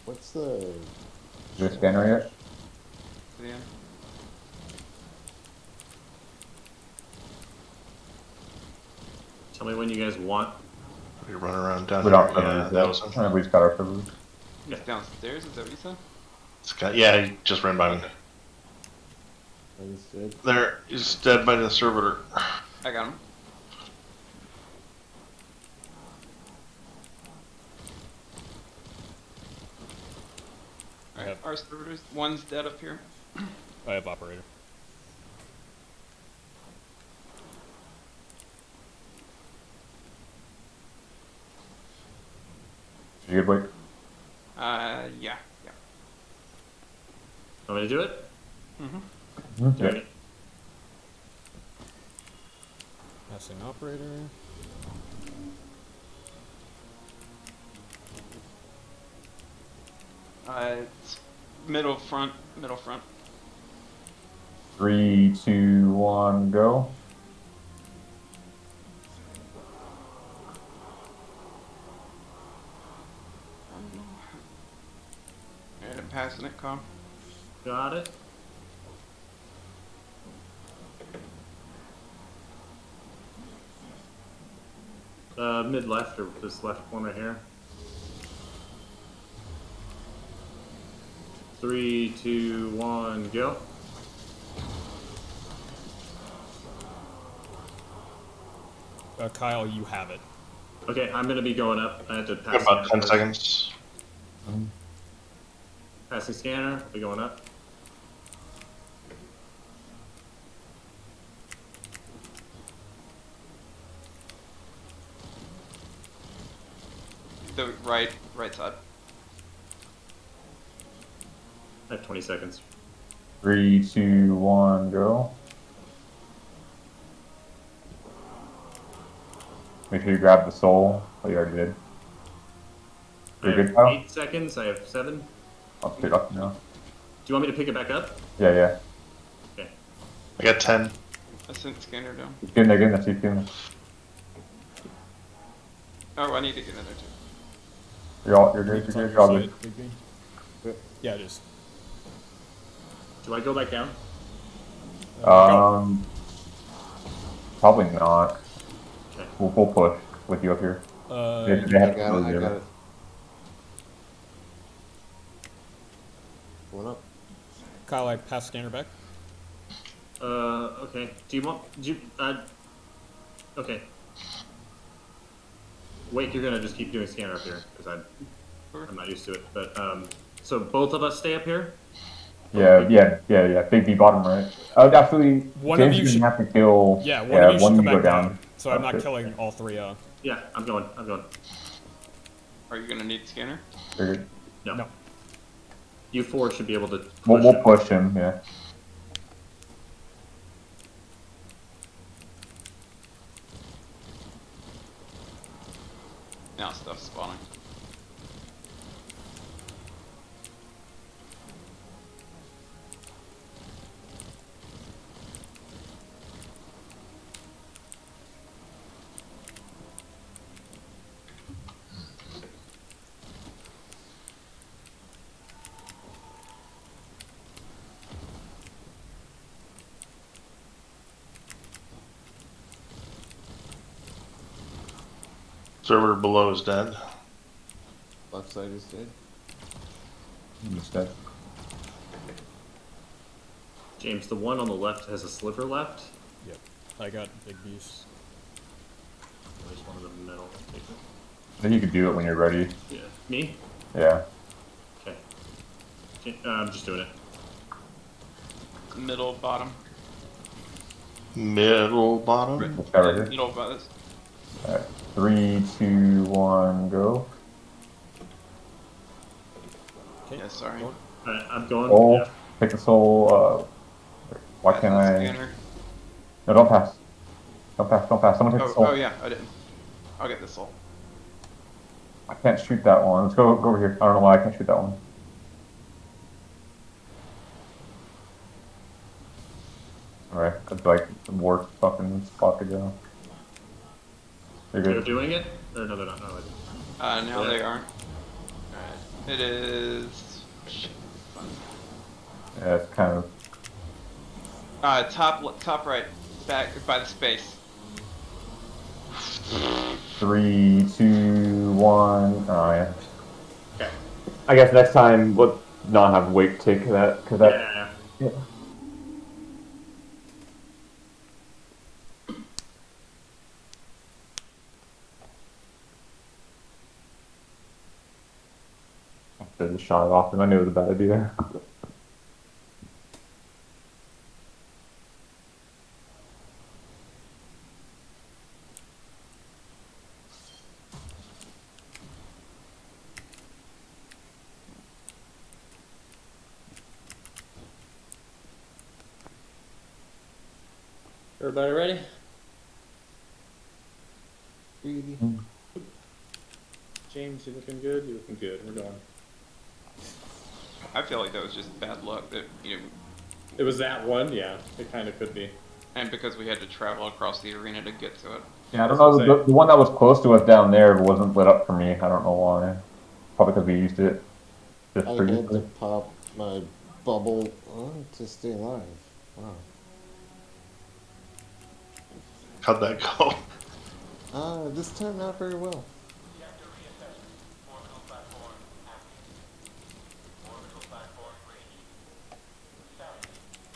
What's the Is there a scanner yet? Yeah. Tell me when you guys want. We run around down We here. don't Yeah, that was. I think we just got our privilege. Yeah. Downstairs, is that what you said? This guy, yeah, he just ran by me. understood? There, he's dead by the servitor. I got him. I have Our servitors, one's dead up here. I have operator. Did you get Blake? Uh, yeah, yeah. Want me to do it? Mm-hmm. Mhm. Okay. Passing front, middle front. Three, two, one, go. And I'm passing it, Com. Got it. Uh, mid left or this left corner here. Three, two, one, go. Uh, Kyle, you have it. Okay, I'm gonna be going up. I have to pass. about scanner 10 first. seconds. Passing scanner. We going up. The right, right side. I 20 seconds. Three, two, one, go. Make sure you grab the soul. Oh, you already did. You're good, Kyle? eight seconds. I have seven. I'll pick it up now. Do you want me to pick it back up? Yeah, yeah. Okay. I got 10. I sent scanner down. Keep getting there, getting there, keep getting there. Oh, I need to get another two. You're all, you're good, you're good, your you're all good. Yeah, it is. Do I go back down? Um, probably not. Okay. We'll, we'll push with you up here. Uh, They- they have to got it. I got it. Going up. Kyle, I pass scanner back. Uh, okay. Do you want? Do you? Uh, okay. Wait, you're gonna just keep doing scanner up here because I'm Sure. I'm not used to it. But um, so both of us stay up here. Yeah, yeah, yeah, yeah. Big B bottom right. Uh, actually, One of you doesn't should- have to kill. Yeah, one yeah, of you should come you go back down. down. So I'm not Okay. killing all three. Uh, Yeah, I'm going. I'm going. Are you gonna need scanner? No. No. You four should be able to. We'll, we'll it. push him. Yeah. Now stuff's spawning. Server below is dead. Left side is dead. He's dead. James, the one on the left has a sliver left. yep. I got big B's. There's one in the middle. Take it. I think you can do it when you're ready. Yeah. Me? Yeah. Okay. Okay, uh, I'm just doing it. Middle, bottom. Middle bottom. This guy right here. Middle, bottom. Alright. Three, two, one, go. Okay. Yeah, sorry. Alright, I'm going. Soul. Yeah. Pick the soul. Uh, why can't I? Scanner. No, don't pass. Don't pass. Don't pass. Someone hit the Oh, soul. oh yeah, I didn't. I'll get this soul. I can't shoot that one. Let's go, go over here. I don't know why I can't shoot that one. Alright, that's like the worst fucking spot to go. You're They're doing it? Or no, they're not. No, they're- Uh, now Yeah. they aren't. Alright. It is. Shit. Yeah, it's kind of. Uh, top, top right. Back by the space. Three, two, one. Oh, yeah. Okay. I guess next time, we'll not have Wake take that, because that. Yeah. Yeah. I should shot it off him. I knew it was a bad idea. Everybody ready? Really? Mm. James, you looking good? You looking good? We're going. I feel like that was just bad luck that you know, It was that one, yeah. It kind of could be. and because we had to travel across the arena to get to it. Yeah, I don't know. The, the one that was close to us down there wasn't lit up for me. I don't know why. Probably because we used it. Just I for had to pop my bubble uh, to stay alive. Wow. How'd that go? Uh, this time not very well. Reactor reassessment. Orbital platform active. Orbital platform ready. Sound.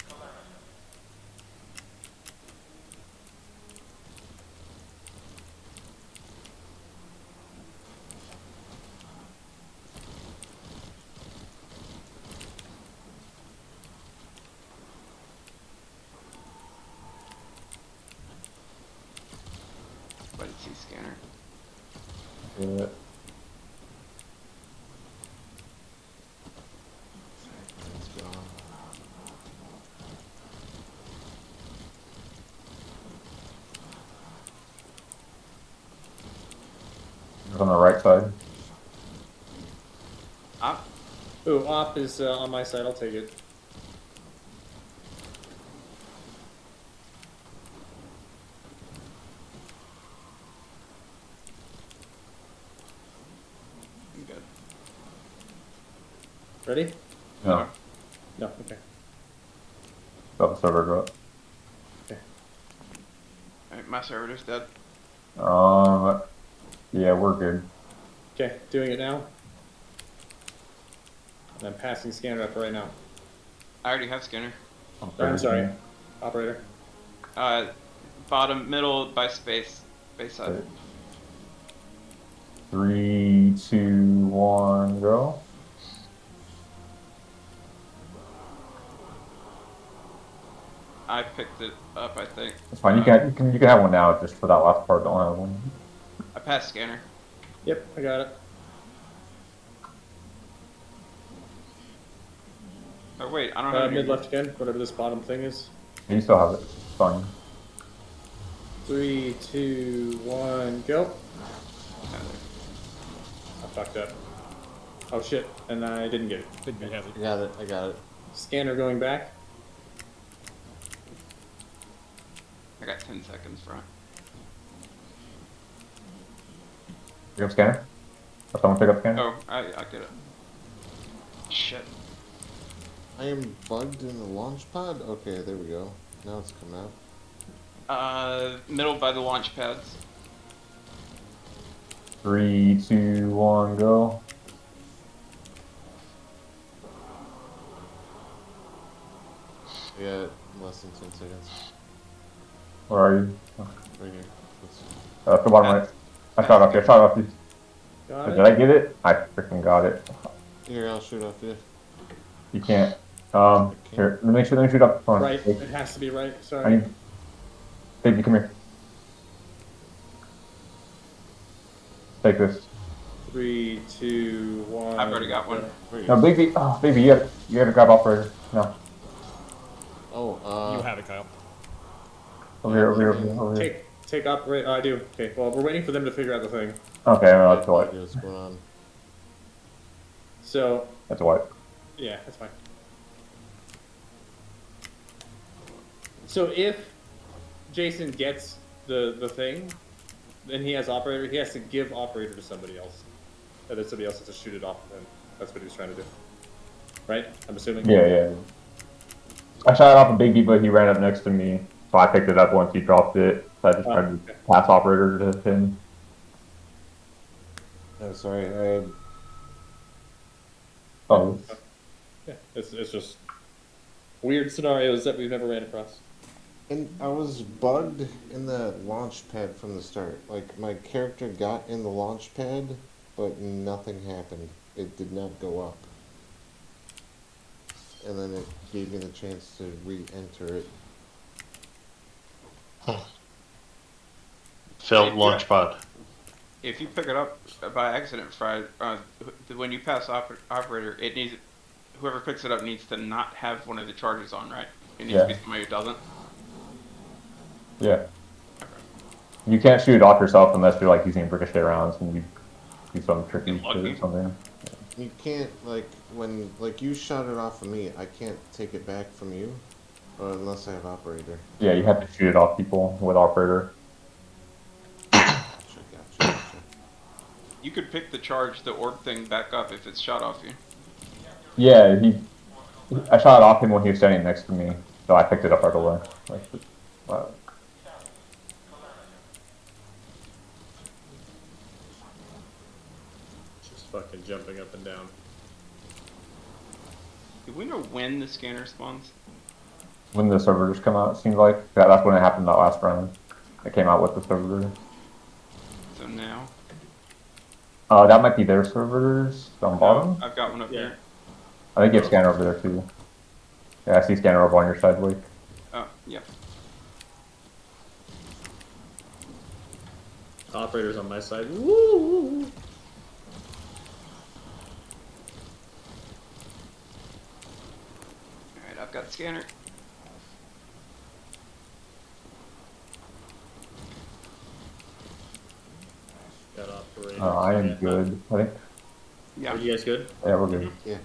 Calamity. But it's C scanner. Yeah. It's gone. It's on the right side. Ah, Ooh, op is uh, on my side. I'll take it. I'm good. Ready? No. No. Okay. Got the server go up. Alright, my is dead. Um, yeah, we're good. Okay. Doing it now. And I'm passing scanner up right now. I already have scanner. I'm sorry, operator. Uh, bottom, middle by space, base side. Three, two, one, go. I picked it up, I think. It's fine. You can you can you can have one now just for that last part. Don't have one. I passed scanner. Yep, I got it. Oh wait, I don't Uh, have mid left again, whatever this bottom thing is. You still have it. It's fine. Three, two, one, go. I fucked up. Oh shit, and I didn't get it. Didn't be heavy. I got it. I got it. Scanner going back. I got 10 seconds front. You have scanner? Or someone pick up scanner? Oh, I, I get it. Shit. I am bugged in the launch pad? Okay, there we go. Now it's coming out. Uh, middle by the launch pads. Three, two, one, go. I got less than ten seconds. Where are you? Right here. Uh, the bottom right. I shot off you. I shot off you. Got Did it. I get it? I freaking got it. Here, I'll shoot off you. You can't. Um, here. Let me make sure. Let me shoot up. Hold on. Right, Take- it has to be right. I Sorry. need. Baby, come here. Take this. Three, two, one. I've already got one. Where you- No, baby. Oh, baby, you gotta, you gotta grab operator. No. Oh, uh. you have it, Kyle. Over here, over here, over here. Over here. Take, take operate. Oh, I do. Okay. Well, we're waiting for them to figure out the thing. Okay, I'm no white. idea what's going on. So, That's white. yeah, that's fine. So if Jason gets the the thing, then he has operator. He has to give operator to somebody else, and then somebody else has to shoot it off of him. That's what he was trying to do. Right? I'm assuming. Yeah, yeah. I shot it off a big biggie, but he ran up next to me, so I picked it up once he dropped it. So I just Oh, tried okay. to pass operator to him. Oh, sorry. I, Oh, Yeah. It's it's just weird scenarios that we've never ran across. and I was bugged in the launch pad from the start. Like, my character got in the launch pad, but nothing happened. It did not go up. And then it gave me the chance to re-enter it. Failed Yeah. launch pod. If you pick it up by accident, Friday, uh, when you pass oper- operator, it needs whoever picks it up needs to not have one of the charges on, right? It needs to Yeah. be somebody who doesn't. yeah. You can't shoot it off yourself unless you're like using ricochet rounds and you do some tricky shit or lucky. something. You can't, like, when, like, you shot it off of me, I can't take it back from you, unless I have operator. Yeah, you have to shoot it off people with operator. You could pick the charge, the orb thing back up if it's shot off you. Yeah, he. I shot it off him when he was standing next to me, so I picked it up right away. Like, wow. Just fucking jumping up and down. Do we know when the scanner spawns? When the servers come out, it seems like that, that's when it happened that last round. It came out with the server. So now. Uh, that might be their servers on bottom. I've got one up Yeah. here. I think you have scanner over there too. Yeah, I see scanner over on your side, Wake. Oh, yeah. Operators on my side. Woo! Alright, I've got scanner. Got operators. Uh, I am Yeah. good. I think. Yeah. Are you guys good? Yeah, we're good. Yeah.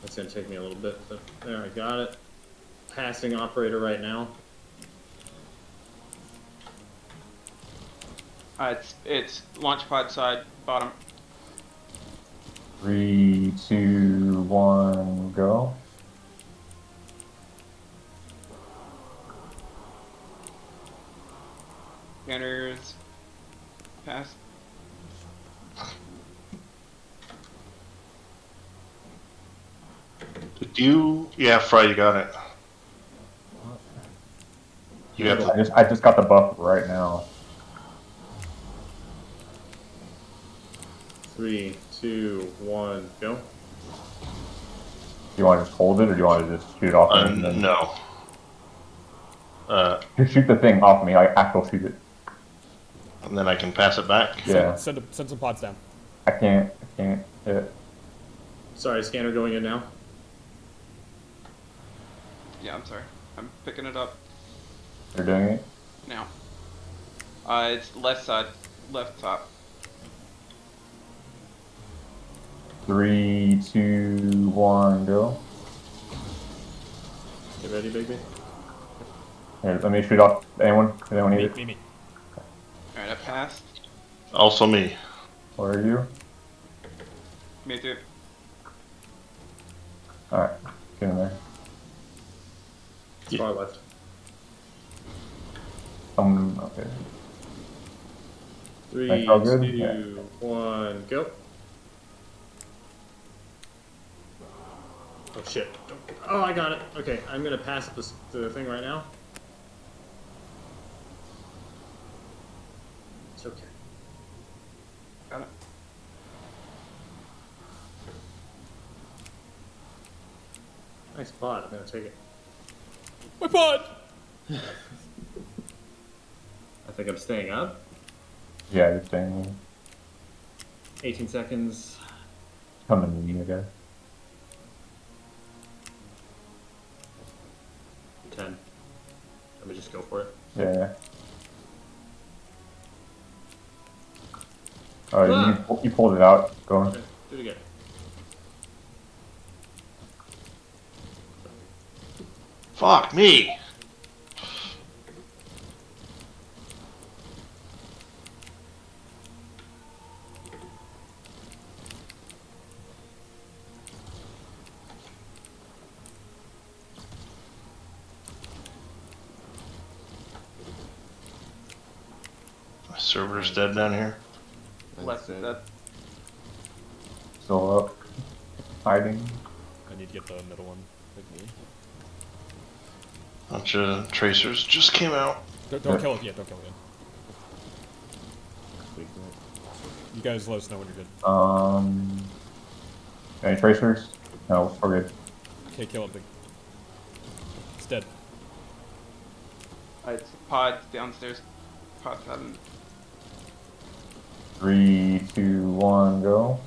That's gonna take me a little bit, but there, I got it. Passing operator right now. Uh, it's it's launch pod side bottom. Three, two, one, go. Scanners. Pass. Did you? Yeah, Fry, you got it. You have I just I just got the buff right now. Three, two, one, go. Do you want to just hold it, or do you want to just shoot it off? uh, me and then- no. Uh, Just shoot the thing off me. I actual shoot it. And then I can pass it back. Yeah. Send, a, send some pods down. I can't. I can't. Yeah. Sorry, scanner going in now. Yeah, I'm sorry. I'm picking it up You're doing it. now. Uh, it's left side, left top. Three, two, one, go. You ready, baby? Here, let me shoot off. Anyone? Anyone need Me, it? me, me. Alright, I passed. Also me. Where are you? Me too. All right, get in there. Far left. Um. Okay. Three, That's all good? two, Yeah. one, go. Oh shit. Oh, I got it. Okay, I'm gonna pass this, the thing right now. It's okay. Got it. Nice pod. I'm gonna take it. My pod! I think I'm staying up. Yeah, you're staying. Up. 18 seconds. Coming to me, I guess. 10. Let me just go for it. Yeah. yeah. Oh, Ah. you you pulled it out. Go on. Okay, do it again. Fuck me. My server's dead down here. Left That's it. that. Still up. Hiding. I need to get the middle one. Like me. Bunch of tracers just came out. Don't, don't kill it yet, don't kill it yet. You guys let us know when you're good. Um. Any tracers? No, we're good. Okay, kill it, big. It's dead. Uh, it's pod downstairs. Pod seven. Three, two, one, go.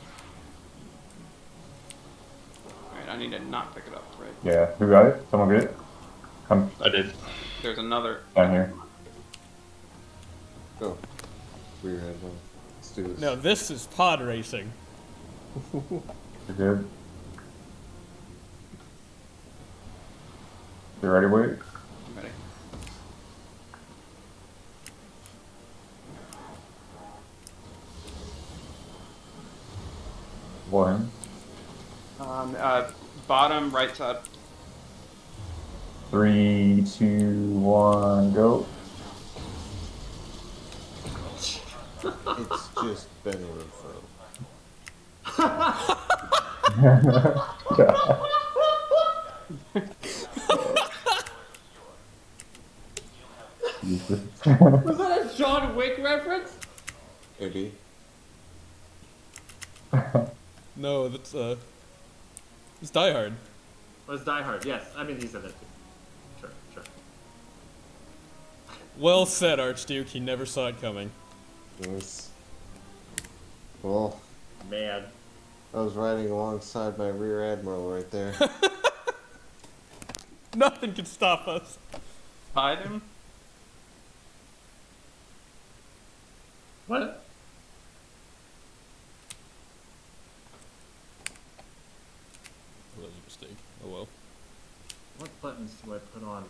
Alright, I need to not pick it up, right? Yeah, who got it? Someone get it? Come I did. There's another. down here. Go. Weird head one. Let's do this. No, this is pod racing. <laughs> You're good. You ready, wait? Ready? Blow him. Um, uh, bottom right side. Three, two, one, go. It's just Ben Rufo. God. Jesus. Was that a John Wick reference? Maybe. No, that's uh, it's Die Hard. Was Die Hard? Yes, I mean he said that too. Sure, sure. Well said, Archduke. He never saw it coming. Yes. Well, Man. I was riding alongside my rear admiral right there. <laughs> Nothing can stop us. Hide him. What? That was a mistake. Oh well. What buttons do I put on?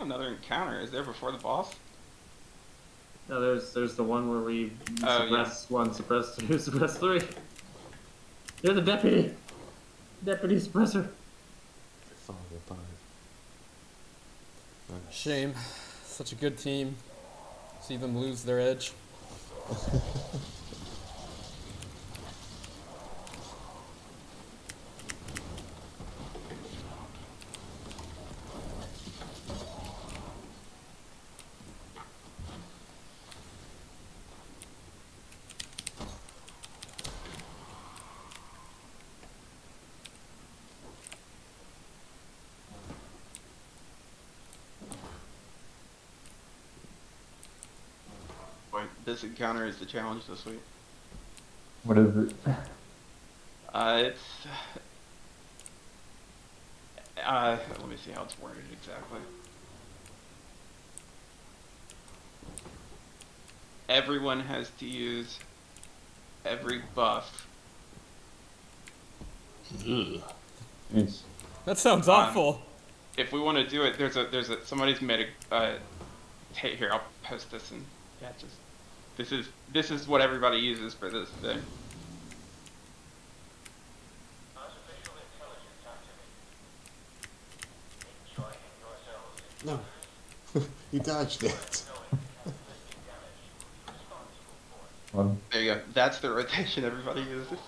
Another encounter. Is there before the boss? No, there's there's the one where we Oh, suppress one, suppress <laughs> two, suppress three. You're the deputy. Deputy suppressor. Fall apart. Shame. Such a good team. See them lose their edge. <laughs> encounter is the challenge this week. What is it? Uh, it's. Uh, let me see how it's worded exactly. Everyone has to use every buff. Ugh. Jeez. That sounds Um, awful. If we want to do it, there's a there's a somebody's made a. Uh, hey, here I'll post this and yeah, just this is this is what everybody uses for this thing. Artificial intelligence activated. Enjoying yourselves No. <laughs> you dodged it. One. There you go. That's the rotation everybody uses.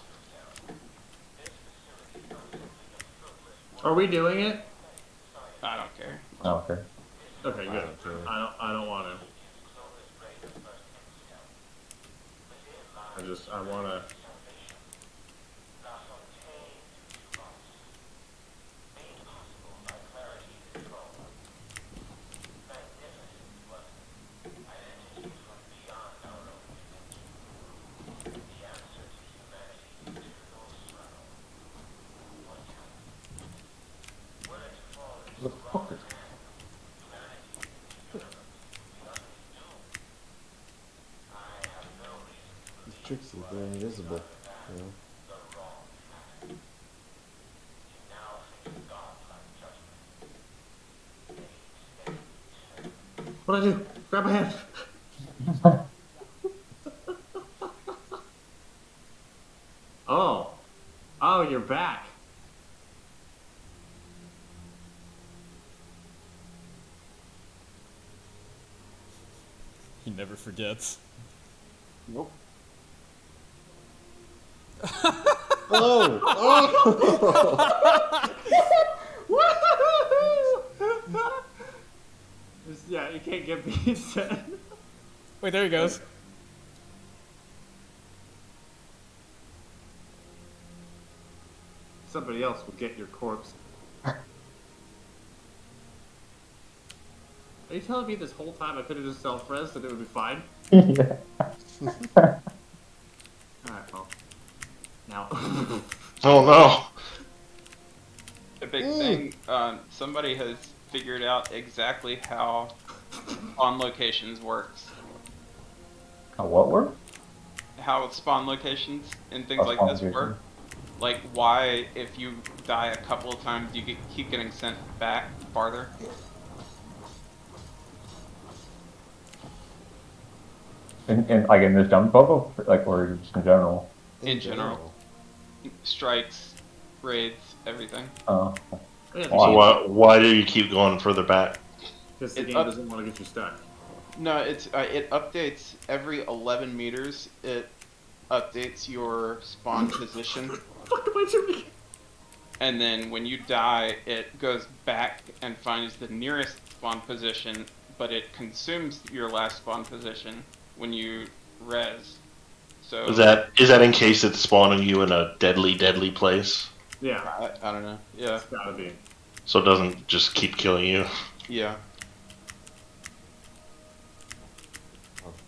Are we doing it? I don't care. Oh, okay. Okay, good. don't care. I don't. I don't want to. I just. I want to. The fuck is These tricks are they're invisible. You know? What do I do? Grab my hand. <laughs> oh. Oh, you're back. He never forgets. Nope. <laughs> oh! <laughs> Oh! Just- yeah, you can't get beat. <laughs> Wait, there he goes. Somebody else will get your corpse. <laughs> Are you telling me this whole time I could have just self-res and it would be fine? yeah. <laughs> Alright, well. Now. Oh no! A big thing. Um, somebody has figured out exactly how spawn locations works. How what word? How spawn locations and things Oh, like this location. work. Like why, if you die a couple of times, you get, keep getting sent back farther. And, in like in this jump bubble, like or just in general. In general. Strikes, raids, everything. Uh, Yeah, So why, why do you keep going further back? Because the It game up- doesn't want to get you stuck. No, it's uh, it updates every 11 meters. It updates your spawn position. <laughs> Fuck am I doing? And then when you die, it goes back and finds the nearest spawn position, but it consumes your last spawn position when you res. So Is that is that in case it's spawning you in a deadly, deadly place? Yeah, I, I don't know. Yeah, it's gotta be. So it doesn't just keep killing you. yeah.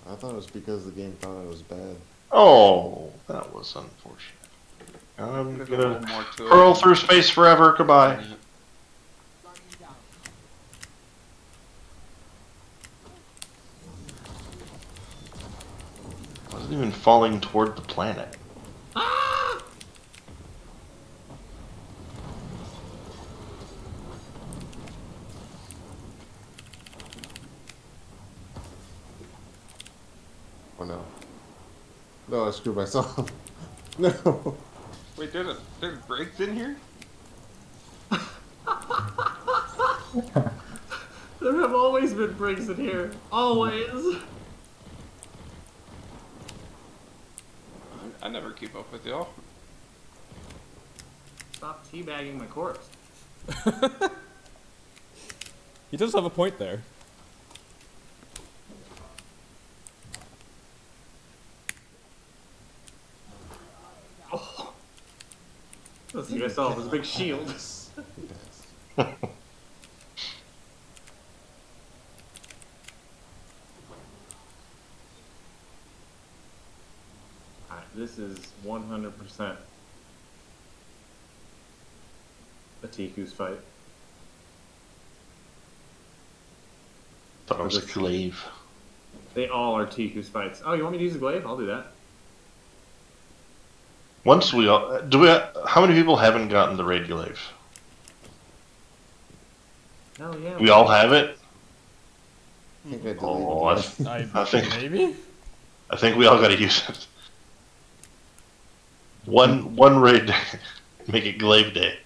I thought it was because the game thought it was bad. Oh, that was unfortunate. I'm there's gonna more to it. through space forever. Goodbye. Wasn't even falling toward the planet. Oh no. No, I screwed myself. <laughs> no. Wait, there's a there's breaks in here. <laughs> There have always been bricks in here. Always. I never keep up with y'all. Stop teabagging my corpse. <laughs> He does have a point there. That's what I saw. It was a big shield. <laughs> This is 100% a Ticuu's fight. Thought it was a glaive. They all are Ticuu's fights. Oh, you want me to use a glaive? I'll do that. Once we all do we, how many people haven't gotten the raid glaive? Hell oh, yeah. We all have it. I think I Oh, I, it. I, <laughs> I think maybe. I think we all got to use it. One one raid, day. <laughs> make it glaive day.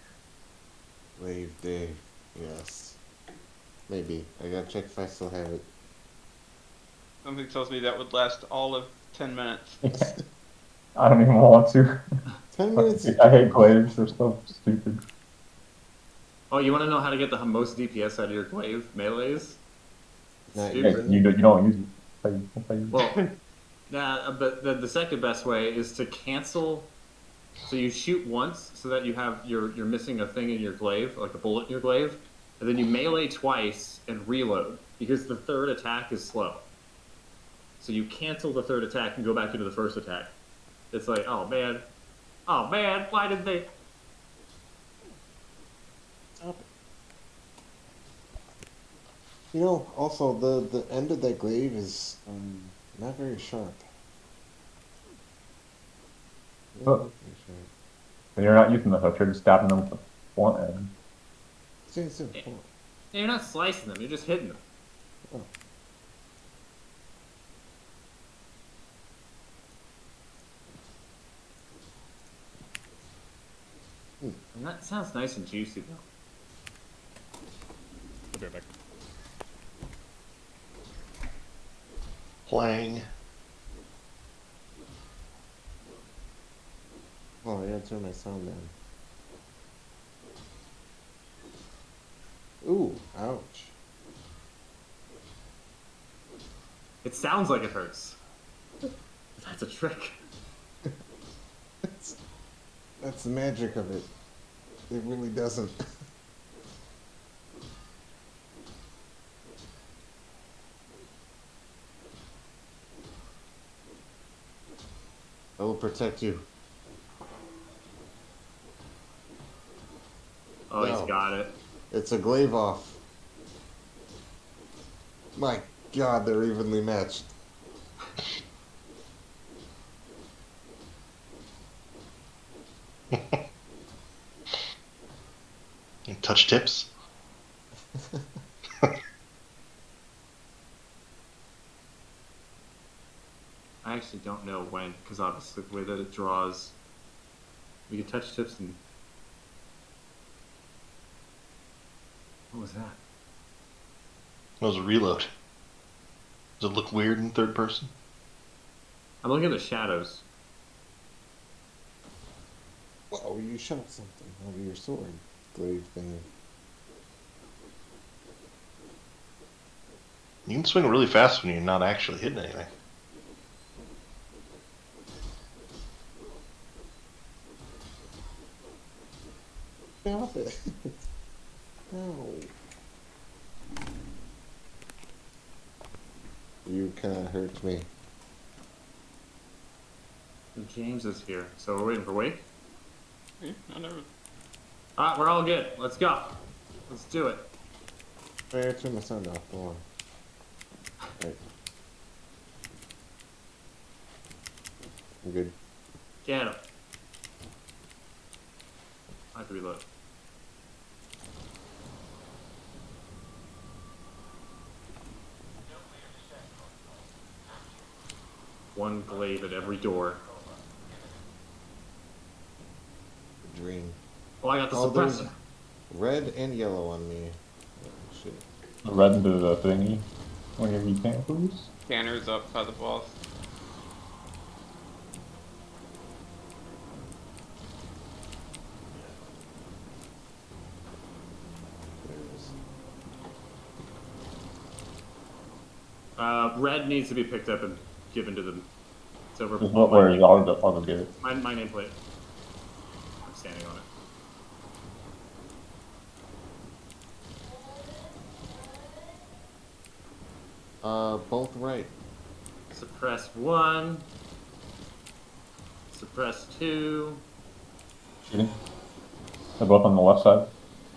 Wave day. Yes. Maybe. I gotta check if I still have it. Something tells me that would last all of ten minutes. <laughs> I don't even want to. Ten minutes. <laughs> I hate glaives. They're so stupid. Oh, you want to know how to get the most DPS out of your glaive melees? Not Stupid. You, do, you don't use it. That's how you- that's how you- Well, nah, but the, the second best way is to cancel. So you shoot once, so that you have you're you're missing a thing in your glaive, like a bullet in your glaive, and then you melee twice and reload because the third attack is slow. So you cancel the third attack and go back into the first attack. It's like, oh man, oh man, why did they? Stop it. You know, also the the end of that glaive is um, not very sharp. Oh. Not very sharp. When you're not using the hook, you're just stabbing them with the blunt end. See, see, hold on. You're not slicing them; you're just hitting them. And that sounds nice and juicy though. I'll be right back. Playing. Oh, I gotta turn my sound down. Ooh, ouch. It sounds like it hurts. That's a trick. That's, that's the magic of it. It really doesn't. <laughs> I will protect you. Oh, No. he's got it. It's a glaive off. My god, they're evenly matched. <laughs> <laughs> Touch tips. <laughs> I actually don't know when, because obviously the way that it draws, we can touch tips and. What was that? That was a reload. Does it look weird in third person? I'm looking at the shadows. Oh, you shot something out of your sword, glaive thing. You can swing really fast when you're not actually hitting anything. Stop it. <laughs> no. You kind of hurt me. And James is here, so we're waiting for Wake. Yeah, I never. Alright, we're all good. Let's go. Let's do it. Hey, I turned my sound off. Hold on. Right. I'm good. Get him. I have to reload. One glaive at every door. Dream. Oh, I got the Oh, suppressor. red and yellow on me. Oh, shit. Red into the thingy. Whenever you can, please. Scanner's up by the boss. There it is. Uh, red needs to be picked up and given to them. It's over. Just what where is I'll go, I'll go get it. My, my nameplate. I'm standing on it. Uh, both right. Suppress one. Suppress two. Shooting. They're both on the left side.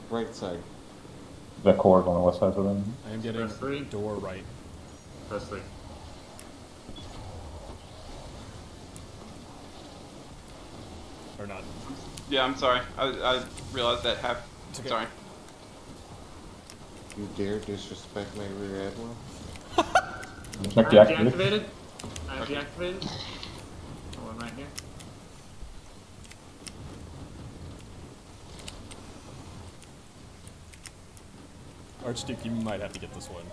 Right side. The core is on the left side of them. I am getting Press three. door right. Press three. Or not. Yeah, I'm sorry. I, I realized that half. okay. Sorry. You dare disrespect my rear admiral? Check I the have activation. deactivated. I have deactivated. Oh, one right here. Archduke, you might have to get this one.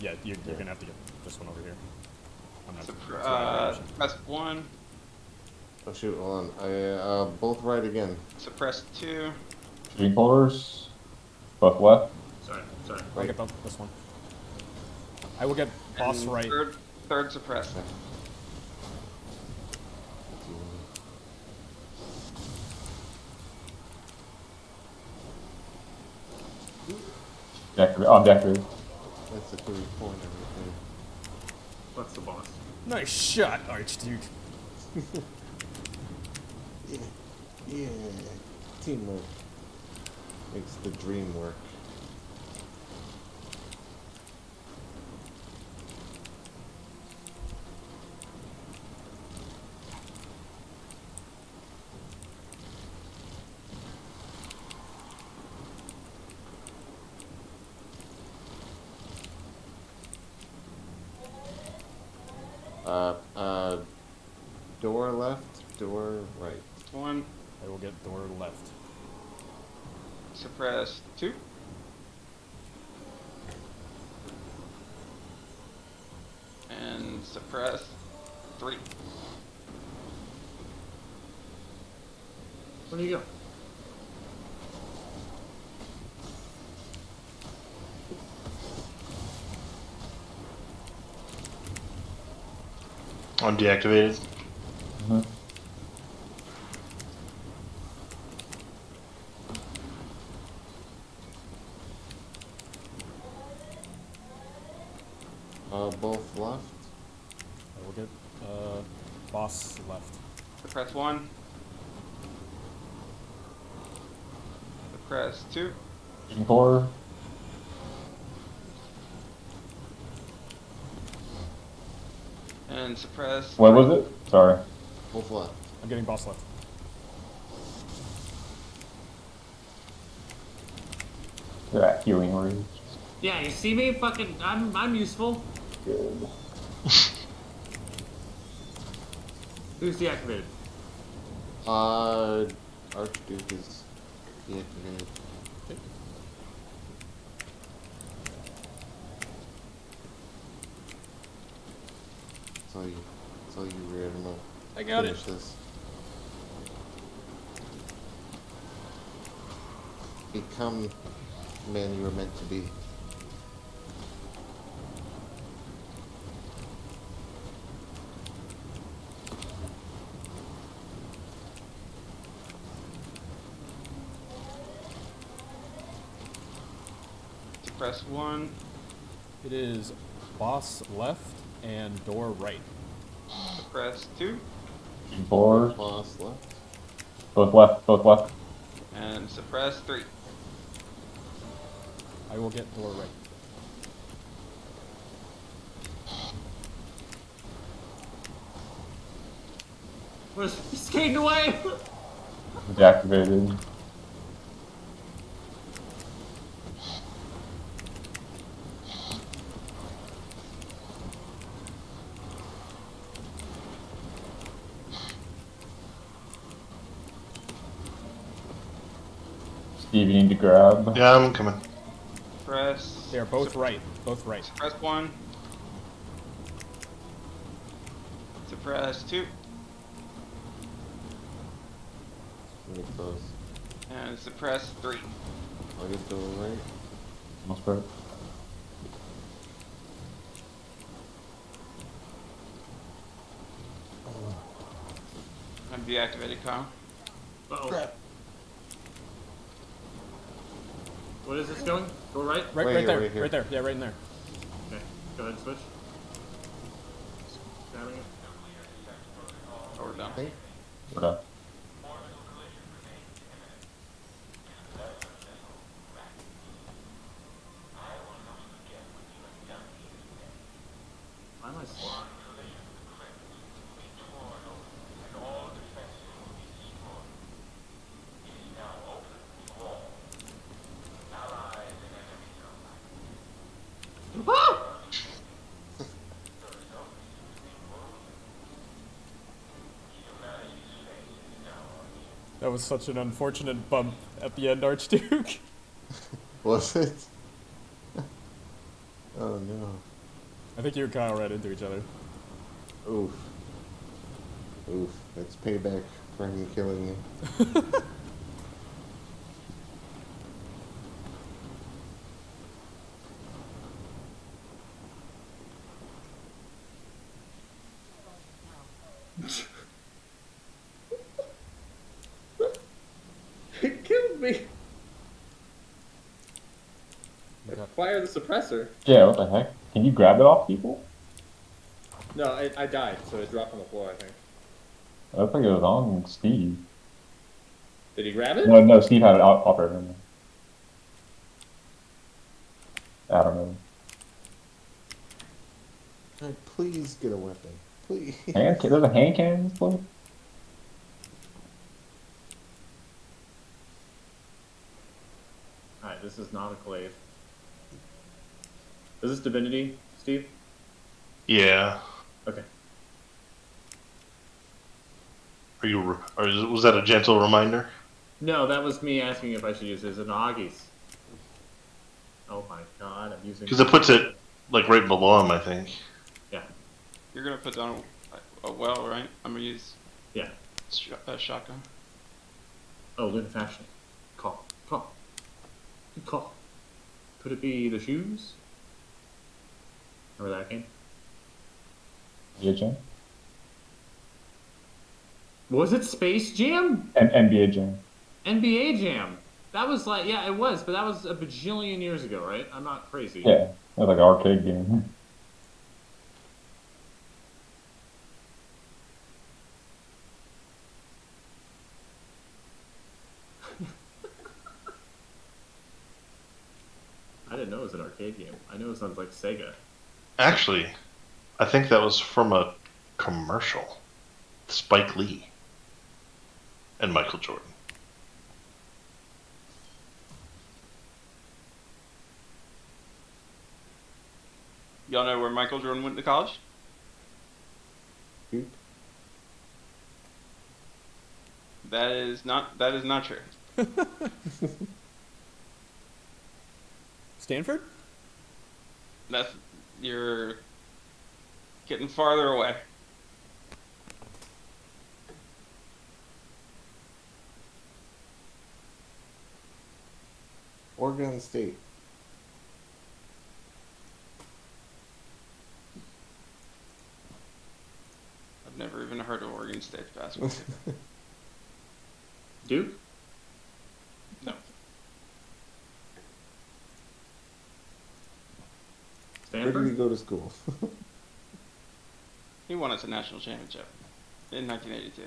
Yeah, you, you're gonna have to get this one over here. I'm not. Supp- that's uh, press one. Oh shoot, hold on. I, uh, both right again. Suppress two. Three pillars. Both left. Sorry, sorry. I'll get the, this one. I will get boss and right. Third, third suppress. Deactivate. I'm deactivated. That's the three point everything. That's the boss? Nice shot, Archduke. <laughs> Yeah. Yeah. Teamwork makes the dream work. Uh, uh, door left, door right. One. I will get door left. Suppress two. And suppress three. Where do you go? I'm deactivated. Mhm. Uh, both left. I will get uh, boss left. Suppress one. Suppress two. Shooting pillar. And suppress. What was it? Sorry. Both left. I'm getting boss left. They're healing rage. Yeah, you see me? Fucking, I'm, I'm useful. Good. Who's deactivated? Uh, Archduke is deactivated. That's all you. That's all you read. I'm gonna I got it. Finish this. Become the man you were meant to be. Press one. It is boss left and door right. Press two. Four. Boss left. Both left. Both left. And suppress three. I will get door right. Where's he's skating away? Deactivated. Steve, you need to grab. Yeah, I'm coming. Suppress. They are both right. Both right. Suppress one. Suppress two. Let me close. And suppress three. I'll get door right. Most part. I'm deactivated, Kyle. Uh-oh. What is this going? Go right? Right, Right right here, there. right. Right there. Yeah, right in there. Okay, go ahead and switch. Grabbing it. Oh, we're done. Think? We're done. Why am I slow? Ah! That was such an unfortunate bump at the end, Archduke. <laughs> Was it? <laughs> oh no. I think you and Kyle ran into each other. Oof. Oof. That's payback for him killing me. <laughs> It killed me. Okay. Fire the suppressor. Yeah, what the heck? Can you grab it off people? No, I, I died, so it dropped on the floor. I think. I think it was on Steve. Did he grab it? No, no, Steve had it out operator. I don't know. Alright, please get a weapon. Please. Hand, there's a hand cannon in this place? Alright, this is not a glaive. Is this divinity, Steve? Yeah. Okay. Are you? Or was that a gentle reminder? No, that was me asking if I should use this as an Oh my god, I'm using. Because it puts it like right below him, I think. Yeah, You're gonna put down a, a well, right? I'm gonna use yeah. sh- a shotgun. Oh, Lunafaction. Call. Call. Good call. Could it be the shoes? Remember that game? NBA Jam? Was it Space Jam? And NBA Jam. NBA Jam. That was like, yeah, it was, but that was a bajillion years ago, right? I'm not crazy. Yeah, it was like an arcade game. <laughs> <laughs> I didn't know it was an arcade game. I know it sounds like Sega. Actually, I think that was from a commercial. Spike Lee and Michael Jordan. Y'all know where Michael Jordan went to college? Hmm? That is not that is not true. <laughs> Stanford? That's you're getting farther away. Oregon State. I've never even heard of Oregon State's basketball. team. <laughs> Duke? no. Where did he go to school? <laughs> He won us a national championship in 1982.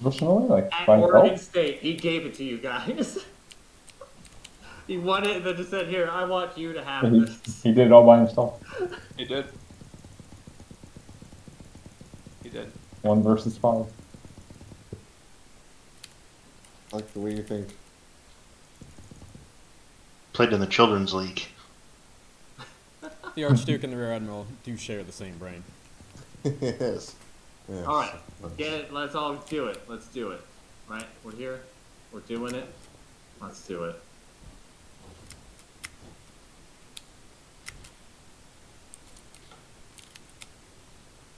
Professionally, like At Oregon himself? State. He gave it to you guys. <laughs> he won it and then just said, Here, I want you to have He, this. he did it all by himself. He did. He did. One versus five. I like the way you think. Played in the Children's League. The Archduke and the Rear Admiral do share the same brain. yes. yes. All right, get it. Let's all do it. Let's do it. Right? We're here. We're doing it. Let's do it.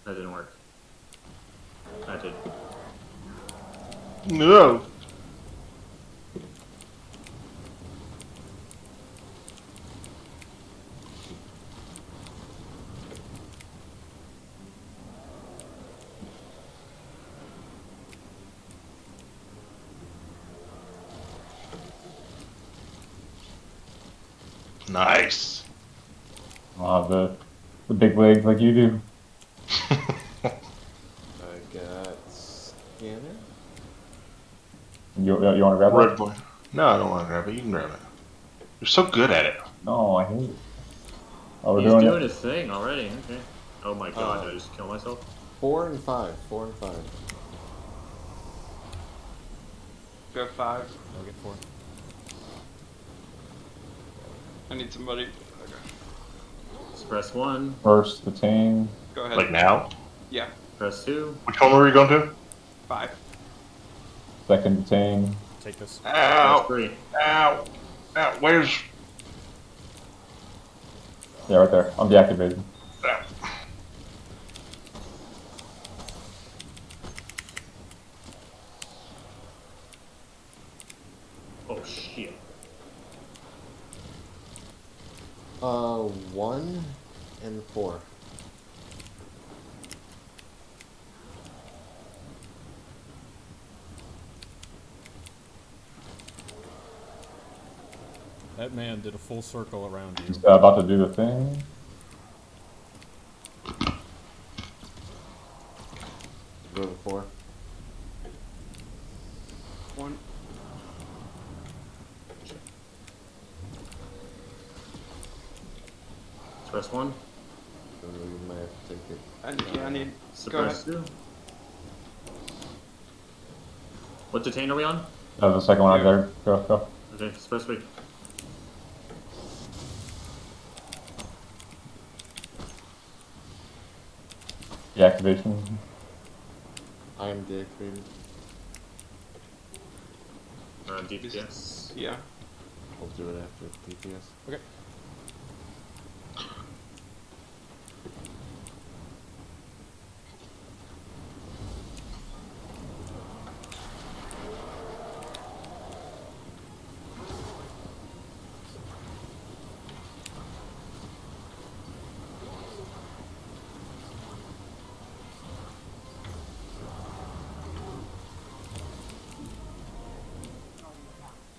That didn't work. That did. No. Nice. Ah, the the big legs like you do. <laughs> I got scanner. You you want to grab Red it? boy. No, I don't want to grab it. You can grab it. You're so good at it. No, I hate it. Oh, we're He's doing, doing it. his thing already. Okay. Oh my god, Uh, did I just kill myself? Four and five. Four and five. Go five. I'll get four. I need somebody. Okay. Just press one. First, detain. Go ahead. Like now? Yeah. Press two. Which one were you going to? Five. Second, detain. Take this. Press Ow! three. Ow! Ow! Where's. Yeah, right there. I'm deactivated. Ow. Oh shit. Uh, one and four. That man did a full circle around you. He's about to do the thing. Go to four. One. Press one. So you might have to take it. I need. Yeah, I need. Suppress two. What detain are we on? That was the second one Yeah. right there. Go, go. Okay, suppress three. Deactivation. I am deactivated. We're on DPS. Yeah. I'll do it after DPS. Okay.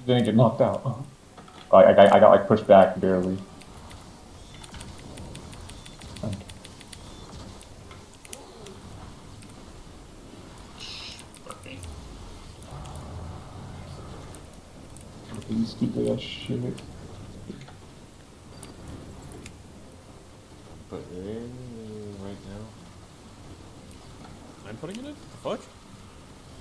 Didn't get knocked out. I, I, got- I got like pushed back barely. Fucking stupid ass shit. Put it in right now. I'm putting it in? The fuck?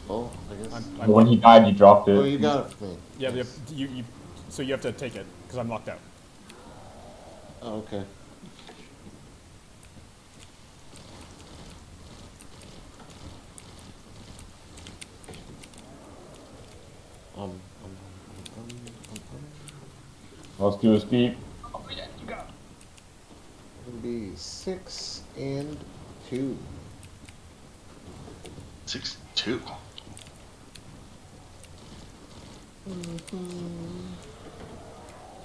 Oh, I guess. I'm, But I'm when he died, you dropped it. oh, you got it for me. Yeah, you, Nice. have, you, you, so you have to take it, because I'm locked out. Oh, okay. Um, um, um, um, um, Let's do a speed. It'll be six and two. Six two.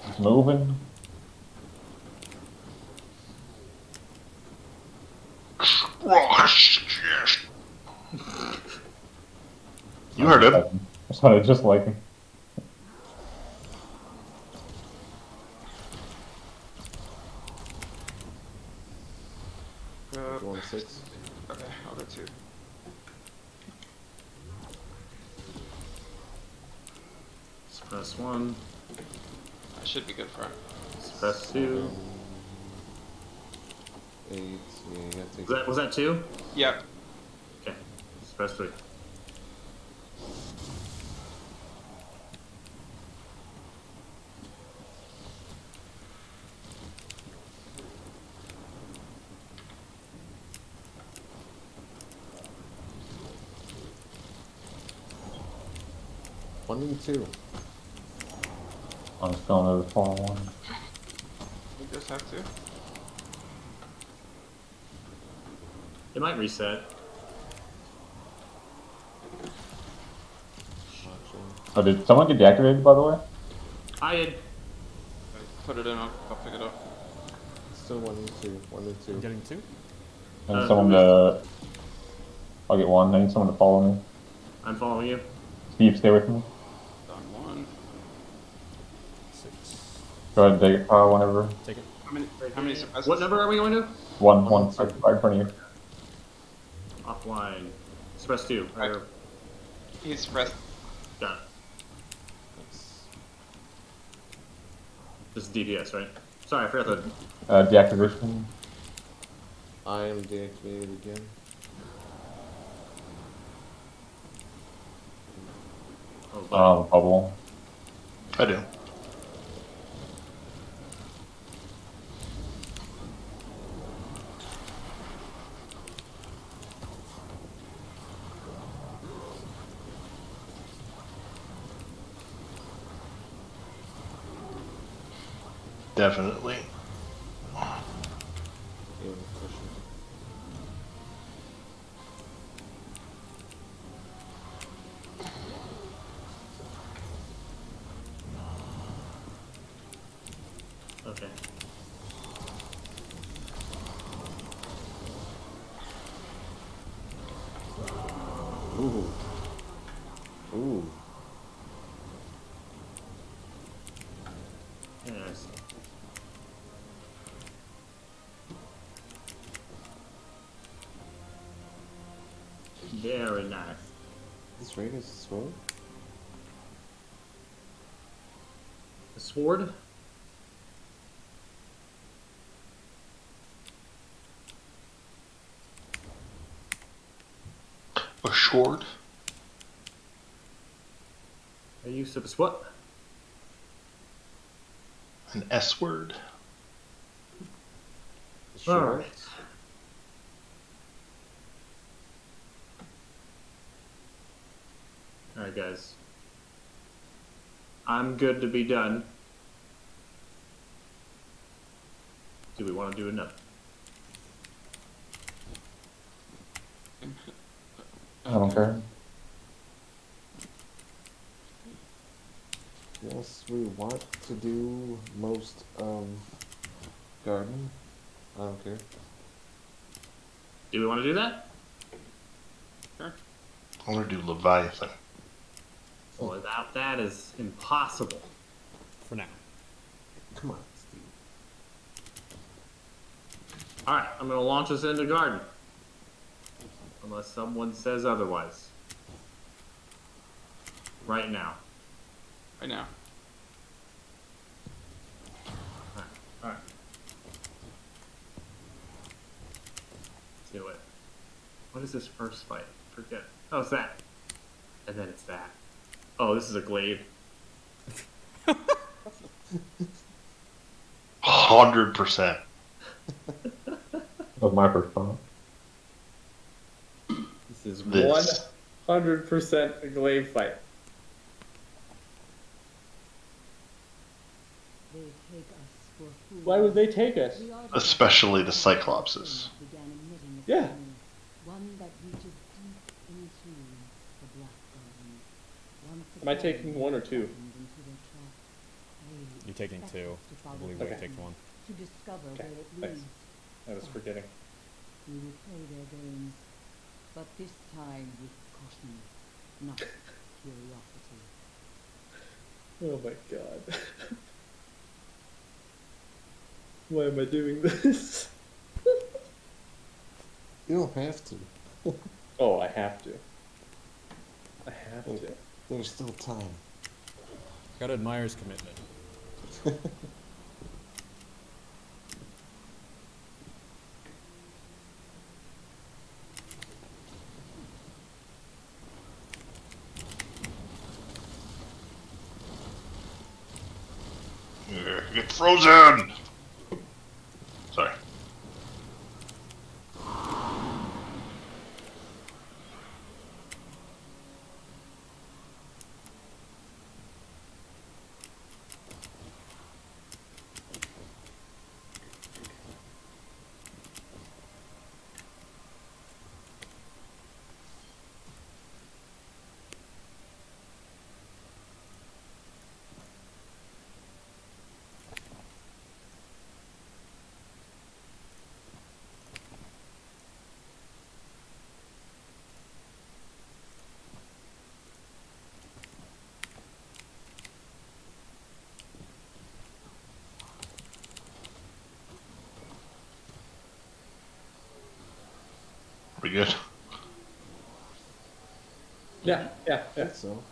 It's moving. You heard <laughs> just like him. Uh, Going six. okay, I'll go two. Suppress one. I should be good for it. Suppress two. Eight. Yeah, you gotta take. Was that, was that two? Yep. Okay. Suppress three. One and two. I'm just going to the far one. We just have to. It might reset. Oh, did someone get deactivated, by the way? I had. Put it in, I'll, I'll pick it up. Still one and two. One and two. I'm getting two. I need Uh, someone to. I'll get one. I need someone to follow me. I'm following you. Steve, stay with me. Done one. Six. Go ahead and take it uh, whenever. Take it. How many, how many suppresses? What number are we going to? One, one, right right in front of you. Offline. Suppress two. Right. Or, He's suppressed. got it. This is DPS, right? Sorry, I forgot the. Uh, deactivation. I am deactivated again. Oh, buddy. Uh, bubble. I do. Definitely. This raid is slow. The sword? A use of supposed what? An S word. Short. Alright. Alright, guys. I'm good to be done. Do we want to do another? I don't care. Yes, we want to do most um garden. I don't care. Do we want to do that? I want to do Leviathan. Well, without that is impossible. For now. Come on, Steve. Alright, I'm gonna launch us into garden. Unless someone says otherwise. Right now. Right now. Alright. Do it. What is this first fight? Forget. Oh, it's that. And then it's that. Oh, this is a glaive. Hundred percent. Of my response. This is hundred percent a glaive fight. Why would they take us? Especially the Cyclopses. Yeah. Am I taking one or two? You're taking two. I believe we Okay. take one. To discover Okay, where it thanks. leads. I was forgetting. We will play their games, but this time with caution, not curiosity. <laughs> Oh my god. <laughs> Why am I doing this? You don't have to. <laughs> Oh, I have to. I have to. There's still time. Gotta admire his commitment. <laughs> Get frozen! Sorry. We good? Yeah, yeah, yeah. So.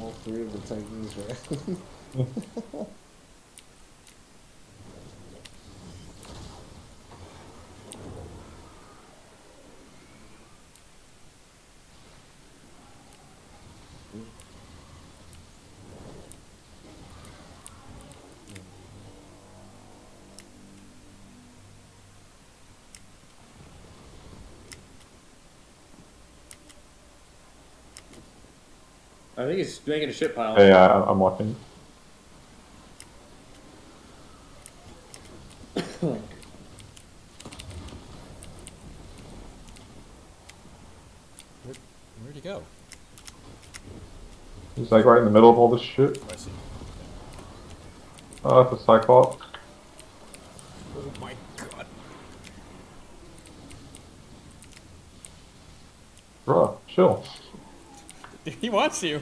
All three of the Titans were. <laughs> I think he's making a shit pile. Hey, uh, I'm watching. Where, where'd he go? He's like right in the middle of all this shit. Oh, I see. Oh, that's a Cyclops. Oh my god. Bruh, chill. He wants you.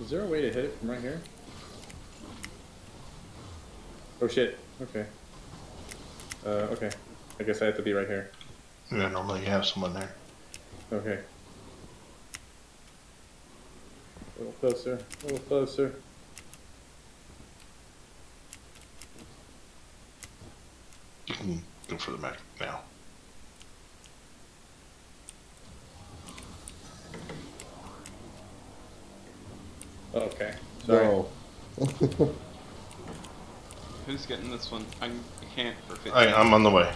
Is there a way to hit it from right here? Oh shit. Okay. Uh, okay. I guess I have to be right here. Yeah, normally you have someone there. Okay. A little closer. A little closer. You can go for the mech now. Okay. Sorry. No. Who's getting this one? I'm, I can't for 15. I, I'm on the way.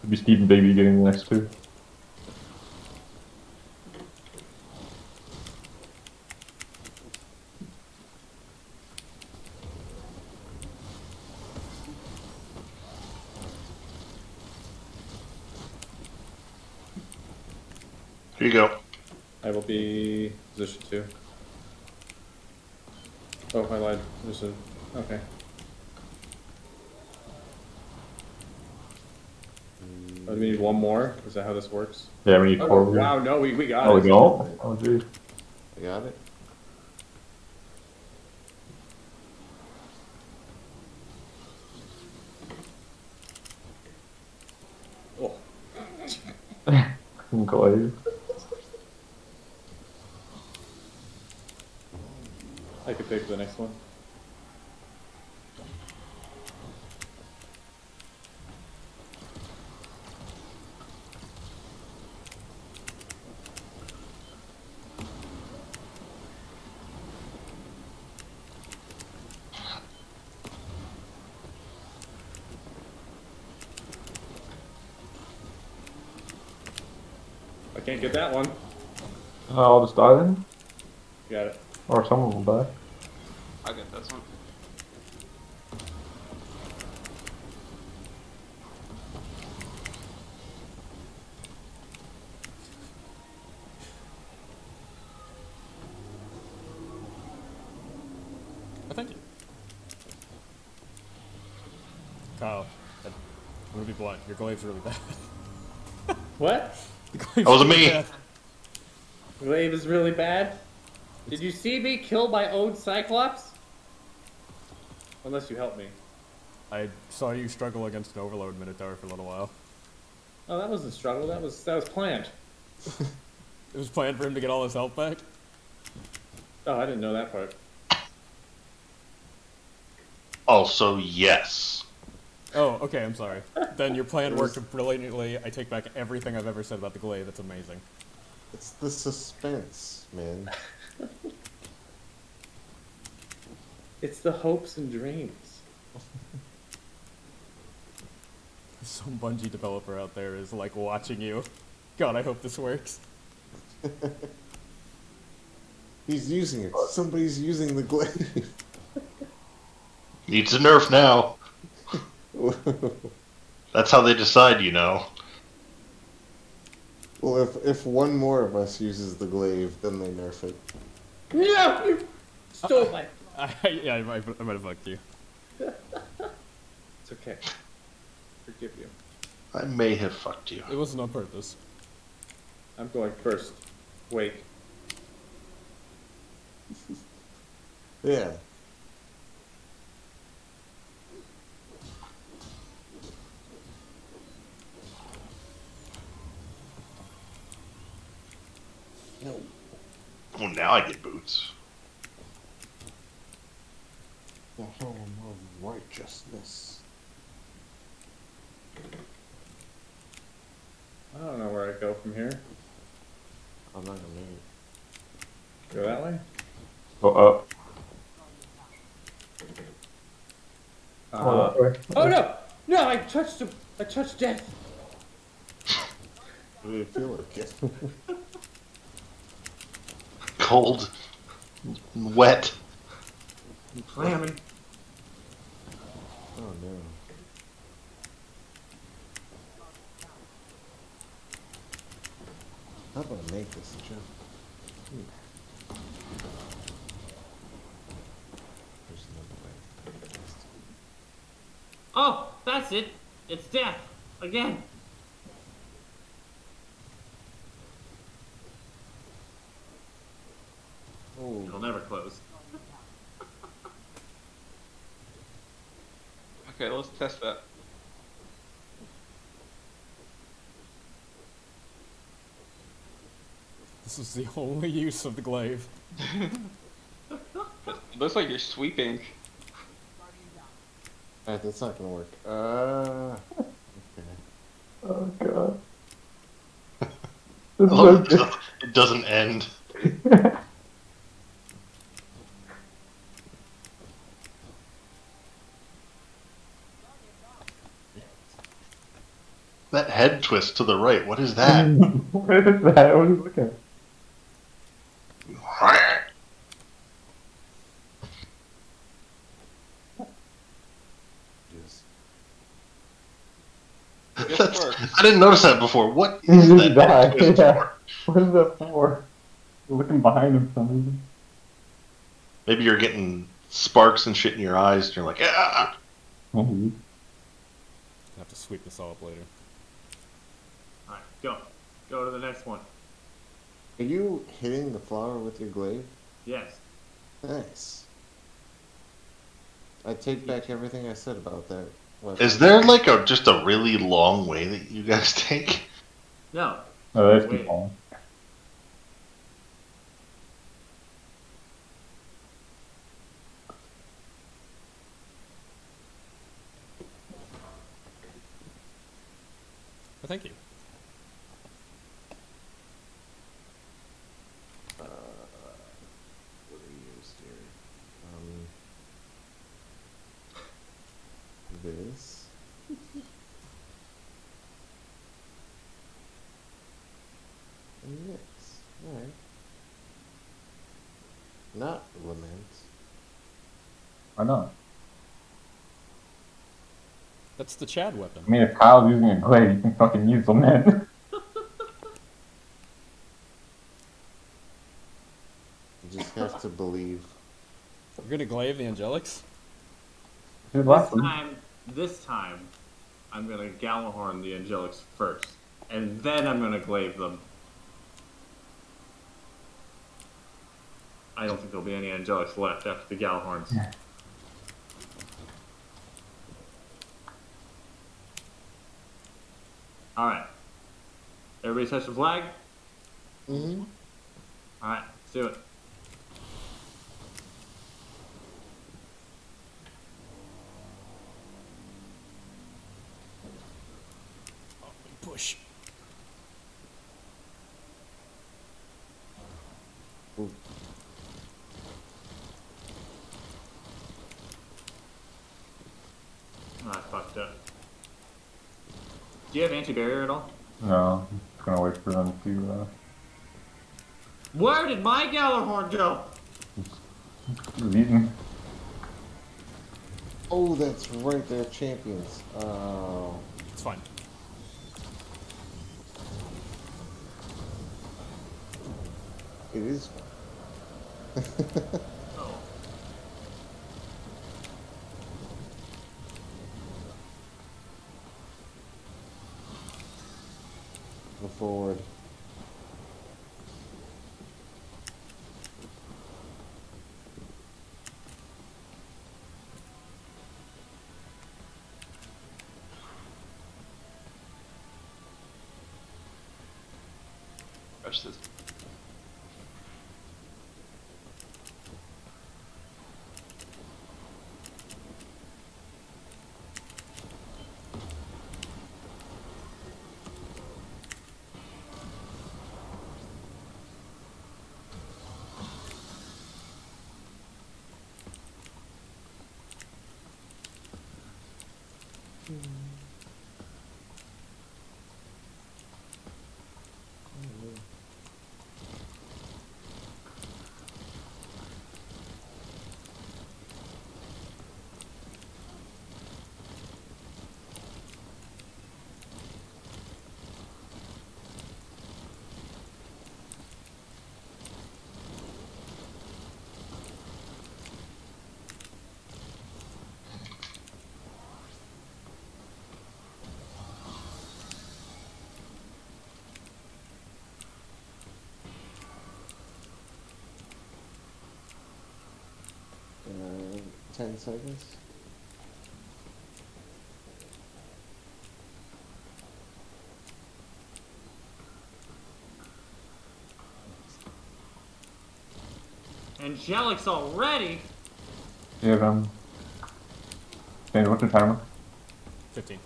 Could be Stephen Baby getting the next two. Here you go. I will be position two. Oh, I lied. There's a. Okay. Mm, Oh, do we need one more? Is that how this works? Yeah, we need Oh, four. wow, no, we, we got Oh, it. we don't? Oh, geez. I got it. Oh, Glaive. I could pick the next one. I can't get that one. Uh, I'll just die then? Got it. Or someone will die. I get this one. Oh, thank you. Kyle, I'm gonna be blunt. Your glaive's really bad. What? The glaive's That wasn't really me. bad. Glaive is really bad. Did you see me kill my own Cyclops? Unless you help me. I saw you struggle against an overload Minotaur for a little while. Oh, that wasn't struggle. That was that was planned. <laughs> It was planned for him to get all his health back. Oh, I didn't know that part. Also, yes. Oh, okay, I'm sorry. Then your plan worked brilliantly. I take back everything I've ever said about the glaive. It's amazing. It's the suspense, man. It's the hopes and dreams. <laughs> Some Bungie developer out there is like watching you. God, I hope this works. <laughs> He's using it. Somebody's using the glaive. Needs a nerf now. <laughs> That's how they decide, you know. well, if if one more of us uses the glaive, then they nerf it. No, you stole <laughs> my. I, yeah, I might, I might have fucked you. <laughs> It's okay. Forgive you. I may have fucked you. It wasn't on purpose. I'm going first. Wait. Yeah. No. Well, now I get boots. The home of righteousness. I don't know where I go from here. I'm not gonna make it. Go that way. Go up. Uh, Oh, that way. oh no! No, I touched him. I touched death. What do you feel like it? <laughs> Cold. Wet. I'm clamming. oh no. How about I make this a jump? Hmm. There's another way. Oh, that's it. It's death again. Oh, It'll never close. <laughs> Okay, let's test that. This is the <laughs> only use of the glaive. <laughs> It looks like you're sweeping. Alright, that's not gonna work. Uh. Okay. Oh, God. This is love so it doesn't- it doesn't end. That head twist to the right, what is that? <laughs> what is that? What are you looking at? That's- I didn't notice that before. What <laughs> is You that head twist yeah. for? What is that for? You're looking behind him for some reason. Maybe you're getting sparks and shit in your eyes, and you're like, ah. Mhm. I have to sweep this all up later. Go. Go to the next one. Are you hitting the flower with your glaive? Yes. Nice. I take back everything I said about that. weapon. Is there like a just a really long way that you guys take? No. No, that's Wait. keep on. Oh, thank you. Uh, what are you used here? Um, this. and this. Alright. Not lament. Why not? That's the Chad weapon. I mean, if Kyle's using a glaive, you can fucking use them then. <laughs> You just have to believe. You're gonna glaive the Angelics? Dude, This time, this time, I'm gonna Gjallarhorn the Angelics first, and then I'm gonna glaive them. I don't think there'll be any Angelics left after the Gjallarhorns. Alright. Everybody touch the flag? Mm-hmm. Alright, let's do it. Push. Oh, I fucked up. Do you have anti-barrier at all? No, I'm just gonna wait for them to, uh, Where did my Gjallarhorn go? eaten. Oh, that's right, they're champions. Oh. It's fine. It is. <laughs> 10 seconds. Angelic's already? Yeah, you have, um... Dane, what's your timer? 15.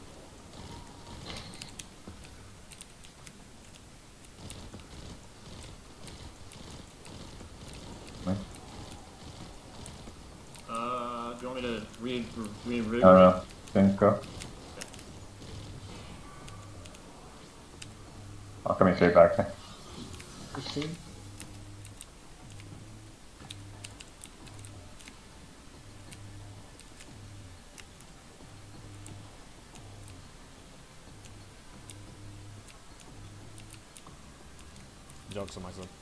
Read, read, read? I don't know. James, go. I'll come and straight back. then. Fifteen. Jokes on myself. Angelic.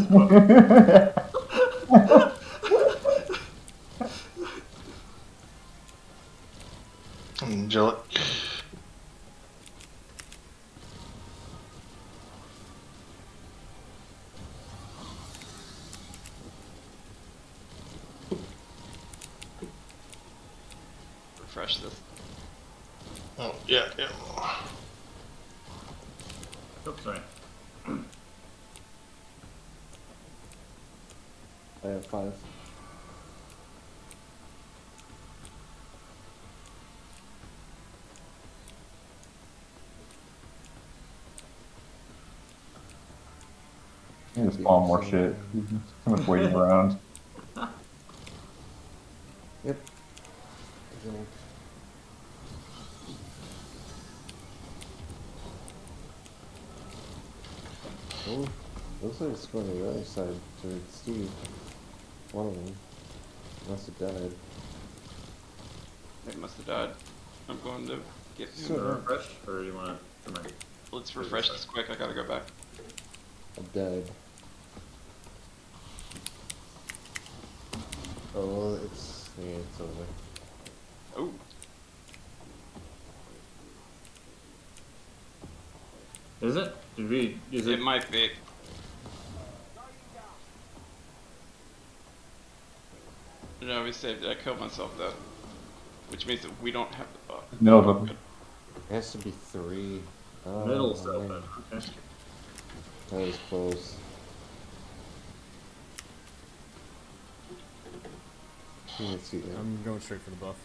somewhere. <laughs> You just spawn more shit. Too much waiting <laughs> around. Yep. Oh, looks like it's going to the other side to Steve. One of them. Must have died. It must have died. I'm going to get You Sure. want refresh, or you want to? Come on. Let's refresh this quick. I gotta go back. I died. Oh, it's yeah, it's over. Oh, Is it? Did we? Is it? it might be. No, we saved it. I killed myself though, which means that we don't have the bug. No, but It has to be three. Oh, Middle cell Okay. That was close. Let's see. I'm going straight for the buff.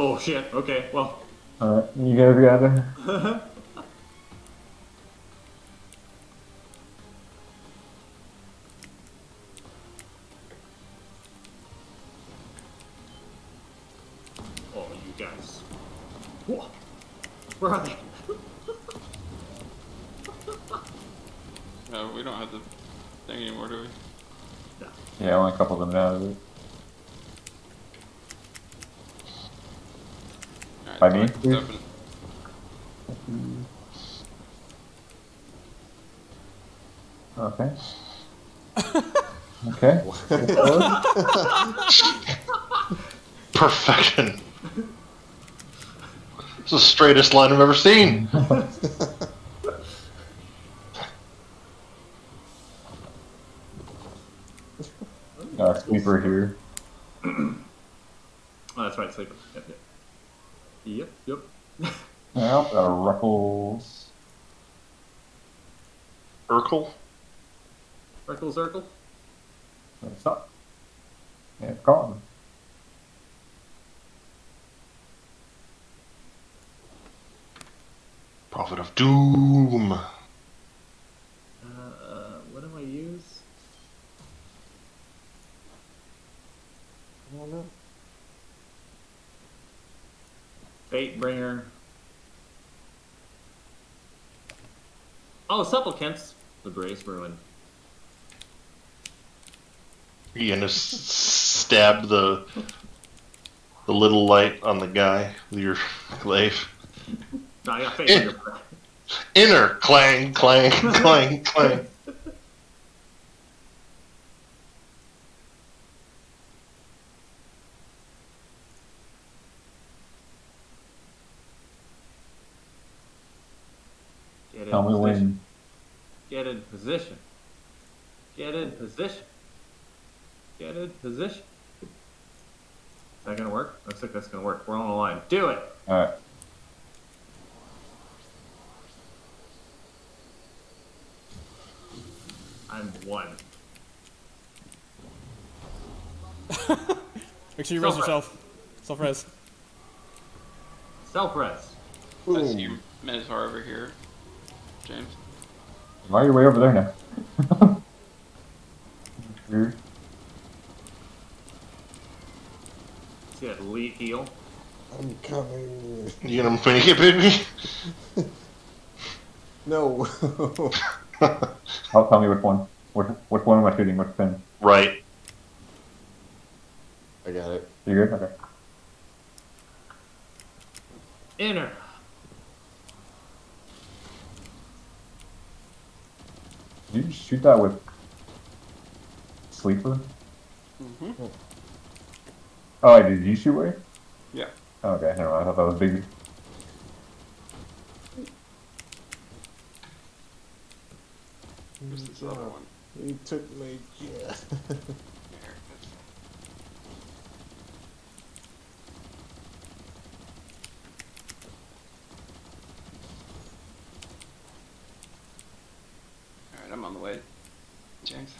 Oh shit. Okay. Well. alright, you guys gather. Oh, <laughs> Alright, By me? it's open. Okay. <laughs> okay. Perfection. It's the straightest line I've ever seen. <laughs> Uh, sleeper here. Oh, that's right. Sleeper. Yep. Yep. Yep. Yep. Well, got a Ruckles. Urkel? Circle, circle. What's up? Yeah, gone. Prophet of Doom. Uh, what do I use? I don't know. Fatebringer. Oh, supplicants. The brace ruin. You gonna s- stab the the little light on the guy with your glaive? No, I got fate. Inner clang, clang, <laughs> clang, clang. Get in Tell me position. when. Get in position. Get in position. Get in position. Is that gonna work? Looks like that's gonna work. We're on the line. Do it. Alright. I'm one. Make sure you res Self-res. yourself. Self res. Self res. I see you Minotaur over here, James. Why are you way over there now? <laughs> Weird. See that elite heal? I'm coming. You gonna make it, baby? <laughs> No. <laughs> Tell, tell me which one. Which, which one am I shooting? Which pin? Right. I got it. You good? Okay. Inner. Did you shoot that with sleeper? Mm-hmm. Oh, did you shoot with? Yeah. Oh, okay, never mind. I thought that was big. Where's this other one? He took me. Yeah. <laughs> There, that's- Alright, I'm on the way. James.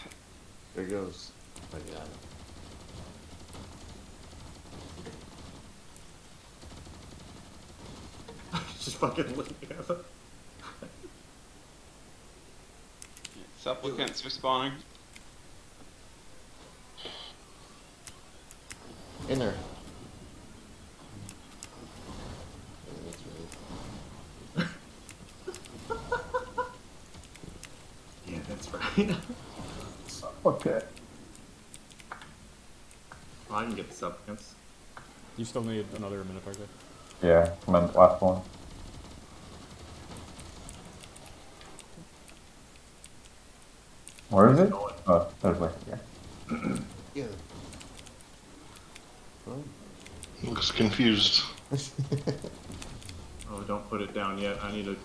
there goes. I got it. Just fucking looking at them. Supplicants respawning. Inner. <laughs> Yeah, that's right. Okay. I can get the supplicants. You still need another minute, there. Yeah, I'm on last one. Where is it? Oh, there's like yeah. Yeah. Oh. Looks confused. <laughs> Oh, don't put it down yet. I need to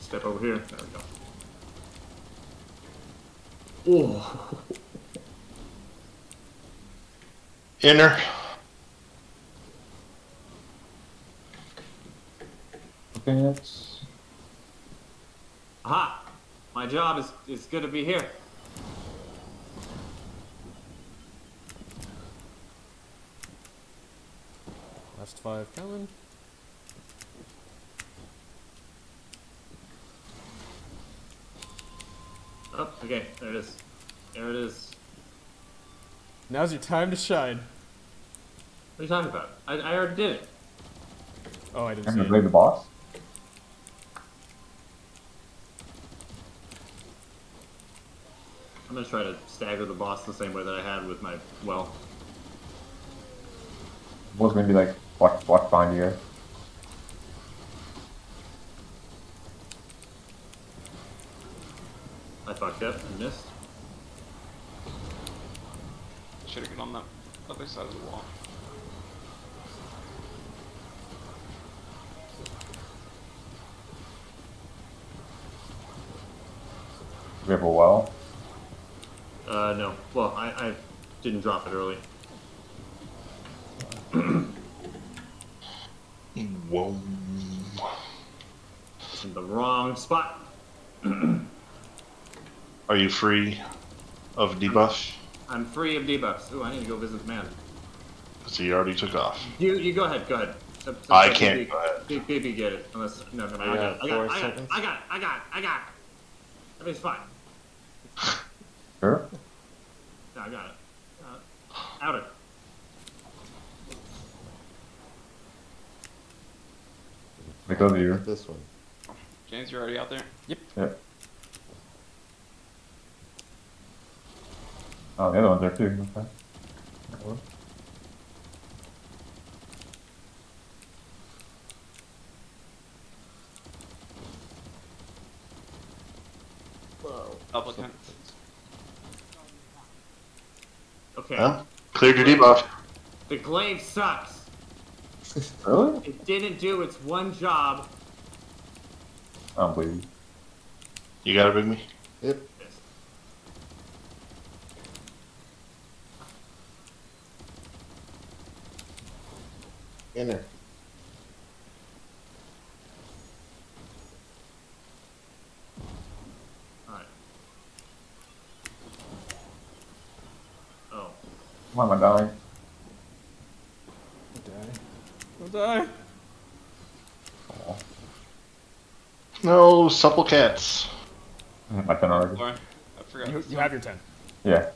step over here. There we go. Oh. Inner. Okay, it's Aha! My job is, is good to be here. Five coming. Oh, okay, there it is. There it is. Now's your time to shine. What are you talking about? I, I already did it. Oh, I didn't I'm see gonna it. play the boss. I'm gonna try to stagger the boss the same way that I had with my well. Was gonna be like watch watch behind you guys. I fucked up and missed. Should have got on that other side of the wall. We have well. Uh, no. Well, I, I didn't drop it early. Whoa. It's in the wrong spot. <clears throat> Are you free of debuff? I'm free of debuffs. Ooh, I need to go visit the man. So you already took off. You, you go ahead. Go ahead. Sub- sub- I can't BB go ahead. B- BB get it. Unless no, no, no. I I got got, it. I got, it. I got, it. I got, it. I got, it. I got. it. Everything's fine. Sure. No, I got it. Uh, outer. Because of you. This one. James, you're already out there? Yep. Yep. Oh, the other one's there too. Okay. Supplicant. Okay. Huh? Cleared your debuff. The glaive sucks. Really? It didn't do its one job. I don't believe you. You got it, bring Me? Yep. Inner. Alright. Oh. Why am I dying? Don't die. Aw. No, supplicants. My turn already. Sorry, I forgot. You, you have your 10. Yeah.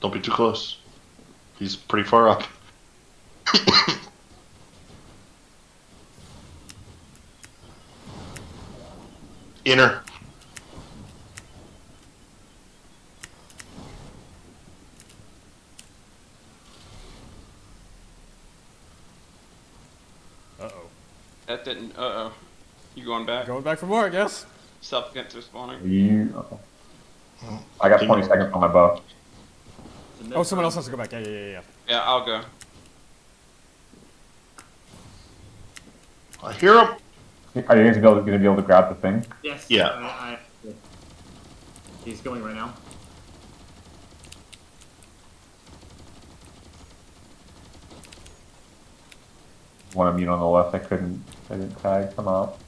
Don't be too close. He's pretty far up. <laughs> Inner. Uh oh. That didn't. Uh oh. You going back? Going back for more, I guess. Supplicants are spawning. You. uh, I got 20 seconds on my buff. Oh, someone else has to go back. Yeah, yeah, yeah, yeah. Yeah, I'll go. I hear him. Are you guys gonna be able to, be able to grab the thing? Yes. Yeah. I, I, he's going right now. One of you on the left, I couldn't, I didn't tag, come out.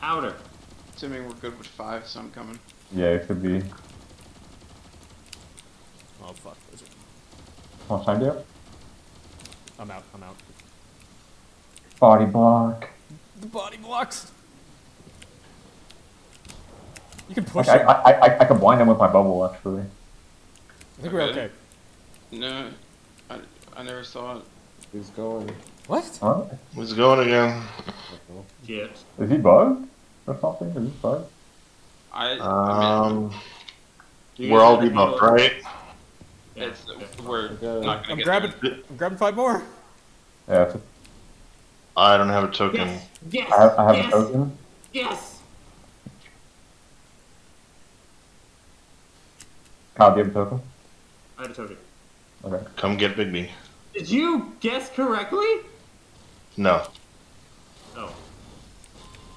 Outer. Assuming we're good with five, so I'm coming. Yeah, it could be. Oh, fuck. Wizard. How much time do you have? I'm out. I'm out. Body block. The body blocks. You can I, push I. I, I, I can blind them with my bubble, actually. I think we're Okay. okay. No, I, I never saw it. He's going. What? Huh? He's going again. Get. Is he bugged? Or something? Is he bugged? I, I mean, Um, we're all have debuffed, right? Yeah. we're Okay. not gonna I'm get grabbing. there. I'm grabbing five more. Yeah, it's a, I don't have a token. Yes. Yes. I have, I have yes. a token. Yes. Kyle, do you have a token? I have a token. Okay. Come get Big Bigby. Did you guess correctly? No. Oh.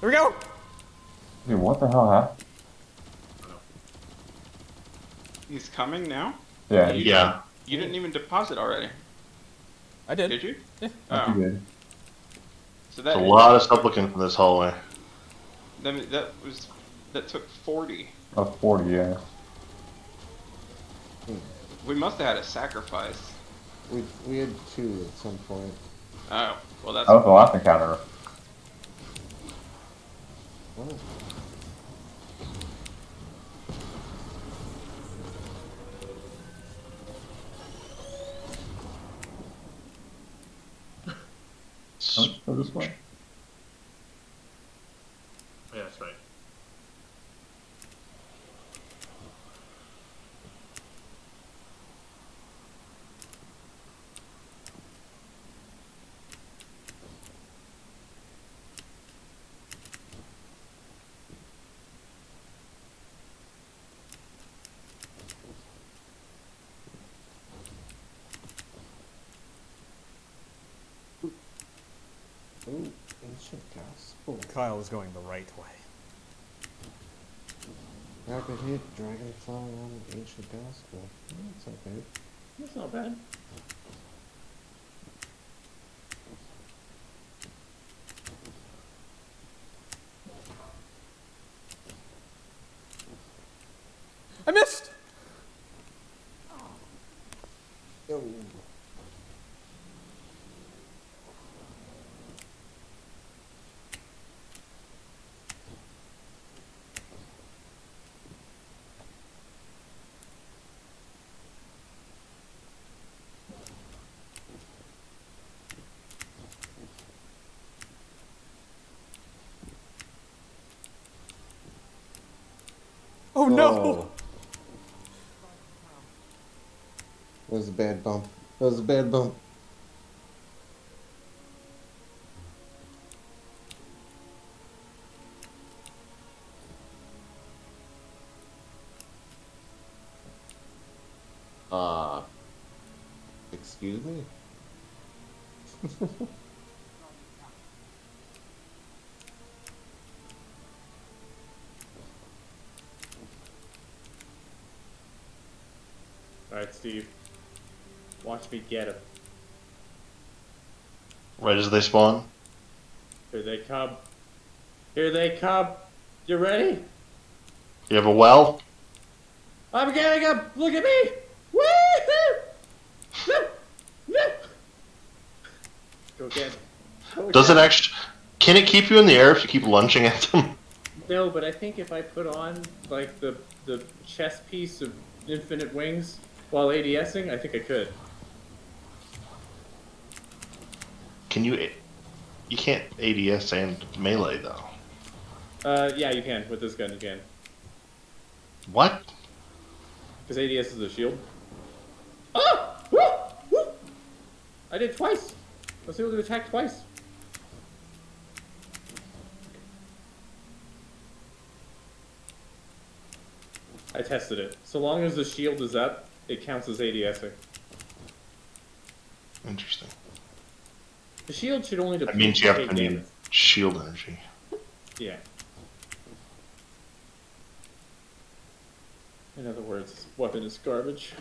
Here we go. Dude, what the hell happened? He's coming now? Yeah, You- Yeah. You didn't even deposit already, I did. did you? Yeah. Oh. I Oh, did. so There's that a lot of supplicants in this hallway. that, that was that took forty. That was 40, yeah. We must have had a sacrifice. We we had two at some point. Oh, well that's That was the last encounter. What? Oh, this. Oh, yeah, that's right. Ooh, ancient gospel. Kyle is going the right way. Rapid hit, dragonfly on ancient gospel. That's okay. That's not bad. I missed. Oh. Oh no. Oh. That was a bad bump. That was a bad bump. Uh, excuse me? Steve. Get him. Right as they spawn. Here they come. Here they come. You ready? You have a well. I'm getting him. Look at me. Woo! No! No! Go again. Go Does it actually? Can it keep you in the air if you keep lunging at them? <laughs> No, but I think if I put on like the the chest piece of infinite wings while ADSing, I think I could. Can you? You can't ADS and melee though. Uh, yeah, you can with this gun. You can What? because ADS is a shield. Oh! Woo! Woo! I did twice. I was able to attack twice. I tested it. So long as the shield is up, it counts as ADSing. Interesting. The shield should only That deplete means you have to need shield energy. Yeah. In other words, this weapon is garbage.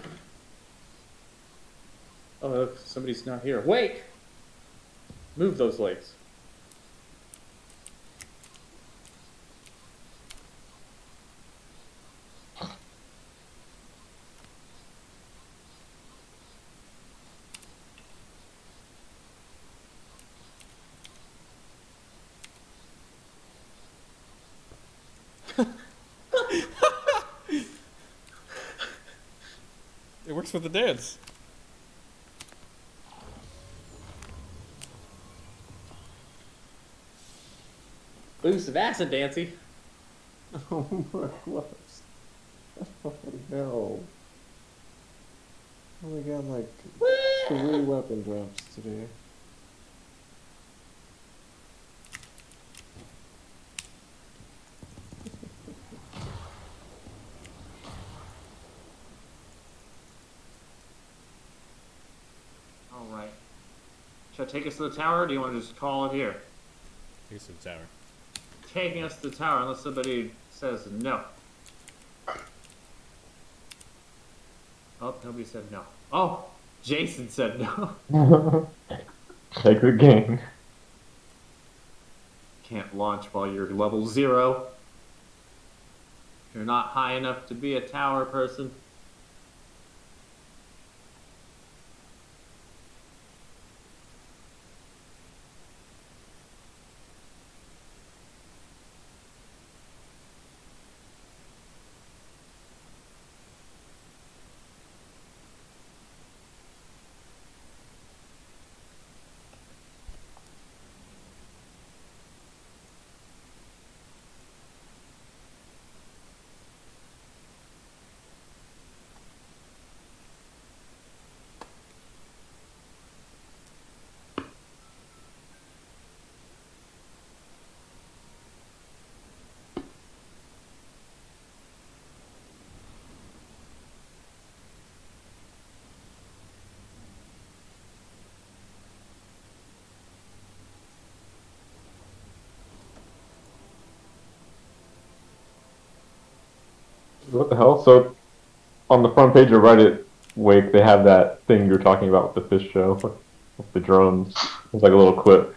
Oh, look, somebody's not here. Wake! Move those legs. It works with the dance. Boost of acid, Dancy. <laughs> Oh my gloves. Oh no. Only got like three weapon drops today. All right. Should I take us to the tower, or do you want to just call it here? Take us to the tower. Taking us to the tower, unless somebody says no. Oh, nobody said no. Oh, Jason said no. <laughs> Take the game. Can't launch while you're level zero. You're not high enough to be a tower person. What the hell? So, on the front page of Reddit, Wake, they have that thing you're talking about with the Phish show, with the drones. It's like a little clip.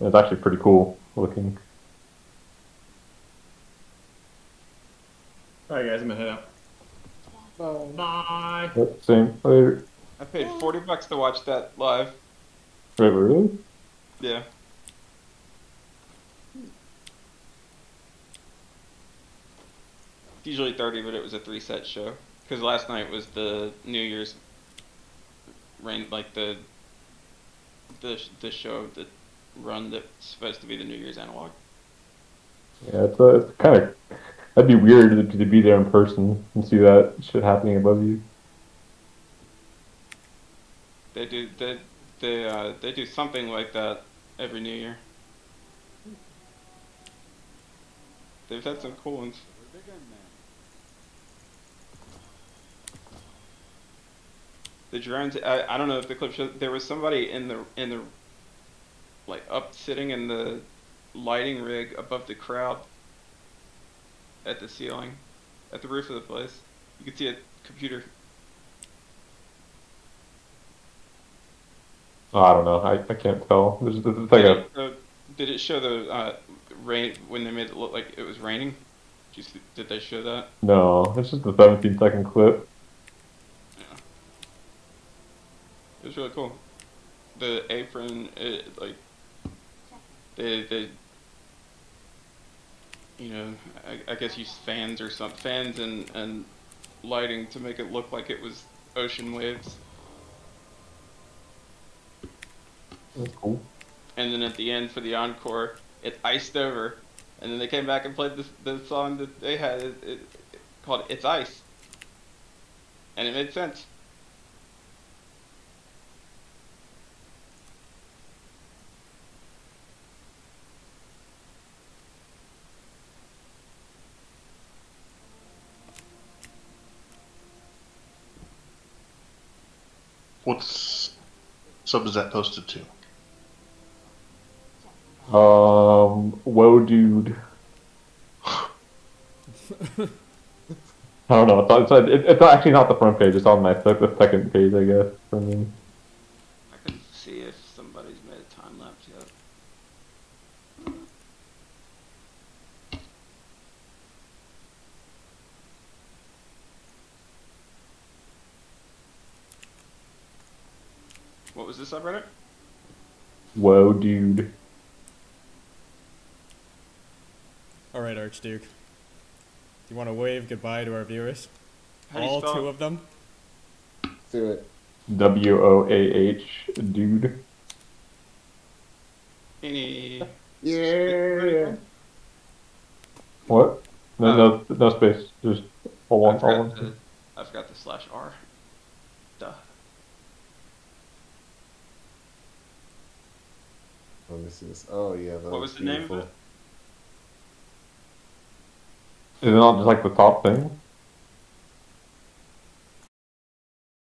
It's actually pretty cool looking. Alright, guys, I'm gonna head out. Bye. Yep, same. Later. I paid 40 bucks to watch that live. Wait, really? Yeah. Usually 30, but it was a three set show. Because last night was the New Year's rain, like the the the show, the run that's supposed to be the New Year's analog. Yeah, it's, uh, it's kind of. That'd be weird to, to be there in person and see that shit happening above you. They do they they uh, they do something like that every New Year. They've had some cool ones. The drones. I, I don't know if the clip showed. There was somebody in the in the like up sitting in the lighting rig above the crowd at the ceiling, at the roof of the place. You could see a computer Oh, I don't know. I, I can't tell. There's, there's it's like did, it, uh, did it show the uh, rain when they made it look like it was raining? Did, you see, did they show that? no. It's just a 17 second clip. It was really cool. The apron, it, like, they, they, you know, I, I guess use fans or some fans and and lighting to make it look like it was ocean waves. That's cool. And then at the end for the encore, it iced over, and then they came back and played the the song that they had it, it, called "It's Ice," and it made sense. What's sub is that posted to? Um, whoa, dude. <laughs> I don't know. It's, it's, it's actually not the front page. It's on my the second page, I guess. For me. I can see if somebody's made a time lapse yet. What was the subreddit? Whoa, dude. All right, Archduke. Do you want to wave goodbye to our viewers? How All two of them. Do it. W O A H, dude. Any? Yeah. What? No, no, no space. Just all I one, all forgot one. the, I forgot the slash R. Let me see this. Oh yeah. That What was the name of beautiful. it? Is it not just like the top thing?